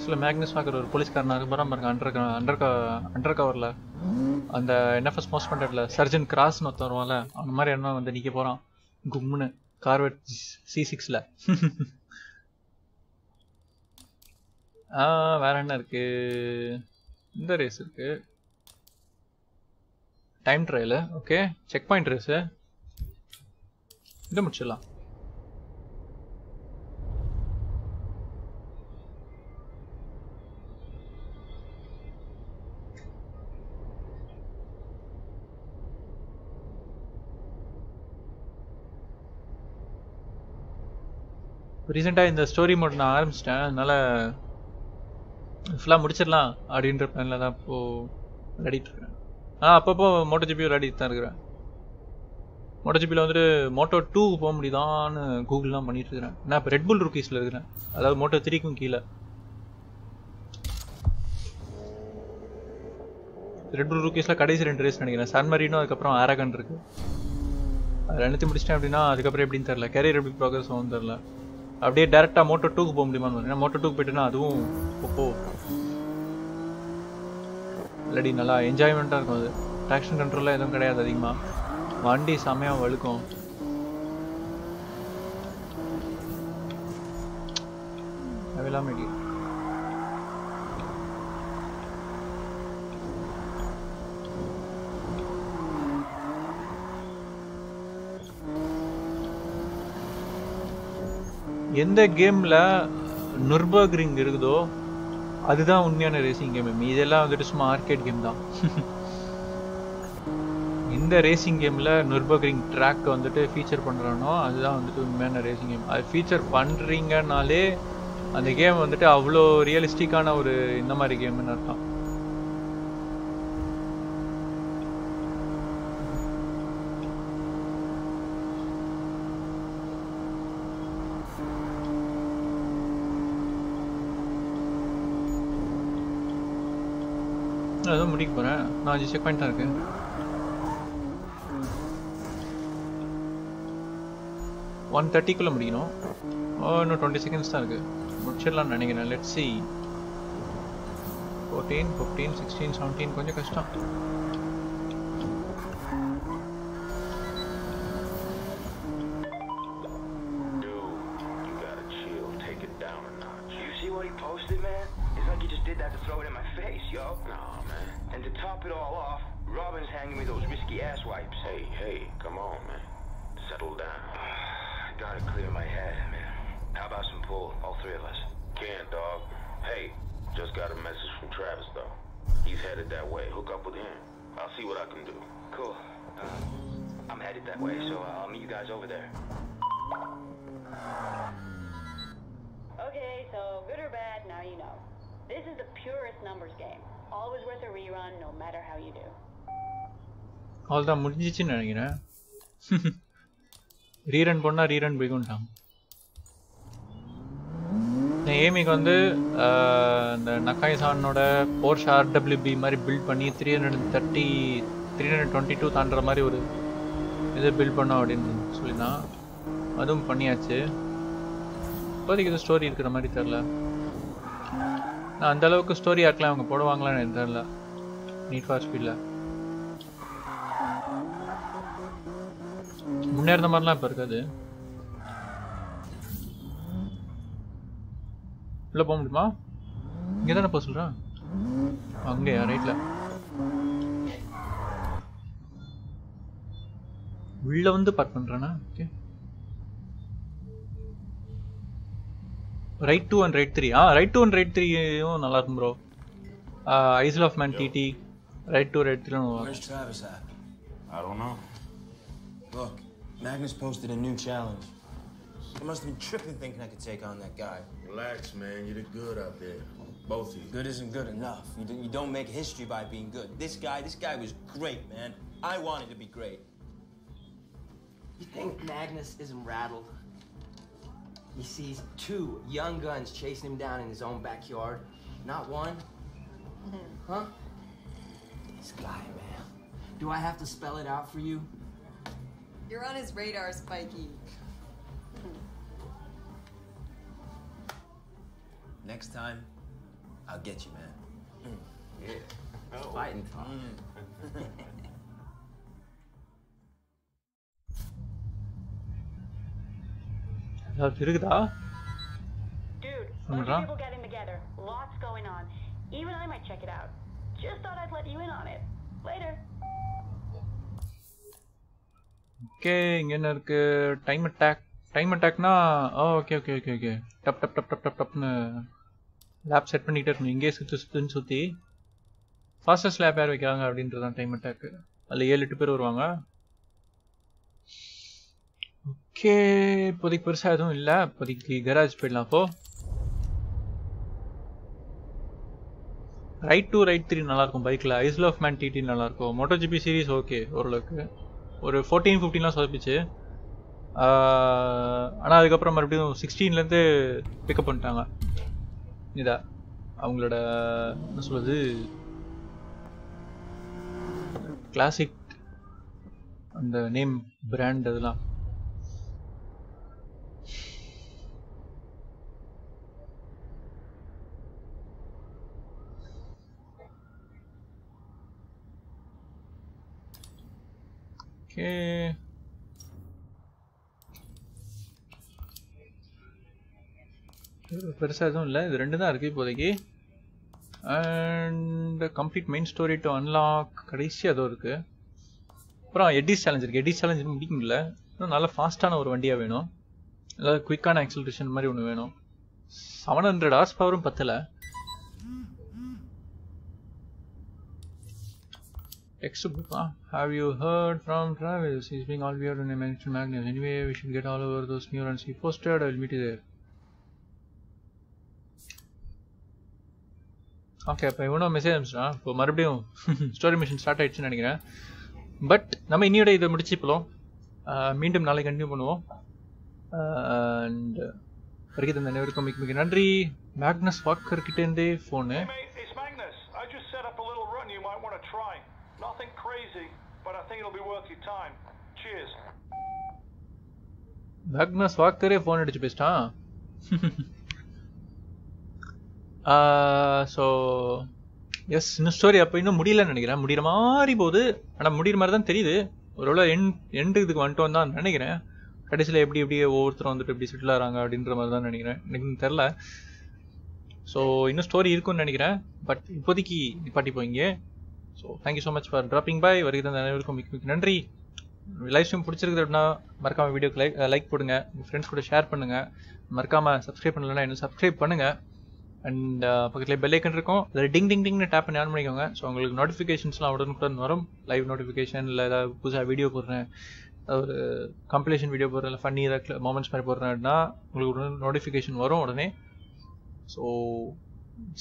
சில மேக்னஸ் மேக்கர் ஒரு போலீஸ்காரனா இருப்பாராம் பாருங்க அண்டர் அண்டர் அண்டர் கவரில் அந்த என்எஃப்எஸ் மோஸ்ட் பண்ணுறதுல சர்ஜன் கிராஸ்னு ஒருத்தன் வருவான்ல அந்த மாதிரி என்ன வந்து நிற்க போகிறான் கும்னு கார்வெட் சி சிக்ஸில் வேற என்ன இருக்கு? இந்த ரேஸ் இருக்கு. Time trial okay checkpoint race இது முடிச்சிடலாம். ரீசெண்டாக இந்த ஸ்டோரி மோட் நான் ஆரம்பிச்சிட்டேன். அதனால ஃபுல்லாக முடிச்சிடலாம் அப்படின்ற பிளானில் தான் இப்போது விளையாடிட்டு இருக்கிறேன். ஆ அப்பப்போ மோட்டோ ஜிபி விளையாடிட்டு தான் இருக்கிறேன். மோட்டோ ஜிபியில் வந்துட்டு மோட்டோ டூக்கு போக முடியுதான்னு கூகுள்லாம் பண்ணிட்டு இருக்கிறேன். நான் இப்போ ரெட்புல் ருக்கீஸில் இருக்கிறேன். அதாவது மோட்டோ த்ரீக்கும் கீழே. ரெட்புல் ருக்கீஸில் கடைசி ரெண்டு ரேஸ் நினைக்கிறேன். சன்மரினும் அதுக்கப்புறம் ஆரகன் இருக்குது அது ரெண்டுத்தையும் முடிச்சிட்டேன் அப்படின்னா அதுக்கப்புறம் எப்படின்னு தெரில கேரியர் எப்படி ப்ராக்ரஸ் ஆகும் தெரில அப்படியே டேரெக்டாக மோட்டோ டூக்கு போக முடியுமான்னு ஏன்னா மோட்டோ டூக்கு போயிட்டுனா அதுவும் இப்போ இல்லாடி நல்லா என்ஜாய்மெண்ட்டாக இருக்கும் அது. ட்ராக்ஷன் கண்ட்ரோலாக எதுவும் கிடையாது அதிகமாக வண்டி செம்மையாக வழுக்கும். தேவையில்லாம இடி எந்த கேமில் நுர்பர்கிரிங் இருக்குதோ அதுதான் உண்மையான ரேசிங் கேம் இதெல்லாம் வந்துட்டு சும்மா ஆர்கேட் கேம் தான். *laughs* இந்த ரேசிங் கேமில் நுர்பர்கிரிங் ட்ராக் வந்துட்டு ஃபீச்சர் பண்ணுறானோ அதுதான் வந்துட்டு உண்மையான ரேசிங் கேம் அது ஃபீச்சர் பண்ணுறீங்கனாலே அந்த கேம் வந்துட்டு அவ்வளோ ரியலிஸ்டிக்கான ஒரு இந்த மாதிரி கேம்னு அர்த்தம். நான் போகிறேன் நான் அஞ்சு செக் பாயிண்ட் தான் ஒன் தேர்ட்டிக்குள்ளே முடிக்கணும். ஓ இன்னும் டுவெண்ட்டி செகண்ட்ஸ் தான் இருக்குது முடிச்சிடலாம்னு நினைக்கிறேன். Let see fourteen fifteen sixteen seventeen கொஞ்சம் கஷ்டம். Travis, though. He's headed that way. Hook up with him. I'll see what I can do. Cool. Uh, I'm headed that way, so I'll meet you guys over there. Okay, so good or bad, now you know. This is the purest numbers game. Always worth a rerun, no matter how you do. அவ்வளோதான் முடிஞ்சிச்சுன்னு *laughs* நினைக்கிறேன் ரீரன் பண்ணால் ரீரன் பிகுன்ட்டான் ஏமிக்கு வந்து இந்த நக்காய்சானோட போர்ஷ் ஆர்டபிள்யூபி மாதிரி பில்ட் பண்ணி three hundred thirty three hundred twenty two தாண்டுற மாதிரி ஒரு இது பில்ட் பண்ணோம் அப்படின்னு சொல்லிதான் அதுவும் பண்ணியாச்சு. இப்போதைக்கு இது ஸ்டோரி இருக்கிற மாதிரி தெரில நான் அந்த அளவுக்கு ஸ்டோரி ஆர்க்லாம் அவங்க போடுவாங்களான்னு எனக்கு தெரில நீட் ஃபார் ஸ்பீடில் முன்னே மாதிரிலாம் இப்போ இருக்காது. உள்ள போக முடியுமா? இங்கே தானே போக சொல்கிறேன் அங்கேயா ரைட்டில் உள்ள வந்து பார்க் பண்ணுறேன்னா okay Ride two and Ride three ah Ride two and Ride த்ரீயும் நல்லா இருக்கும் bro Isle of Man TT Ride two Ride three know. Look, Magnus posted a new challenge. I must have been tripping thinking I could take on that guy. Relax, man. You did good out there. Both of you. Good isn't good enough. You, do, you don't make history by being good. This guy, this guy was great, man. I wanted to be great. You think Magnus isn't rattled? He sees two young guns chasing him down in his own backyard. Not one. Huh? This guy, man. Do I have to spell it out for you? You're on his radar, Spikey. Next time, I'll get you, man. Yeah. Fighting talk. ஏதாவது இருக்குதா Dude, bunch Samudra? of people getting together. Lots going on. Even I might check it out. Just thought I'd let you in on it. Later. Okay இங்கே என்ன இருக்கு டைம் அட்டாக் டைம் அட்டாக்னா oh okay okay okay okay டப் டப் டப் டப் டப் டப்னு லேப் செட் பண்ணிக்கிட்டே இருக்கணும். இங்கேயே சுற்றி சுற்றுன்னு சுற்றி ஃபாஸ்டஸ்ட் லேப் யார் வைக்கிறாங்க அப்படின்றது தான் டைம் அட்டாக்கு அதில் ஏழு எட்டு பேர் வருவாங்க. ஓகே இப்போதைக்கு பெருசாக எதுவும் இல்லை. இப்போதைக்கு கராஜ் போயிடலாம் அப்போ ரைட் டூ ரைட் த்ரீ நல்லாயிருக்கும் பைக்கில் ஐஸ்ல் ஆஃப் மேன் டிடி நல்லாயிருக்கும். மோட்டோ ஜிபி சீரிஸ் ஓகே ஓரளவுக்கு. ஒரு ஃபோர்டீன் ஃபிஃப்டீன்லாம் சொதப்பிச்சு. ஆனால் அதுக்கப்புறம் மறுபடியும் சிக்ஸ்டீன்லேருந்து பிக்கப் பண்ணிட்டாங்க. இதா அவங்களோட என்ன சொல்கிறது கிளாசிக் அந்த நேம் பிராண்ட் அதெல்லாம். Okay. பெருசாக எதுவும் இல்லை இது ரெண்டு தான் இருக்குது இப்போதைக்கு and complete main story to unlock கடைசி அதுவும் இருக்குது அப்புறம் எடிஸ் சேலஞ்ச் இருக்குது எடிஸ் சேலஞ்ச் முடிக்கல முடியல இன்னும் நல்ல ஃபாஸ்ட்டான ஒரு வண்டியாக வேணும் அதாவது குயிக்கான ஆக்சிலரேஷன் மாதிரி ஒன்று வேணும் செவன் ஹண்ட்ரட் ஹார்ஸ் பவரும் பத்தலை Text book, huh? Ah. Have you heard from Travis? He's being all weird when I mentioned Magnus. Anyway, we should get all over those neurons he posted. Meet you there. Okay அப்போ இவனோ மெசேஜ் அனுப்பிச்சிட்டான். இப்போ மறுபடியும் ஸ்டோரி மிஷின் ஸ்டார்ட் ஆயிடுச்சுன்னு நினைக்கிறேன். பட் நம்ம இன்னியோட இதை முடிச்சுப்போம் மீண்டும் நாளை கண்டினியூ பண்ணுவோம். அண்ட் வரைக்கும் தந்த அனைவருக்கும் மிக மிக நன்றி. Magnus Walker கிட்டேருந்தே phone. Nothing crazy, but I think it'll be worth your time. Cheers. Magnus வாக்கரே phone அடிச்சு பேசிட்டான். *laughs* Uh, ஸோ எஸ் இன்னும் ஸ்டோரி அப்போ இன்னும் முடியலன்னு நினைக்கிறேன். முடிகிற மாதிரி போகுது. ஆனால் முடிகிற மாதிரி தான் தெரியுது. ஒருவேளை எண் எண்டு இதுக்கு வந்துட்டோம் தான் நினைக்கிறேன். கடைசியில் எப்படி எப்படி ஒவ்வொருத்தரும் வந்துட்டு எப்படி செட்டில் ஆகிறாங்க அப்படின்ற மாதிரி தான் நினைக்கிறேன். எனக்கு தெரில. ஸோ இன்னும் ஸ்டோரி இருக்கும்னு நினைக்கிறேன். பட் இப்போதைக்கு நிப்பாட்டி போய்ங்க so thank you so much for dropping bye வருகிற அனைவருக்கும் மிக்க மிக்க நன்றி. லைவ் ஸ்ட்ரீம் பிடிச்சிருக்குது அப்படின்னா மறக்காமல் வீடியோக்கு லைக் லைக் போடுங்க. உங்கள் ஃப்ரெண்ட்ஸ் கூட ஷேர் பண்ணுங்கள் மறக்காமல் சப்ஸ்கிரைப் பண்ணலன்னா இன்னும் சப்ஸ்கிரைப் பண்ணுங்கள் அண்ட் பக்கத்தில் பெல் ஐக்கன் இருக்கும். அதில் டிங் டிங் டிங்னு டேப் பண்ணி ஆன் பண்ணிக்கோங்க. ஸோ உங்களுக்கு நோட்டிஃபிகேஷன்ஸ்லாம் உடனுக்குடன் வரும். லைவ் நோட்டிஃபிகேஷன் இல்லை ஏதாவது புதுசாக வீடியோ போடுறேன். ஒரு கம்பிலேஷன் வீடியோ போடுறேன். இல்லை ஃபன்னி ஏதாவது மூமெண்ட்ஸ் மாதிரி போடுறேன் அப்படின்னா உங்களுக்கு உடனே நோட்டிஃபிகேஷன் வரும் உடனே. So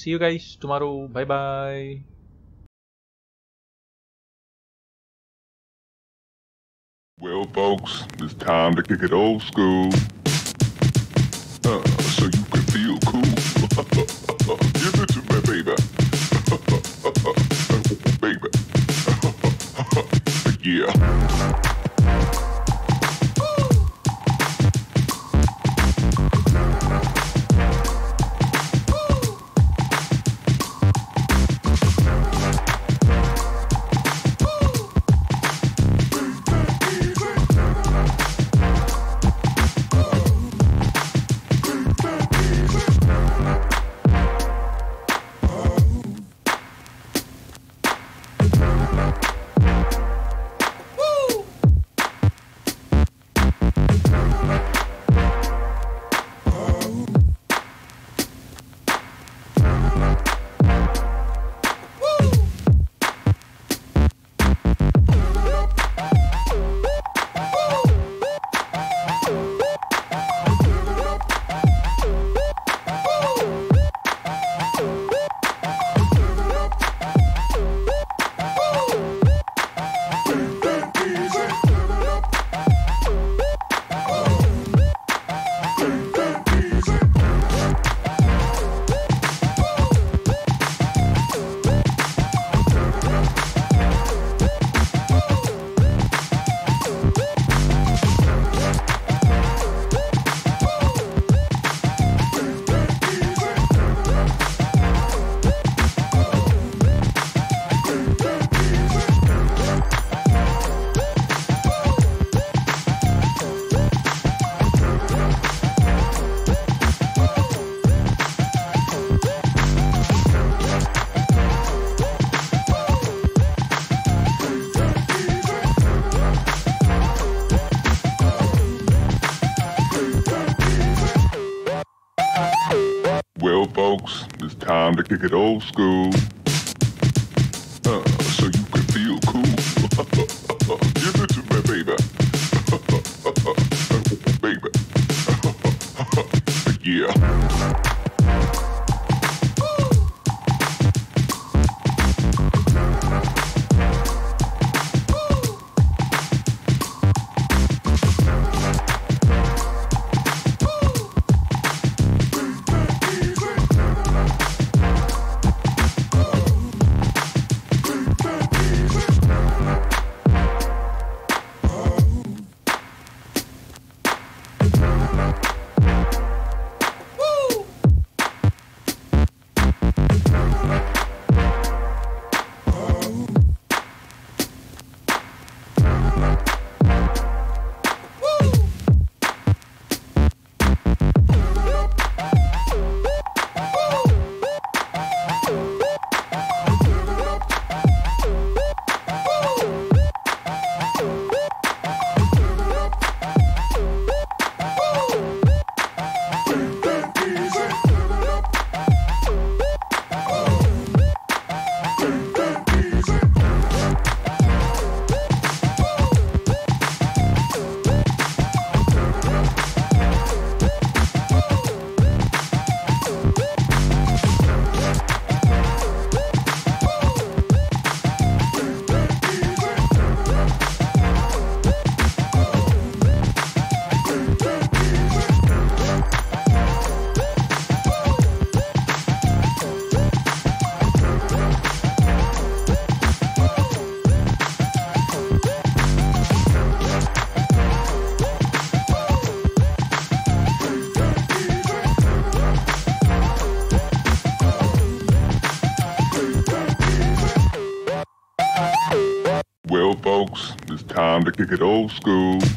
see you guys tomorrow bye bye Well, folks, it's time to kick it old school. Yeah. Kick it old school. Kick it old school.